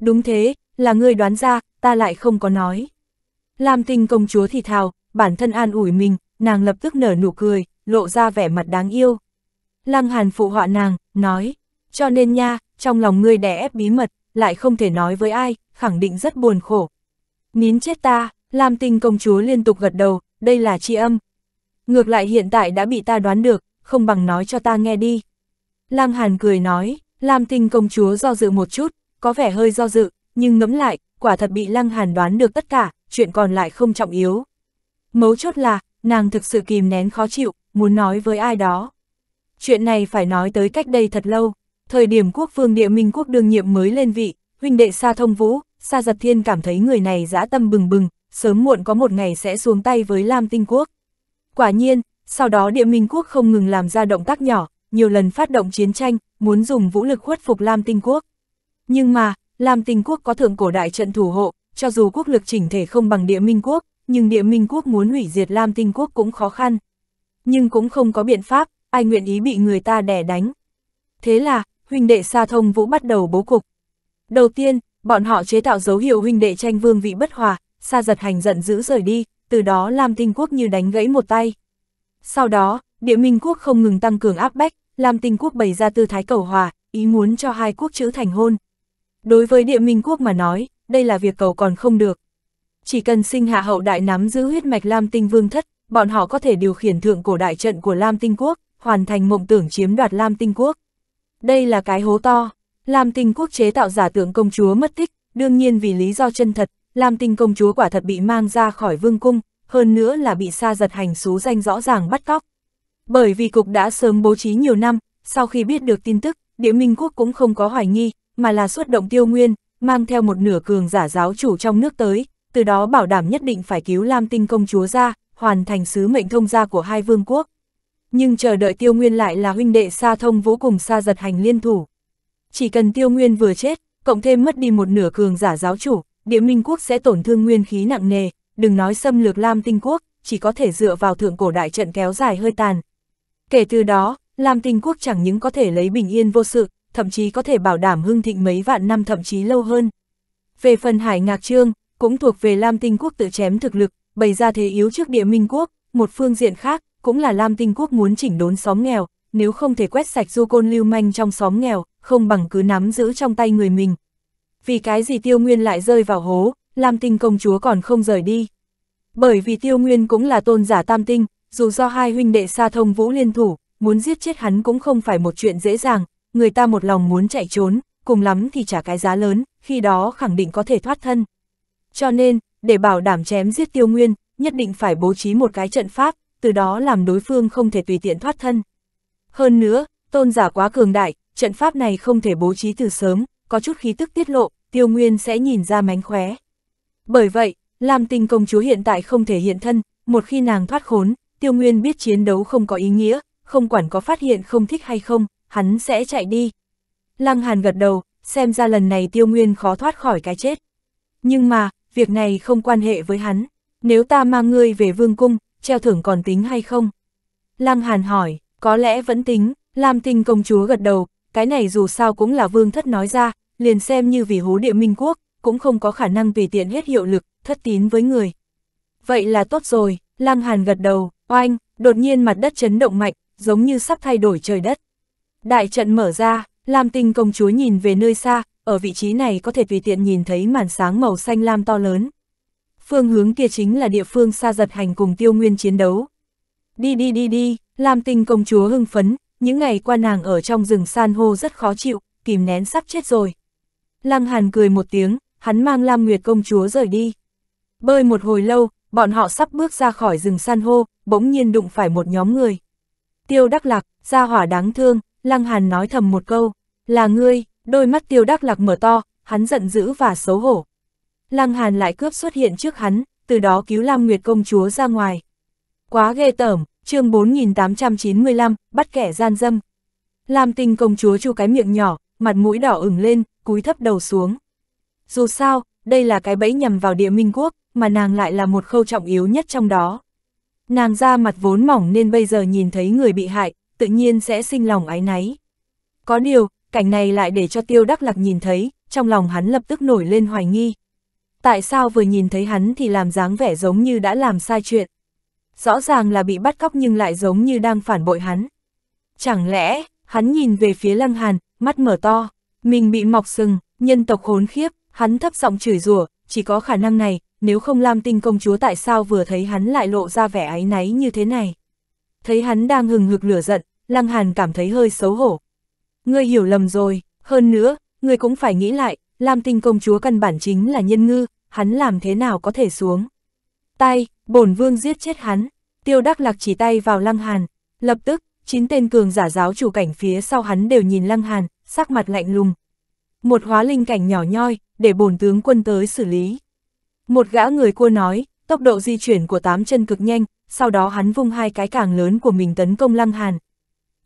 Đúng thế, là ngươi đoán ra, ta lại không có nói. Lam tinh công chúa thì thào, bản thân an ủi mình, nàng lập tức nở nụ cười, lộ ra vẻ mặt đáng yêu. Lăng Hàn phụ họa nàng, nói, cho nên nha, trong lòng ngươi đè ép bí mật, lại không thể nói với ai, khẳng định rất buồn khổ. Nín chết ta, Lam tinh công chúa liên tục gật đầu, đây là chi âm. Ngược lại hiện tại đã bị ta đoán được, không bằng nói cho ta nghe đi. Lăng Hàn cười nói, Lam tinh công chúa do dự một chút, có vẻ hơi do dự, nhưng ngẫm lại, quả thật bị Lăng Hàn đoán được tất cả, chuyện còn lại không trọng yếu. Mấu chốt là, nàng thực sự kìm nén khó chịu, muốn nói với ai đó. Chuyện này phải nói tới cách đây thật lâu, thời điểm quốc vương địa minh quốc đương nhiệm mới lên vị, huynh đệ Sa Thông Vũ, Sa Giật Thiên cảm thấy người này dã tâm bừng bừng, sớm muộn có một ngày sẽ xuống tay với Lam Tinh Quốc. Quả nhiên, sau đó địa minh quốc không ngừng làm ra động tác nhỏ, nhiều lần phát động chiến tranh, muốn dùng vũ lực khuất phục Lam Tinh Quốc. Nhưng mà, Lam Tinh Quốc có thượng cổ đại trận thủ hộ, cho dù quốc lực chỉnh thể không bằng địa minh quốc, nhưng địa minh quốc muốn hủy diệt Lam Tinh Quốc cũng khó khăn. Nhưng cũng không có biện pháp, ai nguyện ý bị người ta đẻ đánh. Thế là, huynh đệ Sa Thông Vũ bắt đầu bố cục. Đầu tiên, bọn họ chế tạo dấu hiệu huynh đệ tranh vương vị bất hòa, Sa giật hành giận dữ rời đi, từ đó Lam Tinh Quốc như đánh gãy một tay. Sau đó, địa minh quốc không ngừng tăng cường áp bách, Lam Tinh Quốc bày ra tư thái cầu hòa, ý muốn cho hai quốc chữ thành hôn. Đối với địa minh quốc mà nói, đây là việc cầu còn không được. Chỉ cần sinh hạ hậu đại nắm giữ huyết mạch Lam Tinh Vương thất, bọn họ có thể điều khiển thượng cổ đại trận của Lam Tinh Quốc, hoàn thành mộng tưởng chiếm đoạt Lam Tinh Quốc. Đây là cái hố to. Lam Tinh Quốc chế tạo giả tượng công chúa mất tích, đương nhiên vì lý do chân thật, Lam Tinh công chúa quả thật bị mang ra khỏi vương cung, hơn nữa là bị sa giật hành xú danh rõ ràng bắt cóc. Bởi vì cục đã sớm bố trí nhiều năm, sau khi biết được tin tức, địa minh quốc cũng không có hoài nghi, mà là xuất động tiêu nguyên, mang theo một nửa cường giả giáo chủ trong nước tới, từ đó bảo đảm nhất định phải cứu Lam Tinh công chúa ra, hoàn thành sứ mệnh thông gia của hai vương quốc. Nhưng chờ đợi tiêu nguyên lại là huynh đệ xa Thông Vũ cùng xa Giật Hành liên thủ. Chỉ cần tiêu nguyên vừa chết, cộng thêm mất đi một nửa cường giả giáo chủ, địa minh quốc sẽ tổn thương nguyên khí nặng nề, đừng nói xâm lược Lam Tinh quốc, chỉ có thể dựa vào thượng cổ đại trận kéo dài hơi tàn. Kể từ đó, Lam Tinh quốc chẳng những có thể lấy bình yên vô sự, thậm chí có thể bảo đảm hưng thịnh mấy vạn năm thậm chí lâu hơn. Về phần Hải Ngạc Trương, cũng thuộc về Lam Tinh quốc tự chém thực lực, bày ra thế yếu trước địa minh quốc, một phương diện khác, cũng là Lam Tinh quốc muốn chỉnh đốn xóm nghèo, nếu không thể quét sạch du côn lưu manh trong xóm nghèo, không bằng cứ nắm giữ trong tay người mình. Vì cái gì tiêu nguyên lại rơi vào hố, Lam Tinh công chúa còn không rời đi. Bởi vì tiêu nguyên cũng là tôn giả tam tinh, dù do hai huynh đệ xa thông vũ liên thủ, muốn giết chết hắn cũng không phải một chuyện dễ dàng, người ta một lòng muốn chạy trốn, cùng lắm thì trả cái giá lớn, khi đó khẳng định có thể thoát thân. Cho nên, để bảo đảm chém giết tiêu nguyên, nhất định phải bố trí một cái trận pháp, từ đó làm đối phương không thể tùy tiện thoát thân. Hơn nữa, tôn giả quá cường đại, trận pháp này không thể bố trí từ sớm, có chút khí tức tiết lộ, tiêu nguyên sẽ nhìn ra mánh khóe. Bởi vậy, Lam Tinh công chúa hiện tại không thể hiện thân, một khi nàng thoát khốn, tiêu nguyên biết chiến đấu không có ý nghĩa, không quản có phát hiện không thích hay không, hắn sẽ chạy đi. Lăng Hàn gật đầu, xem ra lần này tiêu nguyên khó thoát khỏi cái chết. Nhưng mà, việc này không quan hệ với hắn, nếu ta mang ngươi về vương cung, treo thưởng còn tính hay không? Lăng Hàn hỏi, có lẽ vẫn tính, Lam Tinh công chúa gật đầu, cái này dù sao cũng là vương thất nói ra, liền xem như vì hú địa minh quốc, cũng không có khả năng tùy tiện hết hiệu lực, thất tín với người. Vậy là tốt rồi, Lăng Hàn gật đầu, oanh, đột nhiên mặt đất chấn động mạnh, giống như sắp thay đổi trời đất. Đại trận mở ra, Lam Tinh công chúa nhìn về nơi xa, ở vị trí này có thể tùy tiện nhìn thấy màn sáng màu xanh lam to lớn. Phương hướng kia chính là địa phương xa giật hành cùng tiêu nguyên chiến đấu. Đi đi đi đi, Lam Tinh công chúa hưng phấn, những ngày qua nàng ở trong rừng san hô rất khó chịu, kìm nén sắp chết rồi. Lăng Hàn cười một tiếng, hắn mang Lam Nguyệt công chúa rời đi. Bơi một hồi lâu, bọn họ sắp bước ra khỏi rừng san hô, bỗng nhiên đụng phải một nhóm người. Tiêu Đắc Lạc, ra hỏa đáng thương, Lăng Hàn nói thầm một câu, là ngươi, đôi mắt Tiêu Đắc Lạc mở to, hắn giận dữ và xấu hổ. Lăng Hàn lại cướp xuất hiện trước hắn, từ đó cứu Lam Nguyệt công chúa ra ngoài. Quá ghê tởm, chương 4895, bắt kẻ gian dâm. Lam Tinh công chúa chu cái miệng nhỏ, mặt mũi đỏ ửng lên, cúi thấp đầu xuống. Dù sao, đây là cái bẫy nhằm vào địa minh quốc, mà nàng lại là một khâu trọng yếu nhất trong đó. Nàng ra mặt vốn mỏng nên bây giờ nhìn thấy người bị hại, tự nhiên sẽ sinh lòng ái náy. Có điều, cảnh này lại để cho tiêu đắc lạc nhìn thấy, trong lòng hắn lập tức nổi lên hoài nghi. Tại sao vừa nhìn thấy hắn thì làm dáng vẻ giống như đã làm sai chuyện? Rõ ràng là bị bắt cóc nhưng lại giống như đang phản bội hắn. Chẳng lẽ, hắn nhìn về phía lăng hàn, mắt mở to, mình bị mọc sừng, nhân tộc hốn khiếp, hắn thấp giọng chửi rủa, chỉ có khả năng này, nếu không Lam Tinh công chúa tại sao vừa thấy hắn lại lộ ra vẻ áy náy như thế này. Thấy hắn đang hừng hực lửa giận, Lăng Hàn cảm thấy hơi xấu hổ. Ngươi hiểu lầm rồi, hơn nữa, ngươi cũng phải nghĩ lại, Lam Tinh công chúa căn bản chính là nhân ngư, hắn làm thế nào có thể xuống. Tay, bổn vương giết chết hắn, tiêu đắc lạc chỉ tay vào Lăng Hàn, lập tức, chín tên cường giả giáo chủ cảnh phía sau hắn đều nhìn Lăng Hàn, sắc mặt lạnh lùng. Một hóa linh cảnh nhỏ nhoi, để bổn tướng quân tới xử lý. Một gã người cua nói, tốc độ di chuyển của tám chân cực nhanh, sau đó hắn vung hai cái càng lớn của mình tấn công Lăng Hàn.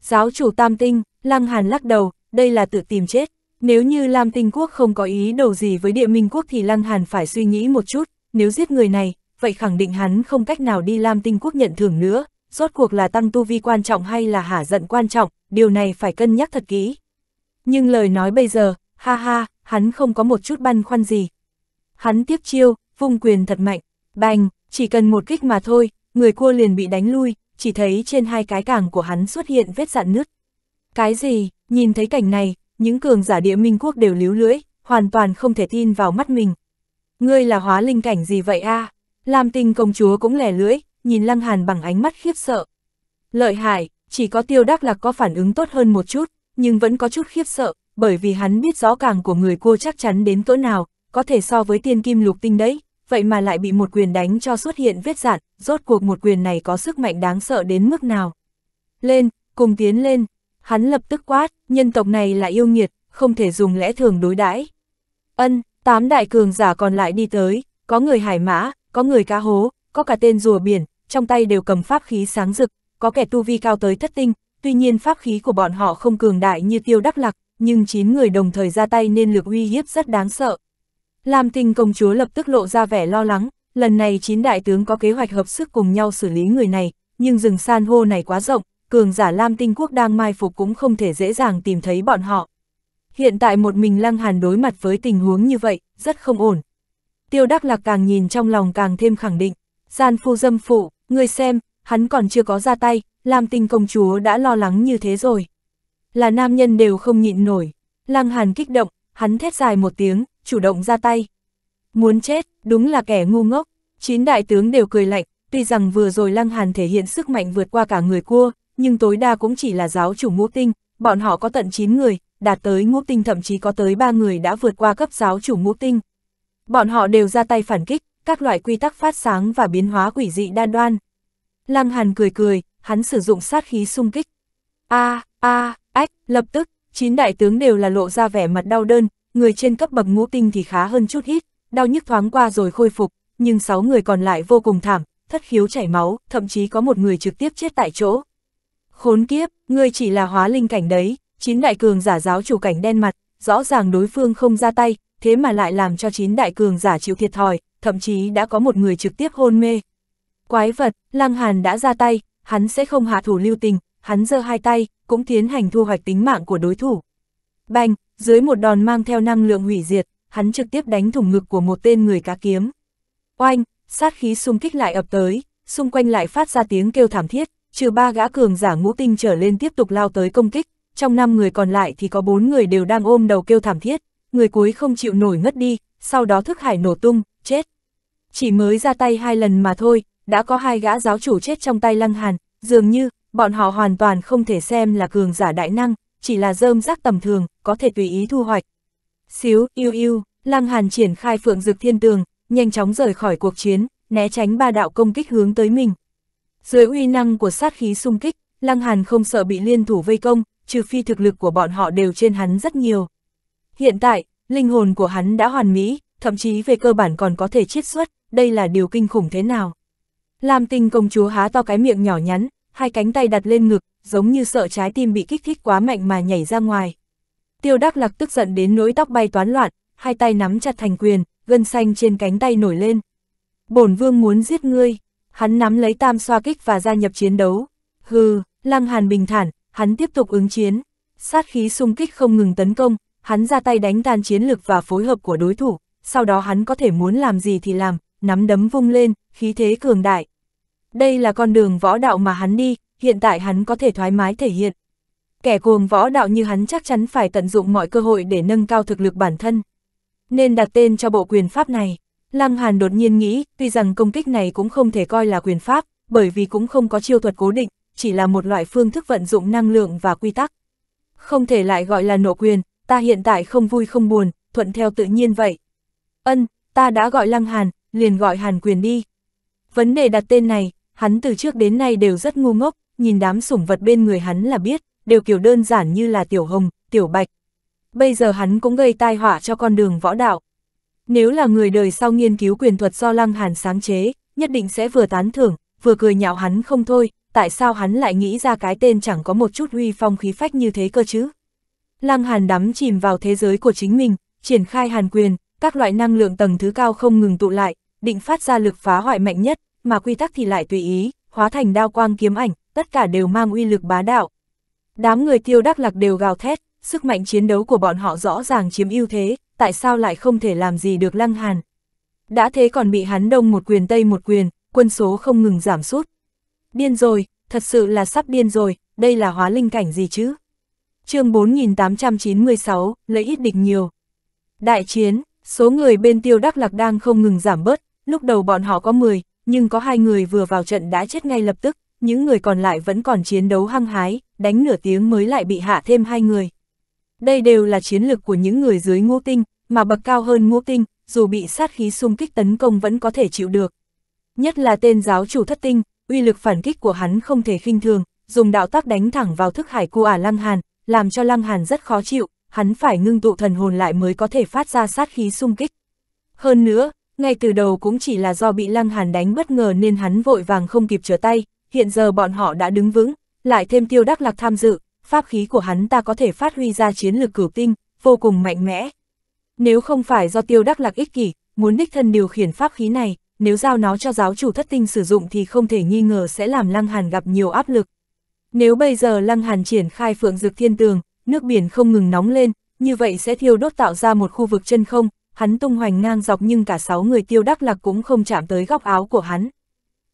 Giáo chủ Tam Tinh, Lăng Hàn lắc đầu, đây là tự tìm chết. Nếu như Lam Tinh Quốc không có ý đồ gì với địa minh quốc thì Lăng Hàn phải suy nghĩ một chút, nếu giết người này, vậy khẳng định hắn không cách nào đi Lam Tinh Quốc nhận thưởng nữa, rốt cuộc là tăng tu vi quan trọng hay là hả giận quan trọng, điều này phải cân nhắc thật kỹ. Nhưng lời nói bây giờ, ha ha, hắn không có một chút băn khoăn gì. Hắn tiếp chiêu, vung quyền thật mạnh, bành, chỉ cần một kích mà thôi, người cua liền bị đánh lui, chỉ thấy trên hai cái càng của hắn xuất hiện vết dạn nứt. Cái gì, nhìn thấy cảnh này, những cường giả địa minh quốc đều líu lưỡi, hoàn toàn không thể tin vào mắt mình. Ngươi là hóa linh cảnh gì vậy a? À? Lam tinh công chúa cũng lẻ lưỡi, nhìn lăng hàn bằng ánh mắt khiếp sợ. Lợi hại, chỉ có tiêu đắc lạc có phản ứng tốt hơn một chút, nhưng vẫn có chút khiếp sợ, bởi vì hắn biết rõ càng của người cua chắc chắn đến cỡ nào, có thể so với tiên kim lục tinh đấy, vậy mà lại bị một quyền đánh cho xuất hiện vết dạn, rốt cuộc một quyền này có sức mạnh đáng sợ đến mức nào. Lên, cùng tiến lên, hắn lập tức quát, nhân tộc này là yêu nghiệt, không thể dùng lẽ thường đối đãi. Ân, tám đại cường giả còn lại đi tới, có người hải mã, có người cá hố, có cả tên rùa biển, trong tay đều cầm pháp khí sáng rực, có kẻ tu vi cao tới thất tinh, tuy nhiên pháp khí của bọn họ không cường đại như tiêu đắc lạc, nhưng 9 người đồng thời ra tay nên lực uy hiếp rất đáng sợ. Lam Tinh công chúa lập tức lộ ra vẻ lo lắng, lần này chín đại tướng có kế hoạch hợp sức cùng nhau xử lý người này, nhưng rừng san hô này quá rộng, cường giả Lam Tinh quốc đang mai phục cũng không thể dễ dàng tìm thấy bọn họ. Hiện tại một mình Lăng Hàn đối mặt với tình huống như vậy, rất không ổn. Tiêu Đắc Lạc càng nhìn trong lòng càng thêm khẳng định, gian phu dâm phụ, người xem, hắn còn chưa có ra tay, Lam Tinh công chúa đã lo lắng như thế rồi. Là nam nhân đều không nhịn nổi. Lăng Hàn kích động, hắn thét dài một tiếng, chủ động ra tay. Muốn chết, đúng là kẻ ngu ngốc. Chín đại tướng đều cười lạnh, tuy rằng vừa rồi Lăng Hàn thể hiện sức mạnh vượt qua cả người cua, nhưng tối đa cũng chỉ là giáo chủ ngũ tinh, bọn họ có tận 9 người, đạt tới ngũ tinh thậm chí có tới 3 người đã vượt qua cấp giáo chủ ngũ tinh. Bọn họ đều ra tay phản kích, các loại quy tắc phát sáng và biến hóa quỷ dị đa đoan. Lăng Hàn cười cười, hắn sử dụng sát khí xung kích. A, a, ách, lập tức, chín đại tướng đều là lộ ra vẻ mặt đau đơn, người trên cấp bậc ngũ tinh thì khá hơn chút ít, đau nhức thoáng qua rồi khôi phục, nhưng sáu người còn lại vô cùng thảm, thất khiếu chảy máu, thậm chí có một người trực tiếp chết tại chỗ. Khốn kiếp, ngươi chỉ là hóa linh cảnh đấy, chín đại cường giả giáo chủ cảnh đen mặt, rõ ràng đối phương không ra tay, thế mà lại làm cho chín đại cường giả chịu thiệt thòi, thậm chí đã có một người trực tiếp hôn mê. Quái vật, Lăng Hàn đã ra tay, hắn sẽ không hạ thủ lưu tình, hắn giơ hai tay, cũng tiến hành thu hoạch tính mạng của đối thủ. Bành, dưới một đòn mang theo năng lượng hủy diệt, hắn trực tiếp đánh thủng ngực của một tên người cá kiếm. Oanh, sát khí xung kích lại ập tới, xung quanh lại phát ra tiếng kêu thảm thiết, trừ ba gã cường giả ngũ tinh trở lên tiếp tục lao tới công kích, trong năm người còn lại thì có bốn người đều đang ôm đầu kêu thảm thiết, người cuối không chịu nổi ngất đi, sau đó thức hải nổ tung, chết. Chỉ mới ra tay hai lần mà thôi, đã có hai gã giáo chủ chết trong tay Lăng Hàn, dường như, bọn họ hoàn toàn không thể xem là cường giả đại năng, chỉ là rơm rác tầm thường, có thể tùy ý thu hoạch. Xíu, yêu yêu, Lăng Hàn triển khai phượng dực thiên tường, nhanh chóng rời khỏi cuộc chiến, né tránh ba đạo công kích hướng tới mình. Dưới uy năng của sát khí xung kích, Lăng Hàn không sợ bị liên thủ vây công, trừ phi thực lực của bọn họ đều trên hắn rất nhiều. Hiện tại, linh hồn của hắn đã hoàn mỹ, thậm chí về cơ bản còn có thể chiết xuất, đây là điều kinh khủng thế nào. Lam tinh công chúa há to cái miệng nhỏ nhắn, hai cánh tay đặt lên ngực, giống như sợ trái tim bị kích thích quá mạnh mà nhảy ra ngoài. Tiêu đắc lạc tức giận đến nỗi tóc bay toán loạn, hai tay nắm chặt thành quyền, gân xanh trên cánh tay nổi lên. Bổn vương muốn giết ngươi, hắn nắm lấy tam xoa kích và gia nhập chiến đấu. Hừ, lăng hàn bình thản, hắn tiếp tục ứng chiến. Sát khí xung kích không ngừng tấn công, hắn ra tay đánh tan chiến lực và phối hợp của đối thủ, sau đó hắn có thể muốn làm gì thì làm, nắm đấm vung lên, khí thế cường đại. Đây là con đường võ đạo mà hắn đi, hiện tại hắn có thể thoải mái thể hiện. Kẻ cuồng võ đạo như hắn chắc chắn phải tận dụng mọi cơ hội để nâng cao thực lực bản thân. Nên đặt tên cho bộ quyền pháp này. Lăng Hàn đột nhiên nghĩ, tuy rằng công kích này cũng không thể coi là quyền pháp, bởi vì cũng không có chiêu thuật cố định, chỉ là một loại phương thức vận dụng năng lượng và quy tắc. Không thể lại gọi là nộ quyền, ta hiện tại không vui không buồn, thuận theo tự nhiên vậy. Ân, ta đã gọi Lăng Hàn, liền gọi Hàn quyền đi. Vấn đề đặt tên này, hắn từ trước đến nay đều rất ngu ngốc, nhìn đám sủng vật bên người hắn là biết, đều kiểu đơn giản như là tiểu hồng, tiểu bạch. Bây giờ hắn cũng gây tai họa cho con đường võ đạo. Nếu là người đời sau nghiên cứu quyền thuật do Lăng Hàn sáng chế, nhất định sẽ vừa tán thưởng, vừa cười nhạo hắn không thôi, tại sao hắn lại nghĩ ra cái tên chẳng có một chút uy phong khí phách như thế cơ chứ? Lăng Hàn đắm chìm vào thế giới của chính mình, triển khai hàn quyền, các loại năng lượng tầng thứ cao không ngừng tụ lại, định phát ra lực phá hoại mạnh nhất, mà quy tắc thì lại tùy ý, hóa thành đao quang kiếm ảnh, tất cả đều mang uy lực bá đạo. Đám người tiêu đắc lạc đều gào thét, sức mạnh chiến đấu của bọn họ rõ ràng chiếm ưu thế, tại sao lại không thể làm gì được lăng hàn. Đã thế còn bị hắn đông một quyền tây một quyền, quân số không ngừng giảm sút. Điên rồi, thật sự là sắp điên rồi, đây là hóa linh cảnh gì chứ? chương 4896, lấy ít địch nhiều. Đại chiến, số người bên tiêu đắc lạc đang không ngừng giảm bớt, lúc đầu bọn họ có 10, nhưng có hai người vừa vào trận đã chết ngay lập tức, những người còn lại vẫn còn chiến đấu hăng hái, đánh nửa tiếng mới lại bị hạ thêm hai người. Đây đều là chiến lực của những người dưới ngũ tinh, mà bậc cao hơn ngũ tinh, dù bị sát khí xung kích tấn công vẫn có thể chịu được. Nhất là tên giáo chủ thất tinh, uy lực phản kích của hắn không thể khinh thường, dùng đạo tác đánh thẳng vào thức hải của ả Lăng Hàn, làm cho Lăng Hàn rất khó chịu, hắn phải ngưng tụ thần hồn lại mới có thể phát ra sát khí xung kích. Hơn nữa, ngay từ đầu cũng chỉ là do bị Lăng Hàn đánh bất ngờ nên hắn vội vàng không kịp trở tay, hiện giờ bọn họ đã đứng vững, lại thêm tiêu đắc lạc tham dự, pháp khí của hắn ta có thể phát huy ra chiến lược cửu tinh, vô cùng mạnh mẽ. Nếu không phải do tiêu đắc lạc ích kỷ, muốn đích thân điều khiển pháp khí này, nếu giao nó cho giáo chủ thất tinh sử dụng thì không thể nghi ngờ sẽ làm Lăng Hàn gặp nhiều áp lực. Nếu bây giờ Lăng Hàn triển khai phượng dược thiên tường, nước biển không ngừng nóng lên, như vậy sẽ thiêu đốt tạo ra một khu vực chân không, hắn tung hoành ngang dọc nhưng cả sáu người tiêu đắc lạc cũng không chạm tới góc áo của hắn.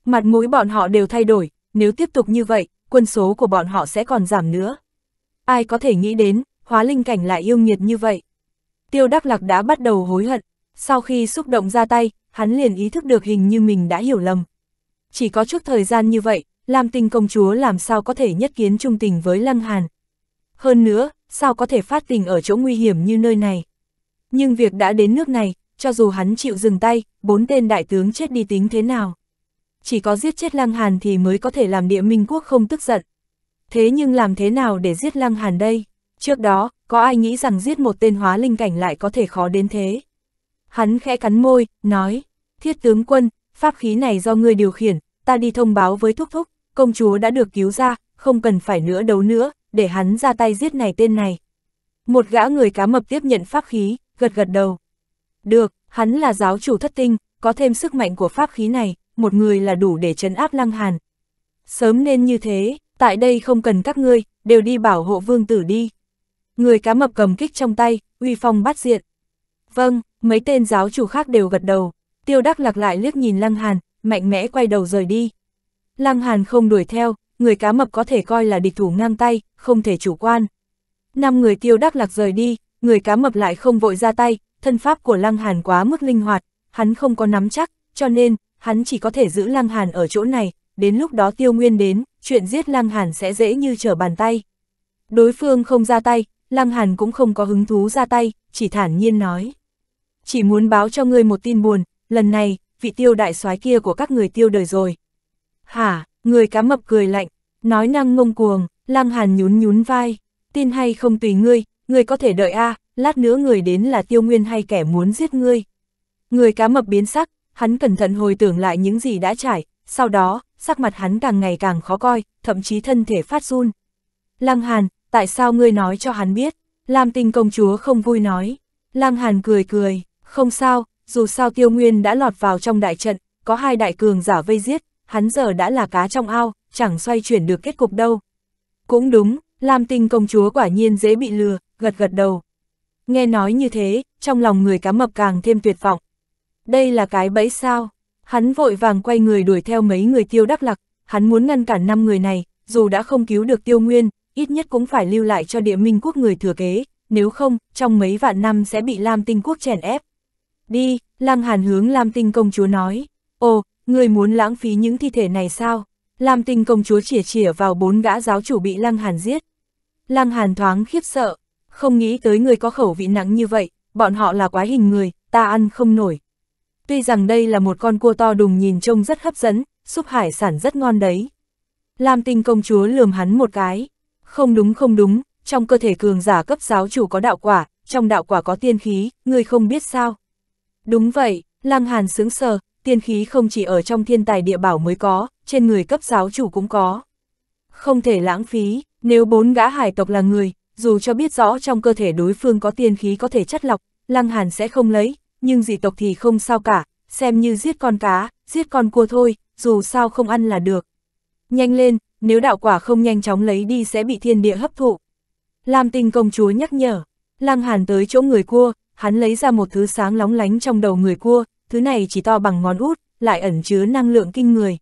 Mặt mũi bọn họ đều thay đổi, nếu tiếp tục như vậy, quân số của bọn họ sẽ còn giảm nữa. Ai có thể nghĩ đến, hóa linh cảnh lại yêu nghiệt như vậy. Tiêu Đắc Lạc đã bắt đầu hối hận, sau khi xúc động ra tay, hắn liền ý thức được hình như mình đã hiểu lầm. Chỉ có chút thời gian như vậy, Lam Tinh công chúa làm sao có thể nhất kiến trung tình với Lăng Hàn. Hơn nữa, sao có thể phát tình ở chỗ nguy hiểm như nơi này. Nhưng việc đã đến nước này, cho dù hắn chịu dừng tay, bốn tên đại tướng chết đi tính thế nào. Chỉ có giết chết Lăng Hàn thì mới có thể làm địa minh quốc không tức giận. Thế nhưng làm thế nào để giết Lăng Hàn đây? Trước đó, có ai nghĩ rằng giết một tên hóa linh cảnh lại có thể khó đến thế? Hắn khẽ cắn môi, nói, thiết tướng quân, pháp khí này do ngươi điều khiển, ta đi thông báo với thúc thúc, công chúa đã được cứu ra, không cần phải nữa đấu nữa, để hắn ra tay giết này tên này. Một gã người cá mập tiếp nhận pháp khí, gật gật đầu. Được, hắn là giáo chủ thất tinh, có thêm sức mạnh của pháp khí này, một người là đủ để trấn áp lăng hàn. Sớm nên như thế, tại đây không cần các ngươi, đều đi bảo hộ vương tử đi. Người cá mập cầm kích trong tay, uy phong bắt diện. Vâng, mấy tên giáo chủ khác đều gật đầu, tiêu đắc lạc lại liếc nhìn lăng hàn, mạnh mẽ quay đầu rời đi. Lăng hàn không đuổi theo, người cá mập có thể coi là địch thủ ngang tay, không thể chủ quan. Năm người tiêu đắc lạc rời đi, người cá mập lại không vội ra tay, thân pháp của Lăng Hàn quá mức linh hoạt, hắn không có nắm chắc, cho nên, hắn chỉ có thể giữ Lăng Hàn ở chỗ này, đến lúc đó tiêu nguyên đến, chuyện giết Lăng Hàn sẽ dễ như trở bàn tay. Đối phương không ra tay, Lăng Hàn cũng không có hứng thú ra tay, chỉ thản nhiên nói. Chỉ muốn báo cho ngươi một tin buồn, lần này, vị tiêu đại soái kia của các người tiêu đời rồi. Hả, người cá mập cười lạnh, nói năng ngông cuồng, Lăng Hàn nhún nhún vai, tin hay không tùy ngươi, Người có thể đợi a lát nữa người đến là tiêu nguyên hay kẻ muốn giết ngươi. Người cá mập biến sắc, hắn cẩn thận hồi tưởng lại những gì đã trải, sau đó, sắc mặt hắn càng ngày càng khó coi, thậm chí thân thể phát run. Lăng Hàn, tại sao ngươi nói cho hắn biết? Lam tinh công chúa không vui nói. Lăng Hàn cười cười, không sao, dù sao tiêu nguyên đã lọt vào trong đại trận, có hai đại cường giả vây giết, hắn giờ đã là cá trong ao, chẳng xoay chuyển được kết cục đâu. Cũng đúng, Lam tinh công chúa quả nhiên dễ bị lừa, gật gật đầu. Nghe nói như thế, trong lòng người cá mập càng thêm tuyệt vọng. Đây là cái bẫy sao? Hắn vội vàng quay người đuổi theo mấy người tiêu đắc lạc. hắn muốn ngăn cản năm người này, dù đã không cứu được tiêu nguyên, ít nhất cũng phải lưu lại cho địa minh quốc người thừa kế, nếu không, trong mấy vạn năm sẽ bị Lam Tinh quốc chèn ép. Đi, Lăng Hàn hướng Lam Tinh công chúa nói, ồ, người muốn lãng phí những thi thể này sao? Lam Tinh công chúa chỉa chỉa vào bốn gã giáo chủ bị Lăng Hàn giết. Lăng Hàn thoáng khiếp sợ, không nghĩ tới người có khẩu vị nặng như vậy, bọn họ là quái hình người, ta ăn không nổi. Tuy rằng đây là một con cua to đùng nhìn trông rất hấp dẫn, súp hải sản rất ngon đấy. Lam tinh công chúa lườm hắn một cái. Không đúng không đúng, trong cơ thể cường giả cấp giáo chủ có đạo quả, trong đạo quả có tiên khí, người không biết sao. Đúng vậy, Lăng Hàn sướng sờ, tiên khí không chỉ ở trong thiên tài địa bảo mới có, trên người cấp giáo chủ cũng có. Không thể lãng phí, nếu bốn gã hải tộc là người, dù cho biết rõ trong cơ thể đối phương có tiên khí có thể chất lọc, Lăng Hàn sẽ không lấy, nhưng dị tộc thì không sao cả, xem như giết con cá, giết con cua thôi, dù sao không ăn là được. Nhanh lên, nếu đạo quả không nhanh chóng lấy đi sẽ bị thiên địa hấp thụ. Lam tinh công chúa nhắc nhở, Lăng Hàn tới chỗ người cua, hắn lấy ra một thứ sáng lóng lánh trong đầu người cua, thứ này chỉ to bằng ngón út, lại ẩn chứa năng lượng kinh người.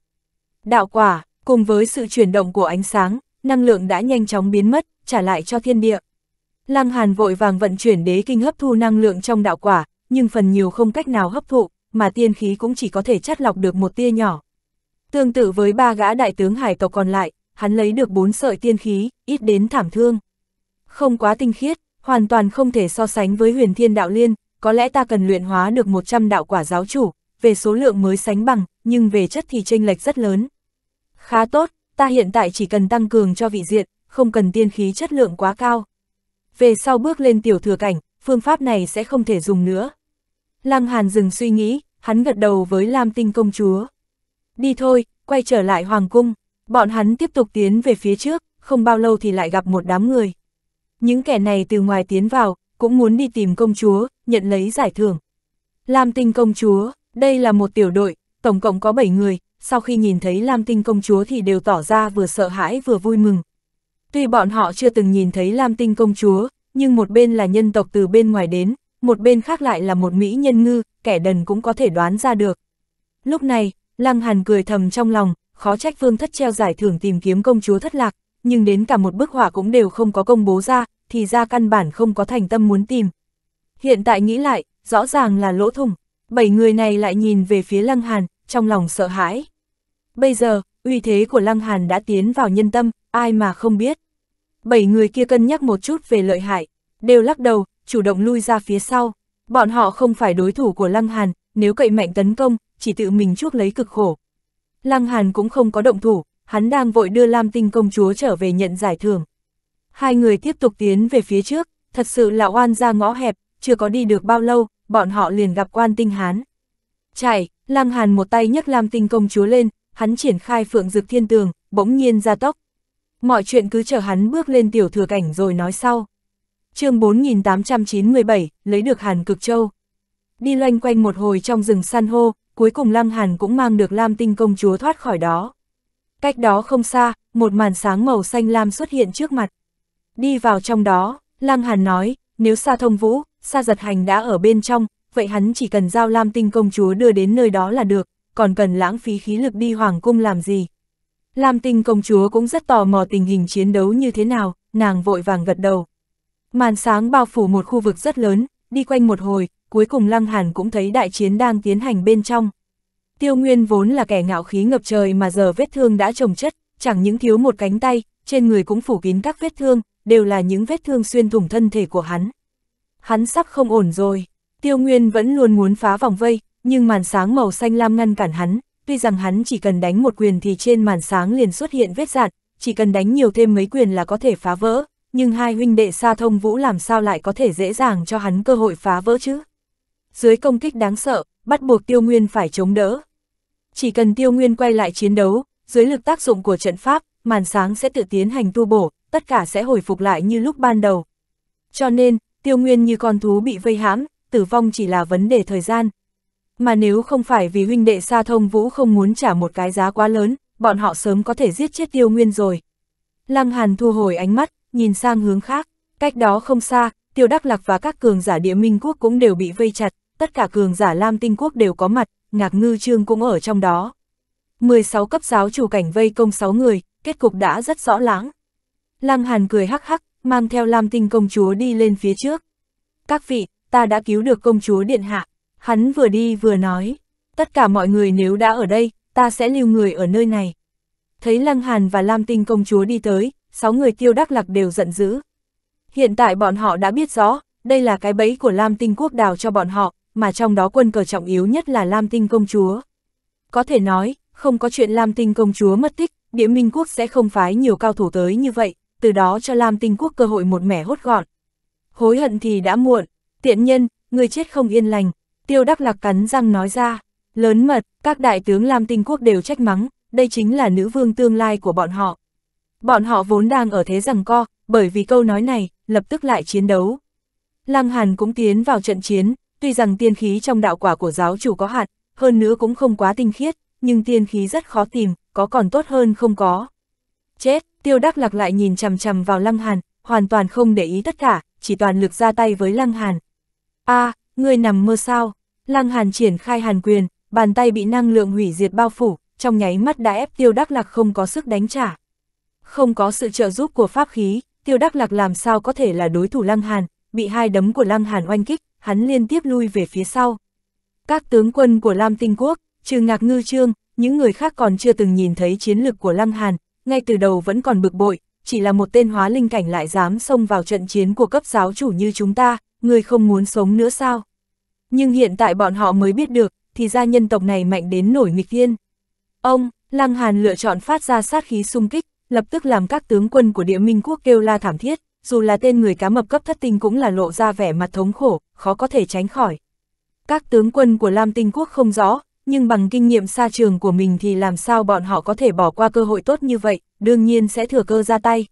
Đạo quả, cùng với sự chuyển động của ánh sáng, năng lượng đã nhanh chóng biến mất, trả lại cho thiên địa. Lăng Hàn vội vàng vận chuyển đế kinh hấp thu năng lượng trong đạo quả, nhưng phần nhiều không cách nào hấp thụ, mà tiên khí cũng chỉ có thể chắt lọc được một tia nhỏ. Tương tự với ba gã đại tướng hải tộc còn lại, hắn lấy được bốn sợi tiên khí, ít đến thảm thương. Không quá tinh khiết, hoàn toàn không thể so sánh với huyền thiên đạo liên, có lẽ ta cần luyện hóa được 100 đạo quả giáo chủ, về số lượng mới sánh bằng, nhưng về chất thì chênh lệch rất lớn. Khá tốt, ta hiện tại chỉ cần tăng cường cho vị diện, không cần tiên khí chất lượng quá cao. Về sau bước lên tiểu thừa cảnh, phương pháp này sẽ không thể dùng nữa. Lăng Hàn dừng suy nghĩ, hắn gật đầu với Lam Tinh công chúa. Đi thôi, quay trở lại Hoàng cung, bọn hắn tiếp tục tiến về phía trước, không bao lâu thì lại gặp một đám người. Những kẻ này từ ngoài tiến vào, cũng muốn đi tìm công chúa, nhận lấy giải thưởng. Lam Tinh công chúa, đây là một tiểu đội, tổng cộng có 7 người, sau khi nhìn thấy Lam Tinh công chúa thì đều tỏ ra vừa sợ hãi vừa vui mừng. Tuy bọn họ chưa từng nhìn thấy Lam Tinh công chúa, nhưng một bên là nhân tộc từ bên ngoài đến, một bên khác lại là một mỹ nhân ngư, kẻ đần cũng có thể đoán ra được. Lúc này, Lăng Hàn cười thầm trong lòng, khó trách vương thất treo giải thưởng tìm kiếm công chúa thất lạc, nhưng đến cả một bức họa cũng đều không có công bố ra, thì ra căn bản không có thành tâm muốn tìm. Hiện tại nghĩ lại, rõ ràng là lỗ thủng, bảy người này lại nhìn về phía Lăng Hàn, trong lòng sợ hãi. Bây giờ, uy thế của Lăng Hàn đã tiến vào nhân tâm, ai mà không biết. Bảy người kia cân nhắc một chút về lợi hại, đều lắc đầu, chủ động lui ra phía sau. Bọn họ không phải đối thủ của Lăng Hàn, nếu cậy mạnh tấn công, chỉ tự mình chuốc lấy cực khổ. Lăng Hàn cũng không có động thủ, hắn đang vội đưa Lam Tinh công chúa trở về nhận giải thưởng. Hai người tiếp tục tiến về phía trước, thật sự là oan ra ngõ hẹp, chưa có đi được bao lâu, bọn họ liền gặp quan tinh hán. Chạy, Lăng Hàn một tay nhấc Lam Tinh công chúa lên, hắn triển khai phượng dực thiên tường, bỗng nhiên ra tốc. Mọi chuyện cứ chờ hắn bước lên tiểu thừa cảnh rồi nói sau. chương 4897, lấy được Hàn Cực Châu. Đi loanh quanh một hồi trong rừng san hô, cuối cùng Lăng Hàn cũng mang được Lam Tinh công chúa thoát khỏi đó. Cách đó không xa, một màn sáng màu xanh lam xuất hiện trước mặt. Đi vào trong đó, Lăng Hàn nói, nếu Sa Thông Vũ, Sa Giật Hành đã ở bên trong, vậy hắn chỉ cần giao Lam Tinh công chúa đưa đến nơi đó là được, còn cần lãng phí khí lực đi Hoàng Cung làm gì. Lam Tinh công chúa cũng rất tò mò tình hình chiến đấu như thế nào, nàng vội vàng gật đầu. Màn sáng bao phủ một khu vực rất lớn, đi quanh một hồi, cuối cùng Lăng Hàn cũng thấy đại chiến đang tiến hành bên trong. Tiêu Nguyên vốn là kẻ ngạo khí ngập trời mà giờ vết thương đã trồng chất, chẳng những thiếu một cánh tay, trên người cũng phủ kín các vết thương, đều là những vết thương xuyên thủng thân thể của hắn. Hắn sắp không ổn rồi, Tiêu Nguyên vẫn luôn muốn phá vòng vây, nhưng màn sáng màu xanh lam ngăn cản hắn, tuy rằng hắn chỉ cần đánh một quyền thì trên màn sáng liền xuất hiện vết dạn, chỉ cần đánh nhiều thêm mấy quyền là có thể phá vỡ, nhưng hai huynh đệ Sa thông vũ làm sao lại có thể dễ dàng cho hắn cơ hội phá vỡ chứ. Dưới công kích đáng sợ, bắt buộc Tiêu Nguyên phải chống đỡ. Chỉ cần Tiêu Nguyên quay lại chiến đấu, dưới lực tác dụng của trận pháp, màn sáng sẽ tự tiến hành tu bổ, tất cả sẽ hồi phục lại như lúc ban đầu. Cho nên, Tiêu Nguyên như con thú bị vây hãm, tử vong chỉ là vấn đề thời gian. Mà nếu không phải vì huynh đệ Sa Thông Vũ không muốn trả một cái giá quá lớn, bọn họ sớm có thể giết chết Tiêu Nguyên rồi. Lăng Hàn thu hồi ánh mắt, nhìn sang hướng khác, cách đó không xa, Tiêu Đắc Lạc và các cường giả địa minh quốc cũng đều bị vây chặt, tất cả cường giả Lam Tinh Quốc đều có mặt, Ngạc Ngư Trương cũng ở trong đó. 16 cấp giáo chủ cảnh vây công 6 người, kết cục đã rất rõ lãng. Lăng Hàn cười hắc hắc, mang theo Lam Tinh công chúa đi lên phía trước. Các vị, ta đã cứu được công chúa điện hạ. Hắn vừa đi vừa nói, tất cả mọi người nếu đã ở đây, ta sẽ lưu người ở nơi này. Thấy Lăng Hàn và Lam Tinh công chúa đi tới, sáu người tiêu đắc lạc đều giận dữ. Hiện tại bọn họ đã biết rõ, đây là cái bẫy của Lam Tinh quốc đào cho bọn họ, mà trong đó quân cờ trọng yếu nhất là Lam Tinh công chúa. Có thể nói, không có chuyện Lam Tinh công chúa mất tích, địa minh quốc sẽ không phái nhiều cao thủ tới như vậy, từ đó cho Lam Tinh quốc cơ hội một mẻ hốt gọn. Hối hận thì đã muộn, tiện nhân, người chết không yên lành, tiêu đắc lạc cắn răng nói ra, lớn mật, các đại tướng Lam Tinh quốc đều trách mắng, đây chính là nữ vương tương lai của bọn họ. Bọn họ vốn đang ở thế rằng co, bởi vì câu nói này, lập tức lại chiến đấu. Lăng Hàn cũng tiến vào trận chiến, tuy rằng tiên khí trong đạo quả của giáo chủ có hạn, hơn nữa cũng không quá tinh khiết, nhưng tiên khí rất khó tìm, có còn tốt hơn không có. Chết, tiêu đắc lạc lại nhìn chằm chằm vào Lăng Hàn, hoàn toàn không để ý tất cả, chỉ toàn lực ra tay với Lăng Hàn. a Ngươi nằm mơ sao? Lăng Hàn triển khai hàn quyền, bàn tay bị năng lượng hủy diệt bao phủ, trong nháy mắt đã ép tiêu đắc lạc không có sức đánh trả. Không có sự trợ giúp của pháp khí, tiêu đắc lạc làm sao có thể là đối thủ Lăng Hàn, bị hai đấm của Lăng Hàn oanh kích, hắn liên tiếp lui về phía sau. Các tướng quân của Lam Tinh Quốc, trừ ngạc ngư trương, những người khác còn chưa từng nhìn thấy chiến lực của Lăng Hàn, ngay từ đầu vẫn còn bực bội, chỉ là một tên hóa linh cảnh lại dám xông vào trận chiến của cấp giáo chủ như chúng ta, người không muốn sống nữa sao? Nhưng hiện tại bọn họ mới biết được, thì ra nhân tộc này mạnh đến nổi nghịch thiên. Ông, Lăng Hàn lựa chọn phát ra sát khí xung kích, lập tức làm các tướng quân của địa minh quốc kêu la thảm thiết, dù là tên người cá mập cấp thất tinh cũng là lộ ra vẻ mặt thống khổ, khó có thể tránh khỏi. Các tướng quân của Lam Tinh Quốc không rõ, nhưng bằng kinh nghiệm xa trường của mình thì làm sao bọn họ có thể bỏ qua cơ hội tốt như vậy, đương nhiên sẽ thừa cơ ra tay.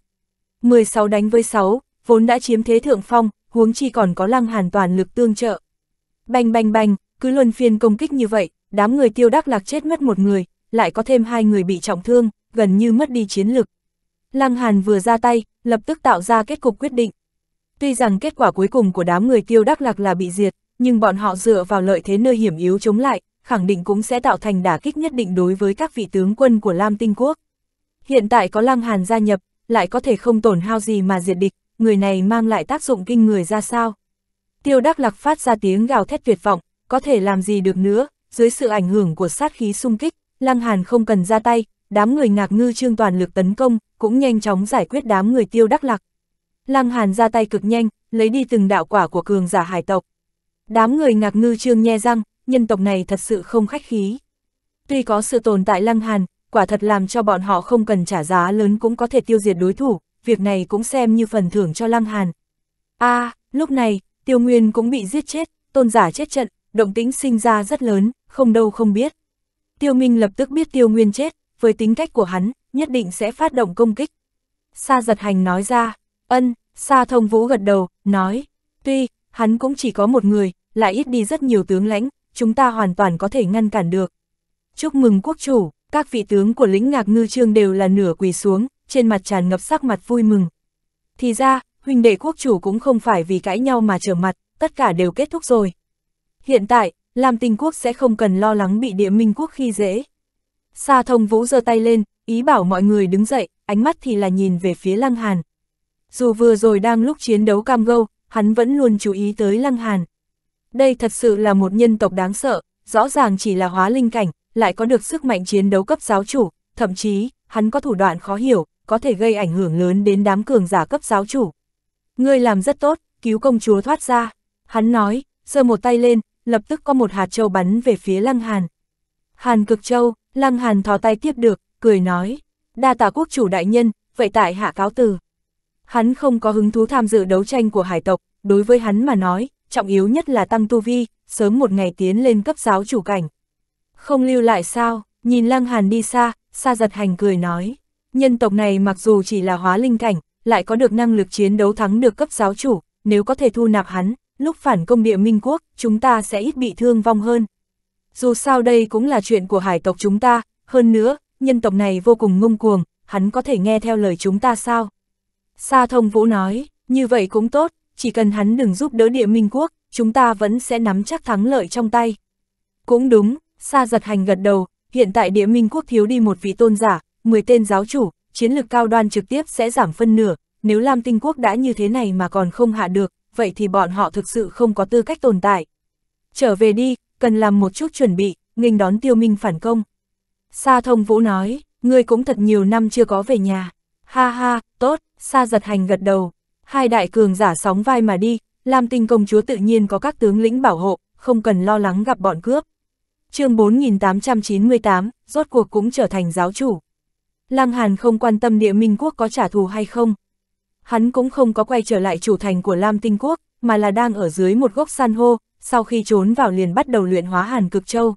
16 đánh với 6, vốn đã chiếm thế thượng phong, huống chi còn có lăng hàn toàn lực tương trợ. Bành bành bành, cứ luân phiên công kích như vậy, đám người tiêu đắc lạc chết mất một người, lại có thêm hai người bị trọng thương, gần như mất đi chiến lực. Lăng Hàn vừa ra tay, lập tức tạo ra kết cục quyết định. Tuy rằng kết quả cuối cùng của đám người tiêu đắc lạc là bị diệt, nhưng bọn họ dựa vào lợi thế nơi hiểm yếu chống lại, khẳng định cũng sẽ tạo thành đả kích nhất định đối với các vị tướng quân của Lam Tinh Quốc. Hiện tại có Lăng Hàn gia nhập, lại có thể không tổn hao gì mà diệt địch, người này mang lại tác dụng kinh người ra sao. Tiêu Đắc Lạc phát ra tiếng gào thét tuyệt vọng, có thể làm gì được nữa, dưới sự ảnh hưởng của sát khí xung kích, Lăng Hàn không cần ra tay, đám người ngạc ngư trương toàn lực tấn công, cũng nhanh chóng giải quyết đám người Tiêu Đắc Lạc. Lăng Hàn ra tay cực nhanh, lấy đi từng đạo quả của cường giả hải tộc. Đám người ngạc ngư trương nhe răng, nhân tộc này thật sự không khách khí. Tuy có sự tồn tại Lăng Hàn, quả thật làm cho bọn họ không cần trả giá lớn cũng có thể tiêu diệt đối thủ, việc này cũng xem như phần thưởng cho Lăng Hàn. a lúc này, Tiêu Nguyên cũng bị giết chết, tôn giả chết trận, động tĩnh sinh ra rất lớn, không đâu không biết. Tiêu Minh lập tức biết Tiêu Nguyên chết, với tính cách của hắn, nhất định sẽ phát động công kích. Sa giật hành nói ra, ân, Sa thông vũ gật đầu, nói, tuy, hắn cũng chỉ có một người, lại ít đi rất nhiều tướng lãnh, chúng ta hoàn toàn có thể ngăn cản được. Chúc mừng quốc chủ, các vị tướng của lĩnh ngạc ngư trương đều là nửa quỳ xuống, trên mặt tràn ngập sắc mặt vui mừng. Thì ra, huynh đệ quốc chủ cũng không phải vì cãi nhau mà trở mặt, tất cả đều kết thúc rồi. Hiện tại, Lam Tinh quốc sẽ không cần lo lắng bị địa minh quốc khi dễ. Sa thông vũ giơ tay lên, ý bảo mọi người đứng dậy, ánh mắt thì là nhìn về phía Lăng Hàn. Dù vừa rồi đang lúc chiến đấu cam gâu, hắn vẫn luôn chú ý tới Lăng Hàn. Đây thật sự là một nhân tộc đáng sợ, rõ ràng chỉ là hóa linh cảnh, lại có được sức mạnh chiến đấu cấp giáo chủ, thậm chí, hắn có thủ đoạn khó hiểu, có thể gây ảnh hưởng lớn đến đám cường giả cấp giáo chủ. Ngươi làm rất tốt, cứu công chúa thoát ra. Hắn nói, giơ một tay lên, lập tức có một hạt châu bắn về phía Lăng Hàn. Hàn cực châu, Lăng Hàn thò tay tiếp được, cười nói, đa tà quốc chủ đại nhân, vậy tại hạ cáo từ. Hắn không có hứng thú tham dự đấu tranh của hải tộc, đối với hắn mà nói, trọng yếu nhất là tăng tu vi, sớm một ngày tiến lên cấp giáo chủ cảnh. Không lưu lại sao, nhìn Lăng Hàn đi xa, xa giật hành cười nói, nhân tộc này mặc dù chỉ là hóa linh cảnh, lại có được năng lực chiến đấu thắng được cấp giáo chủ, nếu có thể thu nạp hắn, lúc phản công địa minh quốc, chúng ta sẽ ít bị thương vong hơn. Dù sao đây cũng là chuyện của hải tộc chúng ta, hơn nữa, nhân tộc này vô cùng ngông cuồng, hắn có thể nghe theo lời chúng ta sao? Sa thông vũ nói, như vậy cũng tốt, chỉ cần hắn đừng giúp đỡ địa minh quốc, chúng ta vẫn sẽ nắm chắc thắng lợi trong tay. Cũng đúng, Sa giật hành gật đầu, hiện tại địa minh quốc thiếu đi một vị tôn giả, 10 tên giáo chủ, chiến lực cao đoan trực tiếp sẽ giảm phân nửa, nếu Lam Tinh Quốc đã như thế này mà còn không hạ được, vậy thì bọn họ thực sự không có tư cách tồn tại. Trở về đi, cần làm một chút chuẩn bị, nghênh đón tiêu minh phản công. Sa thông vũ nói, ngươi cũng thật nhiều năm chưa có về nhà. Ha ha, tốt, Sa giật hành gật đầu. Hai đại cường giả sóng vai mà đi, Lam Tinh công chúa tự nhiên có các tướng lĩnh bảo hộ, không cần lo lắng gặp bọn cướp. chương 4898, rốt cuộc cũng trở thành giáo chủ. Lăng Hàn không quan tâm địa minh quốc có trả thù hay không. Hắn cũng không có quay trở lại chủ thành của Lam Tinh quốc, mà là đang ở dưới một gốc san hô, sau khi trốn vào liền bắt đầu luyện hóa hàn cực châu.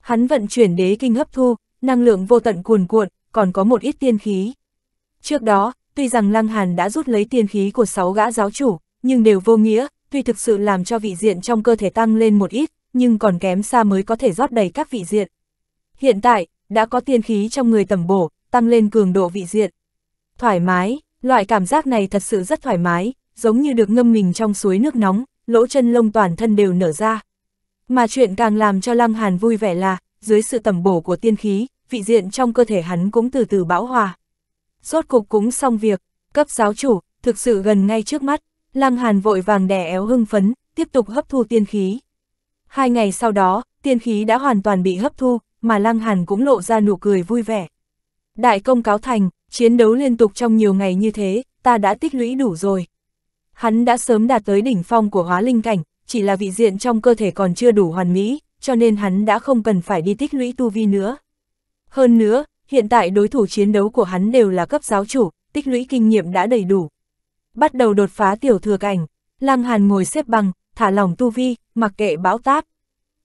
Hắn vận chuyển đế kinh hấp thu, năng lượng vô tận cuồn cuộn, còn có một ít tiên khí. Trước đó, tuy rằng Lăng Hàn đã rút lấy tiên khí của sáu gã giáo chủ, nhưng đều vô nghĩa, tuy thực sự làm cho vị diện trong cơ thể tăng lên một ít, nhưng còn kém xa mới có thể rót đầy các vị diện. Hiện tại, đã có tiên khí trong người tầm bổ, tăng lên cường độ vị diện. Thoải mái, loại cảm giác này thật sự rất thoải mái, giống như được ngâm mình trong suối nước nóng, lỗ chân lông toàn thân đều nở ra. Mà chuyện càng làm cho Lăng Hàn vui vẻ là, dưới sự tầm bổ của tiên khí, vị diện trong cơ thể hắn cũng từ từ bão hòa. Rốt cục cũng xong việc, cấp giáo chủ, thực sự gần ngay trước mắt, Lăng Hàn vội vàng đè éo hưng phấn, tiếp tục hấp thu tiên khí. Hai ngày sau đó, tiên khí đã hoàn toàn bị hấp thu, mà Lăng Hàn cũng lộ ra nụ cười vui vẻ. Đại công cáo thành, chiến đấu liên tục trong nhiều ngày như thế, ta đã tích lũy đủ rồi. Hắn đã sớm đạt tới đỉnh phong của hóa linh cảnh, chỉ là vị diện trong cơ thể còn chưa đủ hoàn mỹ, cho nên hắn đã không cần phải đi tích lũy tu vi nữa. Hơn nữa, hiện tại đối thủ chiến đấu của hắn đều là cấp giáo chủ, tích lũy kinh nghiệm đã đầy đủ. Bắt đầu đột phá tiểu thừa cảnh, Lăng Hàn ngồi xếp bằng, thả lỏng tu vi, mặc kệ bão táp.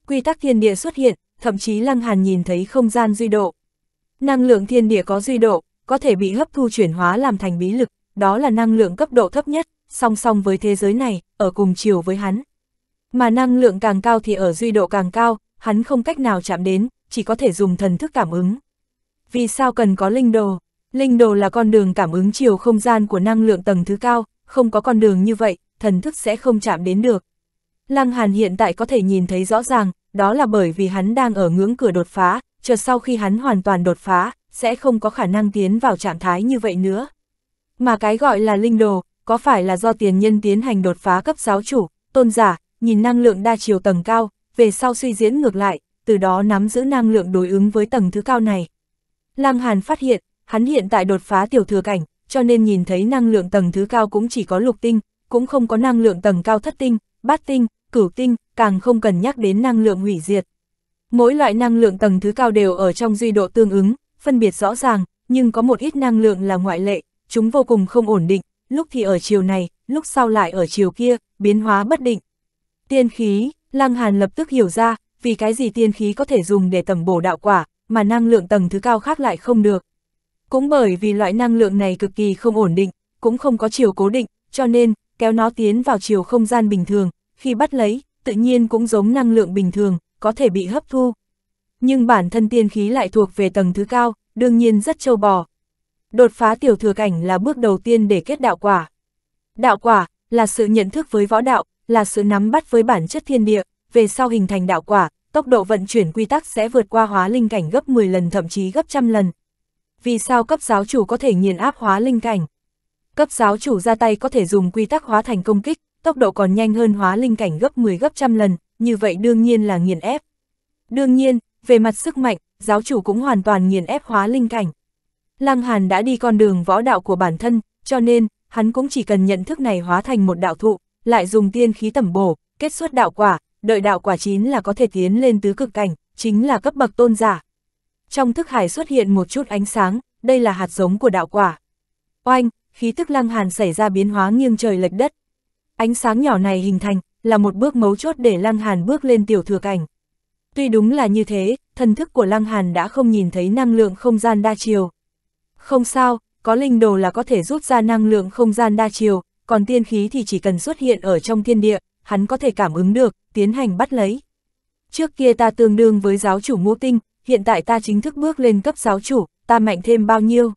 Quy tắc thiên địa xuất hiện, thậm chí Lăng Hàn nhìn thấy không gian duy độ. Năng lượng thiên địa có duy độ, có thể bị hấp thu chuyển hóa làm thành bí lực, đó là năng lượng cấp độ thấp nhất, song song với thế giới này, ở cùng chiều với hắn. Mà năng lượng càng cao thì ở duy độ càng cao, hắn không cách nào chạm đến, chỉ có thể dùng thần thức cảm ứng. Vì sao cần có linh đồ? Linh đồ là con đường cảm ứng chiều không gian của năng lượng tầng thứ cao, không có con đường như vậy, thần thức sẽ không chạm đến được. Lăng Hàn hiện tại có thể nhìn thấy rõ ràng, đó là bởi vì hắn đang ở ngưỡng cửa đột phá, chờ sau khi hắn hoàn toàn đột phá, sẽ không có khả năng tiến vào trạng thái như vậy nữa. Mà cái gọi là linh đồ, có phải là do tiền nhân tiến hành đột phá cấp giáo chủ, tôn giả, nhìn năng lượng đa chiều tầng cao, về sau suy diễn ngược lại, từ đó nắm giữ năng lượng đối ứng với tầng thứ cao này. Lăng Hàn phát hiện, hắn hiện tại đột phá tiểu thừa cảnh, cho nên nhìn thấy năng lượng tầng thứ cao cũng chỉ có lục tinh, cũng không có năng lượng tầng cao thất tinh, bát tinh, cửu tinh, càng không cần nhắc đến năng lượng hủy diệt. Mỗi loại năng lượng tầng thứ cao đều ở trong duy độ tương ứng, phân biệt rõ ràng, nhưng có một ít năng lượng là ngoại lệ, chúng vô cùng không ổn định, lúc thì ở chiều này, lúc sau lại ở chiều kia, biến hóa bất định. Tiên khí, Lăng Hàn lập tức hiểu ra, vì cái gì tiên khí có thể dùng để tầm bổ đạo quả, mà năng lượng tầng thứ cao khác lại không được. Cũng bởi vì loại năng lượng này cực kỳ không ổn định, cũng không có chiều cố định, cho nên, kéo nó tiến vào chiều không gian bình thường, khi bắt lấy, tự nhiên cũng giống năng lượng bình thường, có thể bị hấp thu. Nhưng bản thân tiên khí lại thuộc về tầng thứ cao, đương nhiên rất châu bò. Đột phá tiểu thừa cảnh là bước đầu tiên để kết đạo quả. Đạo quả là sự nhận thức với võ đạo, là sự nắm bắt với bản chất thiên địa, về sau hình thành đạo quả, tốc độ vận chuyển quy tắc sẽ vượt qua hóa linh cảnh gấp 10 lần thậm chí gấp trăm lần. Vì sao cấp giáo chủ có thể nghiền áp hóa linh cảnh? Cấp giáo chủ ra tay có thể dùng quy tắc hóa thành công kích, tốc độ còn nhanh hơn hóa linh cảnh gấp 10 gấp trăm lần, như vậy đương nhiên là nghiền ép. Đương nhiên, về mặt sức mạnh, giáo chủ cũng hoàn toàn nghiền ép hóa linh cảnh. Lăng Hàn đã đi con đường võ đạo của bản thân, cho nên, hắn cũng chỉ cần nhận thức này hóa thành một đạo thụ, lại dùng tiên khí tẩm bổ, kết xuất đạo quả, đợi đạo quả chín là có thể tiến lên tứ cực cảnh, chính là cấp bậc tôn giả. Trong thức hải xuất hiện một chút ánh sáng, đây là hạt giống của đạo quả. Oanh, khí tức lăng hàn xảy ra biến hóa nghiêng trời lệch đất. Ánh sáng nhỏ này hình thành, là một bước mấu chốt để lăng hàn bước lên tiểu thừa cảnh. Tuy đúng là như thế, thần thức của lăng hàn đã không nhìn thấy năng lượng không gian đa chiều. Không sao, có linh đồ là có thể rút ra năng lượng không gian đa chiều, còn tiên khí thì chỉ cần xuất hiện ở trong thiên địa, hắn có thể cảm ứng được, tiến hành bắt lấy. Trước kia ta tương đương với giáo chủ ngũ tinh, hiện tại ta chính thức bước lên cấp giáo chủ, ta mạnh thêm bao nhiêu.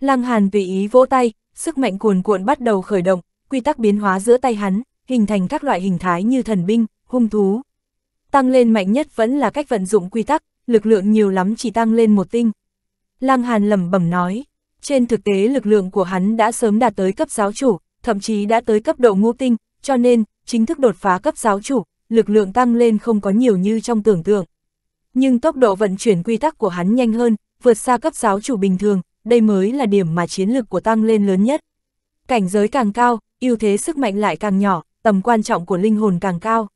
Lăng Hàn tùy ý vỗ tay, sức mạnh cuồn cuộn bắt đầu khởi động, quy tắc biến hóa giữa tay hắn, hình thành các loại hình thái như thần binh, hung thú. Tăng lên mạnh nhất vẫn là cách vận dụng quy tắc, lực lượng nhiều lắm chỉ tăng lên một tinh. Lăng Hàn lẩm bẩm nói, trên thực tế lực lượng của hắn đã sớm đạt tới cấp giáo chủ, thậm chí đã tới cấp độ ngũ tinh, cho nên, chính thức đột phá cấp giáo chủ, lực lượng tăng lên không có nhiều như trong tưởng tượng. Nhưng tốc độ vận chuyển quy tắc của hắn nhanh hơn, vượt xa cấp giáo chủ bình thường, đây mới là điểm mà chiến lực của tăng lên lớn nhất. Cảnh giới càng cao, ưu thế sức mạnh lại càng nhỏ, tầm quan trọng của linh hồn càng cao.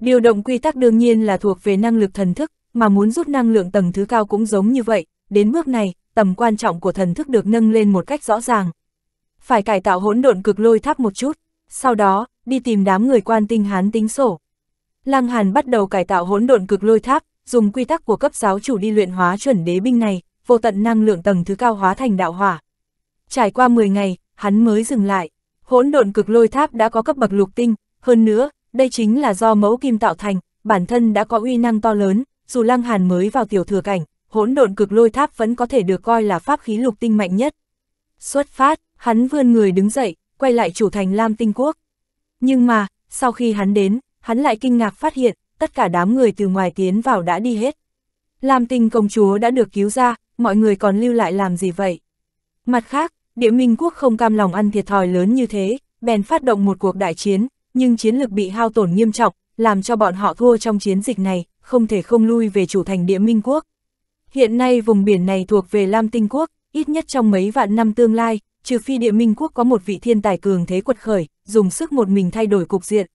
Điều động quy tắc đương nhiên là thuộc về năng lực thần thức, mà muốn rút năng lượng tầng thứ cao cũng giống như vậy, đến bước này, tầm quan trọng của thần thức được nâng lên một cách rõ ràng. Phải cải tạo hỗn độn cực lôi tháp một chút, sau đó, đi tìm đám người quan tinh hán tính sổ. Lăng Hàn bắt đầu cải tạo hỗn độn cực lôi tháp, dùng quy tắc của cấp giáo chủ đi luyện hóa chuẩn đế binh này, vô tận năng lượng tầng thứ cao hóa thành đạo hỏa. Trải qua 10 ngày, hắn mới dừng lại. Hỗn độn cực lôi tháp đã có cấp bậc lục tinh, hơn nữa, đây chính là do mẫu kim tạo thành, bản thân đã có uy năng to lớn, dù Lăng Hàn mới vào tiểu thừa cảnh, hỗn độn cực lôi tháp vẫn có thể được coi là pháp khí lục tinh mạnh nhất. Xuất phát, hắn vươn người đứng dậy, quay lại chủ thành Lam Tinh Quốc. Nhưng mà, sau khi hắn đến, hắn lại kinh ngạc phát hiện, tất cả đám người từ ngoài tiến vào đã đi hết. Lam Tinh công chúa đã được cứu ra, mọi người còn lưu lại làm gì vậy? Mặt khác, địa minh quốc không cam lòng ăn thiệt thòi lớn như thế, bèn phát động một cuộc đại chiến, nhưng chiến lực bị hao tổn nghiêm trọng, làm cho bọn họ thua trong chiến dịch này, không thể không lui về chủ thành địa minh quốc. Hiện nay vùng biển này thuộc về Lam Tinh quốc, ít nhất trong mấy vạn năm tương lai, trừ phi địa minh quốc có một vị thiên tài cường thế quật khởi, dùng sức một mình thay đổi cục diện.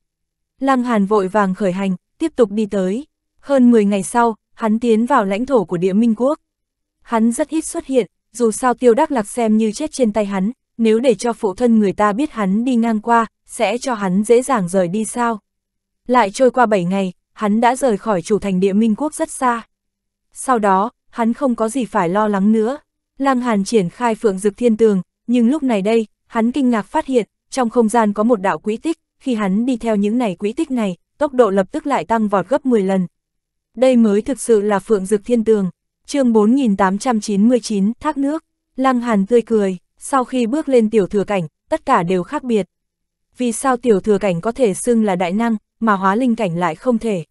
Lăng Hàn vội vàng khởi hành, tiếp tục đi tới. Hơn 10 ngày sau, hắn tiến vào lãnh thổ của địa minh quốc. Hắn rất ít xuất hiện, dù sao tiêu đắc lạc xem như chết trên tay hắn, nếu để cho phụ thân người ta biết hắn đi ngang qua, sẽ cho hắn dễ dàng rời đi sao. Lại trôi qua 7 ngày, hắn đã rời khỏi chủ thành địa minh quốc rất xa. Sau đó, hắn không có gì phải lo lắng nữa. Lăng Hàn triển khai phượng dực thiên tường, nhưng lúc này đây, hắn kinh ngạc phát hiện, trong không gian có một đạo quỹ tích, khi hắn đi theo những này quỹ tích này, tốc độ lập tức lại tăng vọt gấp 10 lần. Đây mới thực sự là phượng dực thiên tường chương 4899 thác nước, Lăng Hàn tươi cười, sau khi bước lên tiểu thừa cảnh, tất cả đều khác biệt. Vì sao tiểu thừa cảnh có thể xưng là đại năng, mà hóa linh cảnh lại không thể?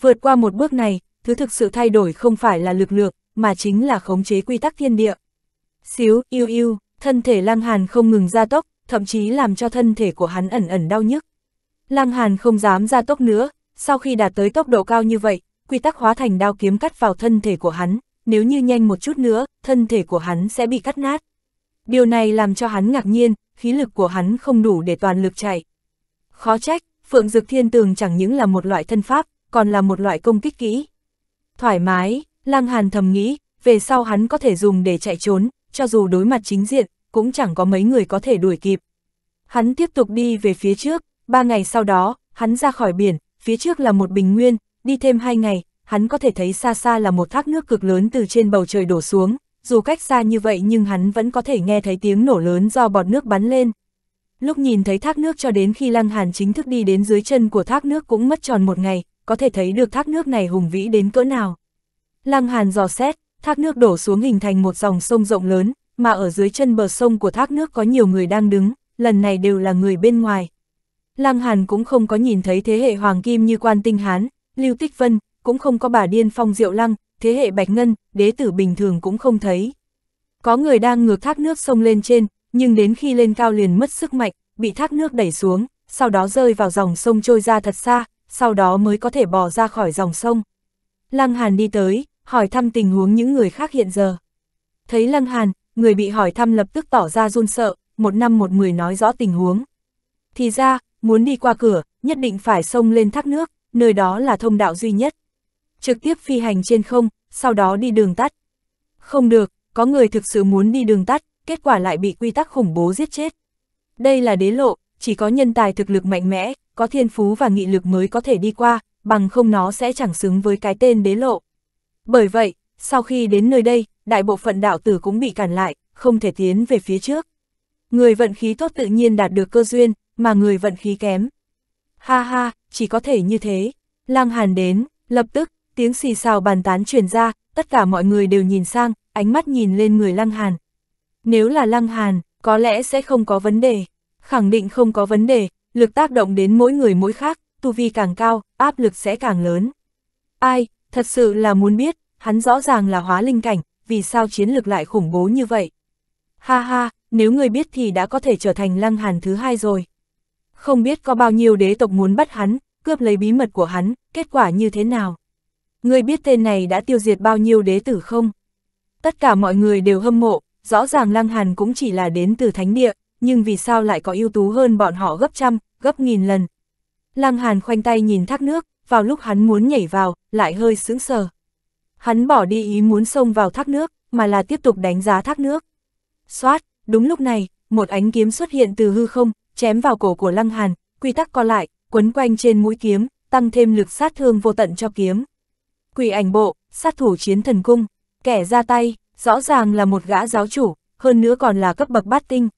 Vượt qua một bước này, thứ thực sự thay đổi không phải là lực lượng, mà chính là khống chế quy tắc thiên địa. Xíu, yêu yêu, thân thể Lăng Hàn không ngừng gia tốc, thậm chí làm cho thân thể của hắn ẩn ẩn đau nhức. Lăng Hàn không dám gia tốc nữa, sau khi đạt tới tốc độ cao như vậy, quy tắc hóa thành đao kiếm cắt vào thân thể của hắn, nếu như nhanh một chút nữa, thân thể của hắn sẽ bị cắt nát. Điều này làm cho hắn ngạc nhiên, khí lực của hắn không đủ để toàn lực chạy. Khó trách, Phượng Dực Thiên Tường chẳng những là một loại thân pháp, còn là một loại công kích kỹ. Thoải mái, Lăng Hàn thầm nghĩ, về sau hắn có thể dùng để chạy trốn, cho dù đối mặt chính diện, cũng chẳng có mấy người có thể đuổi kịp. Hắn tiếp tục đi về phía trước, ba ngày sau đó, hắn ra khỏi biển, phía trước là một bình nguyên, đi thêm hai ngày, hắn có thể thấy xa xa là một thác nước cực lớn từ trên bầu trời đổ xuống, dù cách xa như vậy nhưng hắn vẫn có thể nghe thấy tiếng nổ lớn do bọt nước bắn lên. Lúc nhìn thấy thác nước cho đến khi Lăng Hàn chính thức đi đến dưới chân của thác nước cũng mất tròn một ngày, có thể thấy được thác nước này hùng vĩ đến cỡ nào. Lăng Hàn dò xét, thác nước đổ xuống hình thành một dòng sông rộng lớn, mà ở dưới chân bờ sông của thác nước có nhiều người đang đứng, lần này đều là người bên ngoài. Lăng Hàn cũng không có nhìn thấy thế hệ Hoàng Kim như Quan Tinh Hán, Lưu Tích Vân, cũng không có bà Điên Phong Diệu Lăng, thế hệ Bạch Ngân, đế tử bình thường cũng không thấy. Có người đang ngược thác nước sông lên trên, nhưng đến khi lên cao liền mất sức mạnh, bị thác nước đẩy xuống, sau đó rơi vào dòng sông trôi ra thật xa, sau đó mới có thể bò ra khỏi dòng sông. Lăng Hàn đi tới, hỏi thăm tình huống những người khác hiện giờ. Thấy Lăng Hàn, người bị hỏi thăm lập tức tỏ ra run sợ, một năm một mười nói rõ tình huống. Thì ra, muốn đi qua cửa, nhất định phải xông lên thác nước, nơi đó là thông đạo duy nhất. Trực tiếp phi hành trên không, sau đó đi đường tắt. Không được, có người thực sự muốn đi đường tắt, kết quả lại bị quy tắc khủng bố giết chết. Đây là đế lộ, chỉ có nhân tài thực lực mạnh mẽ, có thiên phú và nghị lực mới có thể đi qua, bằng không nó sẽ chẳng xứng với cái tên đế lộ. Bởi vậy, sau khi đến nơi đây, đại bộ phận đạo tử cũng bị cản lại, không thể tiến về phía trước. Người vận khí tốt tự nhiên đạt được cơ duyên, mà người vận khí kém. Ha ha, chỉ có thể như thế. Lăng Hàn đến, lập tức, tiếng xì xào bàn tán truyền ra, tất cả mọi người đều nhìn sang, ánh mắt nhìn lên người Lăng Hàn. Nếu là Lăng Hàn, có lẽ sẽ không có vấn đề. Khẳng định không có vấn đề, lực tác động đến mỗi người mỗi khác, tu vi càng cao, áp lực sẽ càng lớn. Ai, thật sự là muốn biết, hắn rõ ràng là hóa linh cảnh, vì sao chiến lực lại khủng bố như vậy. Ha ha, nếu người biết thì đã có thể trở thành lăng hàn thứ hai rồi. Không biết có bao nhiêu đế tộc muốn bắt hắn, cướp lấy bí mật của hắn, kết quả như thế nào. Người biết tên này đã tiêu diệt bao nhiêu đế tử không? Tất cả mọi người đều hâm mộ, rõ ràng lăng hàn cũng chỉ là đến từ thánh địa, nhưng vì sao lại có ưu tú hơn bọn họ gấp trăm, gấp nghìn lần. Lăng hàn khoanh tay nhìn thác nước, vào lúc hắn muốn nhảy vào, lại hơi sững sờ. Hắn bỏ đi ý muốn xông vào thác nước, mà là tiếp tục đánh giá thác nước. Xoát, đúng lúc này, một ánh kiếm xuất hiện từ hư không, chém vào cổ của Lăng Hàn, quy tắc co lại, quấn quanh trên mũi kiếm, tăng thêm lực sát thương vô tận cho kiếm. Quỷ ảnh bộ, sát thủ chiến thần cung, kẻ ra tay, rõ ràng là một gã giáo chủ, hơn nữa còn là cấp bậc bát tinh.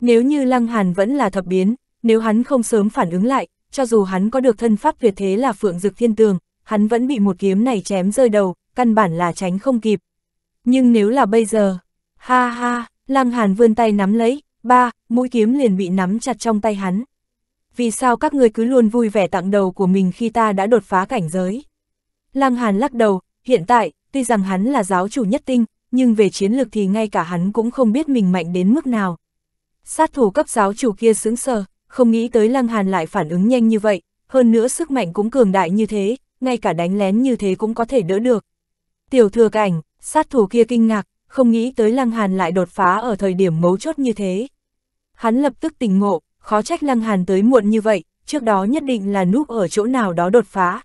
Nếu như Lăng Hàn vẫn là thập biến, nếu hắn không sớm phản ứng lại, cho dù hắn có được thân pháp tuyệt thế là Phượng Dực Thiên Tường, hắn vẫn bị một kiếm này chém rơi đầu, căn bản là tránh không kịp. Nhưng nếu là bây giờ, ha ha, Lăng Hàn vươn tay nắm lấy, ba, mũi kiếm liền bị nắm chặt trong tay hắn. Vì sao các ngươi cứ luôn vui vẻ tặng đầu của mình khi ta đã đột phá cảnh giới? Lăng Hàn lắc đầu, hiện tại, tuy rằng hắn là giáo chủ nhất tinh, nhưng về chiến lược thì ngay cả hắn cũng không biết mình mạnh đến mức nào. Sát thủ cấp giáo chủ kia sững sờ, không nghĩ tới Lăng Hàn lại phản ứng nhanh như vậy, hơn nữa sức mạnh cũng cường đại như thế, ngay cả đánh lén như thế cũng có thể đỡ được. Tiểu thừa cảnh, sát thủ kia kinh ngạc, không nghĩ tới Lăng Hàn lại đột phá ở thời điểm mấu chốt như thế. Hắn lập tức tỉnh ngộ, khó trách Lăng Hàn tới muộn như vậy, trước đó nhất định là núp ở chỗ nào đó đột phá.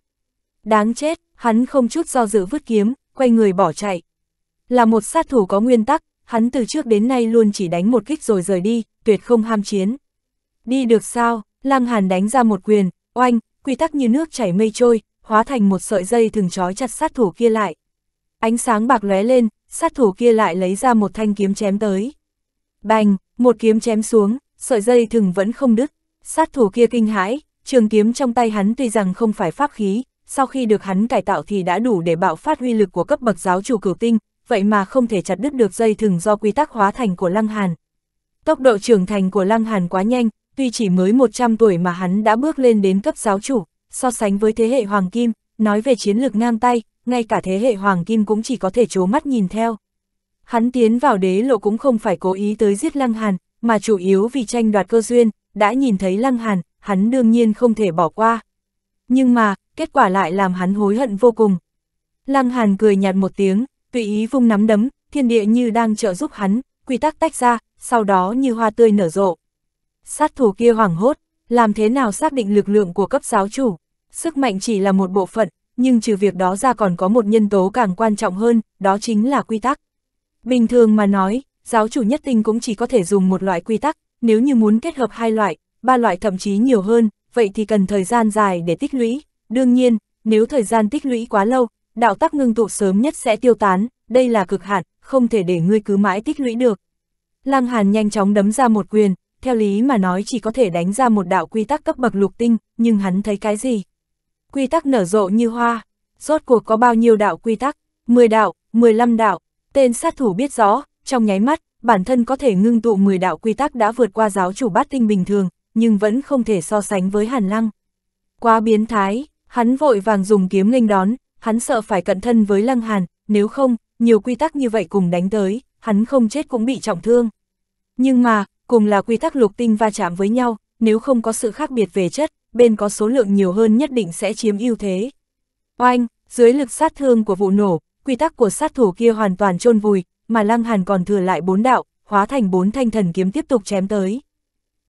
Đáng chết, hắn không chút do dự vứt kiếm, quay người bỏ chạy. Là một sát thủ có nguyên tắc, hắn từ trước đến nay luôn chỉ đánh một kích rồi rời đi, tuyệt không ham chiến. Đi được sao, Lăng Hàn đánh ra một quyền, oanh, quy tắc như nước chảy mây trôi, hóa thành một sợi dây thường trói chặt sát thủ kia lại. Ánh sáng bạc lóe lên, sát thủ kia lại lấy ra một thanh kiếm chém tới. Bành, một kiếm chém xuống, sợi dây thừng vẫn không đứt. Sát thủ kia kinh hãi, trường kiếm trong tay hắn tuy rằng không phải pháp khí, sau khi được hắn cải tạo thì đã đủ để bạo phát huy lực của cấp bậc giáo chủ cửu tinh, vậy mà không thể chặt đứt được dây thừng do quy tắc hóa thành của Lăng Hàn. Tốc độ trưởng thành của Lăng Hàn quá nhanh, tuy chỉ mới 100 tuổi mà hắn đã bước lên đến cấp giáo chủ, so sánh với thế hệ Hoàng Kim, nói về chiến lược ngang tay, ngay cả thế hệ Hoàng Kim cũng chỉ có thể chố mắt nhìn theo. Hắn tiến vào đế lộ cũng không phải cố ý tới giết Lăng Hàn, mà chủ yếu vì tranh đoạt cơ duyên, đã nhìn thấy Lăng Hàn, hắn đương nhiên không thể bỏ qua. Nhưng mà, kết quả lại làm hắn hối hận vô cùng. Lăng Hàn cười nhạt một tiếng, tùy ý vung nắm đấm, thiên địa như đang trợ giúp hắn, quy tắc tách ra, sau đó như hoa tươi nở rộ. Sát thủ kia hoảng hốt, làm thế nào xác định lực lượng của cấp giáo chủ? Sức mạnh chỉ là một bộ phận, nhưng trừ việc đó ra còn có một nhân tố càng quan trọng hơn, đó chính là quy tắc. Bình thường mà nói, giáo chủ nhất tinh cũng chỉ có thể dùng một loại quy tắc, nếu như muốn kết hợp hai loại, ba loại thậm chí nhiều hơn, vậy thì cần thời gian dài để tích lũy. Đương nhiên, nếu thời gian tích lũy quá lâu, đạo tắc ngưng tụ sớm nhất sẽ tiêu tán, đây là cực hạn, không thể để ngươi cứ mãi tích lũy được. Lăng Hàn nhanh chóng đấm ra một quyền, theo lý mà nói chỉ có thể đánh ra một đạo quy tắc cấp bậc lục tinh, nhưng hắn thấy cái gì? Quy tắc nở rộ như hoa, rốt cuộc có bao nhiêu đạo quy tắc? 10 đạo, 15 đạo, tên sát thủ biết rõ, trong nháy mắt, bản thân có thể ngưng tụ 10 đạo quy tắc đã vượt qua giáo chủ bát tinh bình thường, nhưng vẫn không thể so sánh với Hàn Lăng. Quá biến thái, hắn vội vàng dùng kiếm nghênh đón, hắn sợ phải cận thân với Lăng Hàn, nếu không, nhiều quy tắc như vậy cùng đánh tới, hắn không chết cũng bị trọng thương. Nhưng mà, cùng là quy tắc lục tinh va chạm với nhau, nếu không có sự khác biệt về chất, bên có số lượng nhiều hơn nhất định sẽ chiếm ưu thế. Oanh, dưới lực sát thương của vụ nổ, quy tắc của sát thủ kia hoàn toàn chôn vùi, mà Lăng Hàn còn thừa lại bốn đạo, hóa thành bốn thanh thần kiếm tiếp tục chém tới.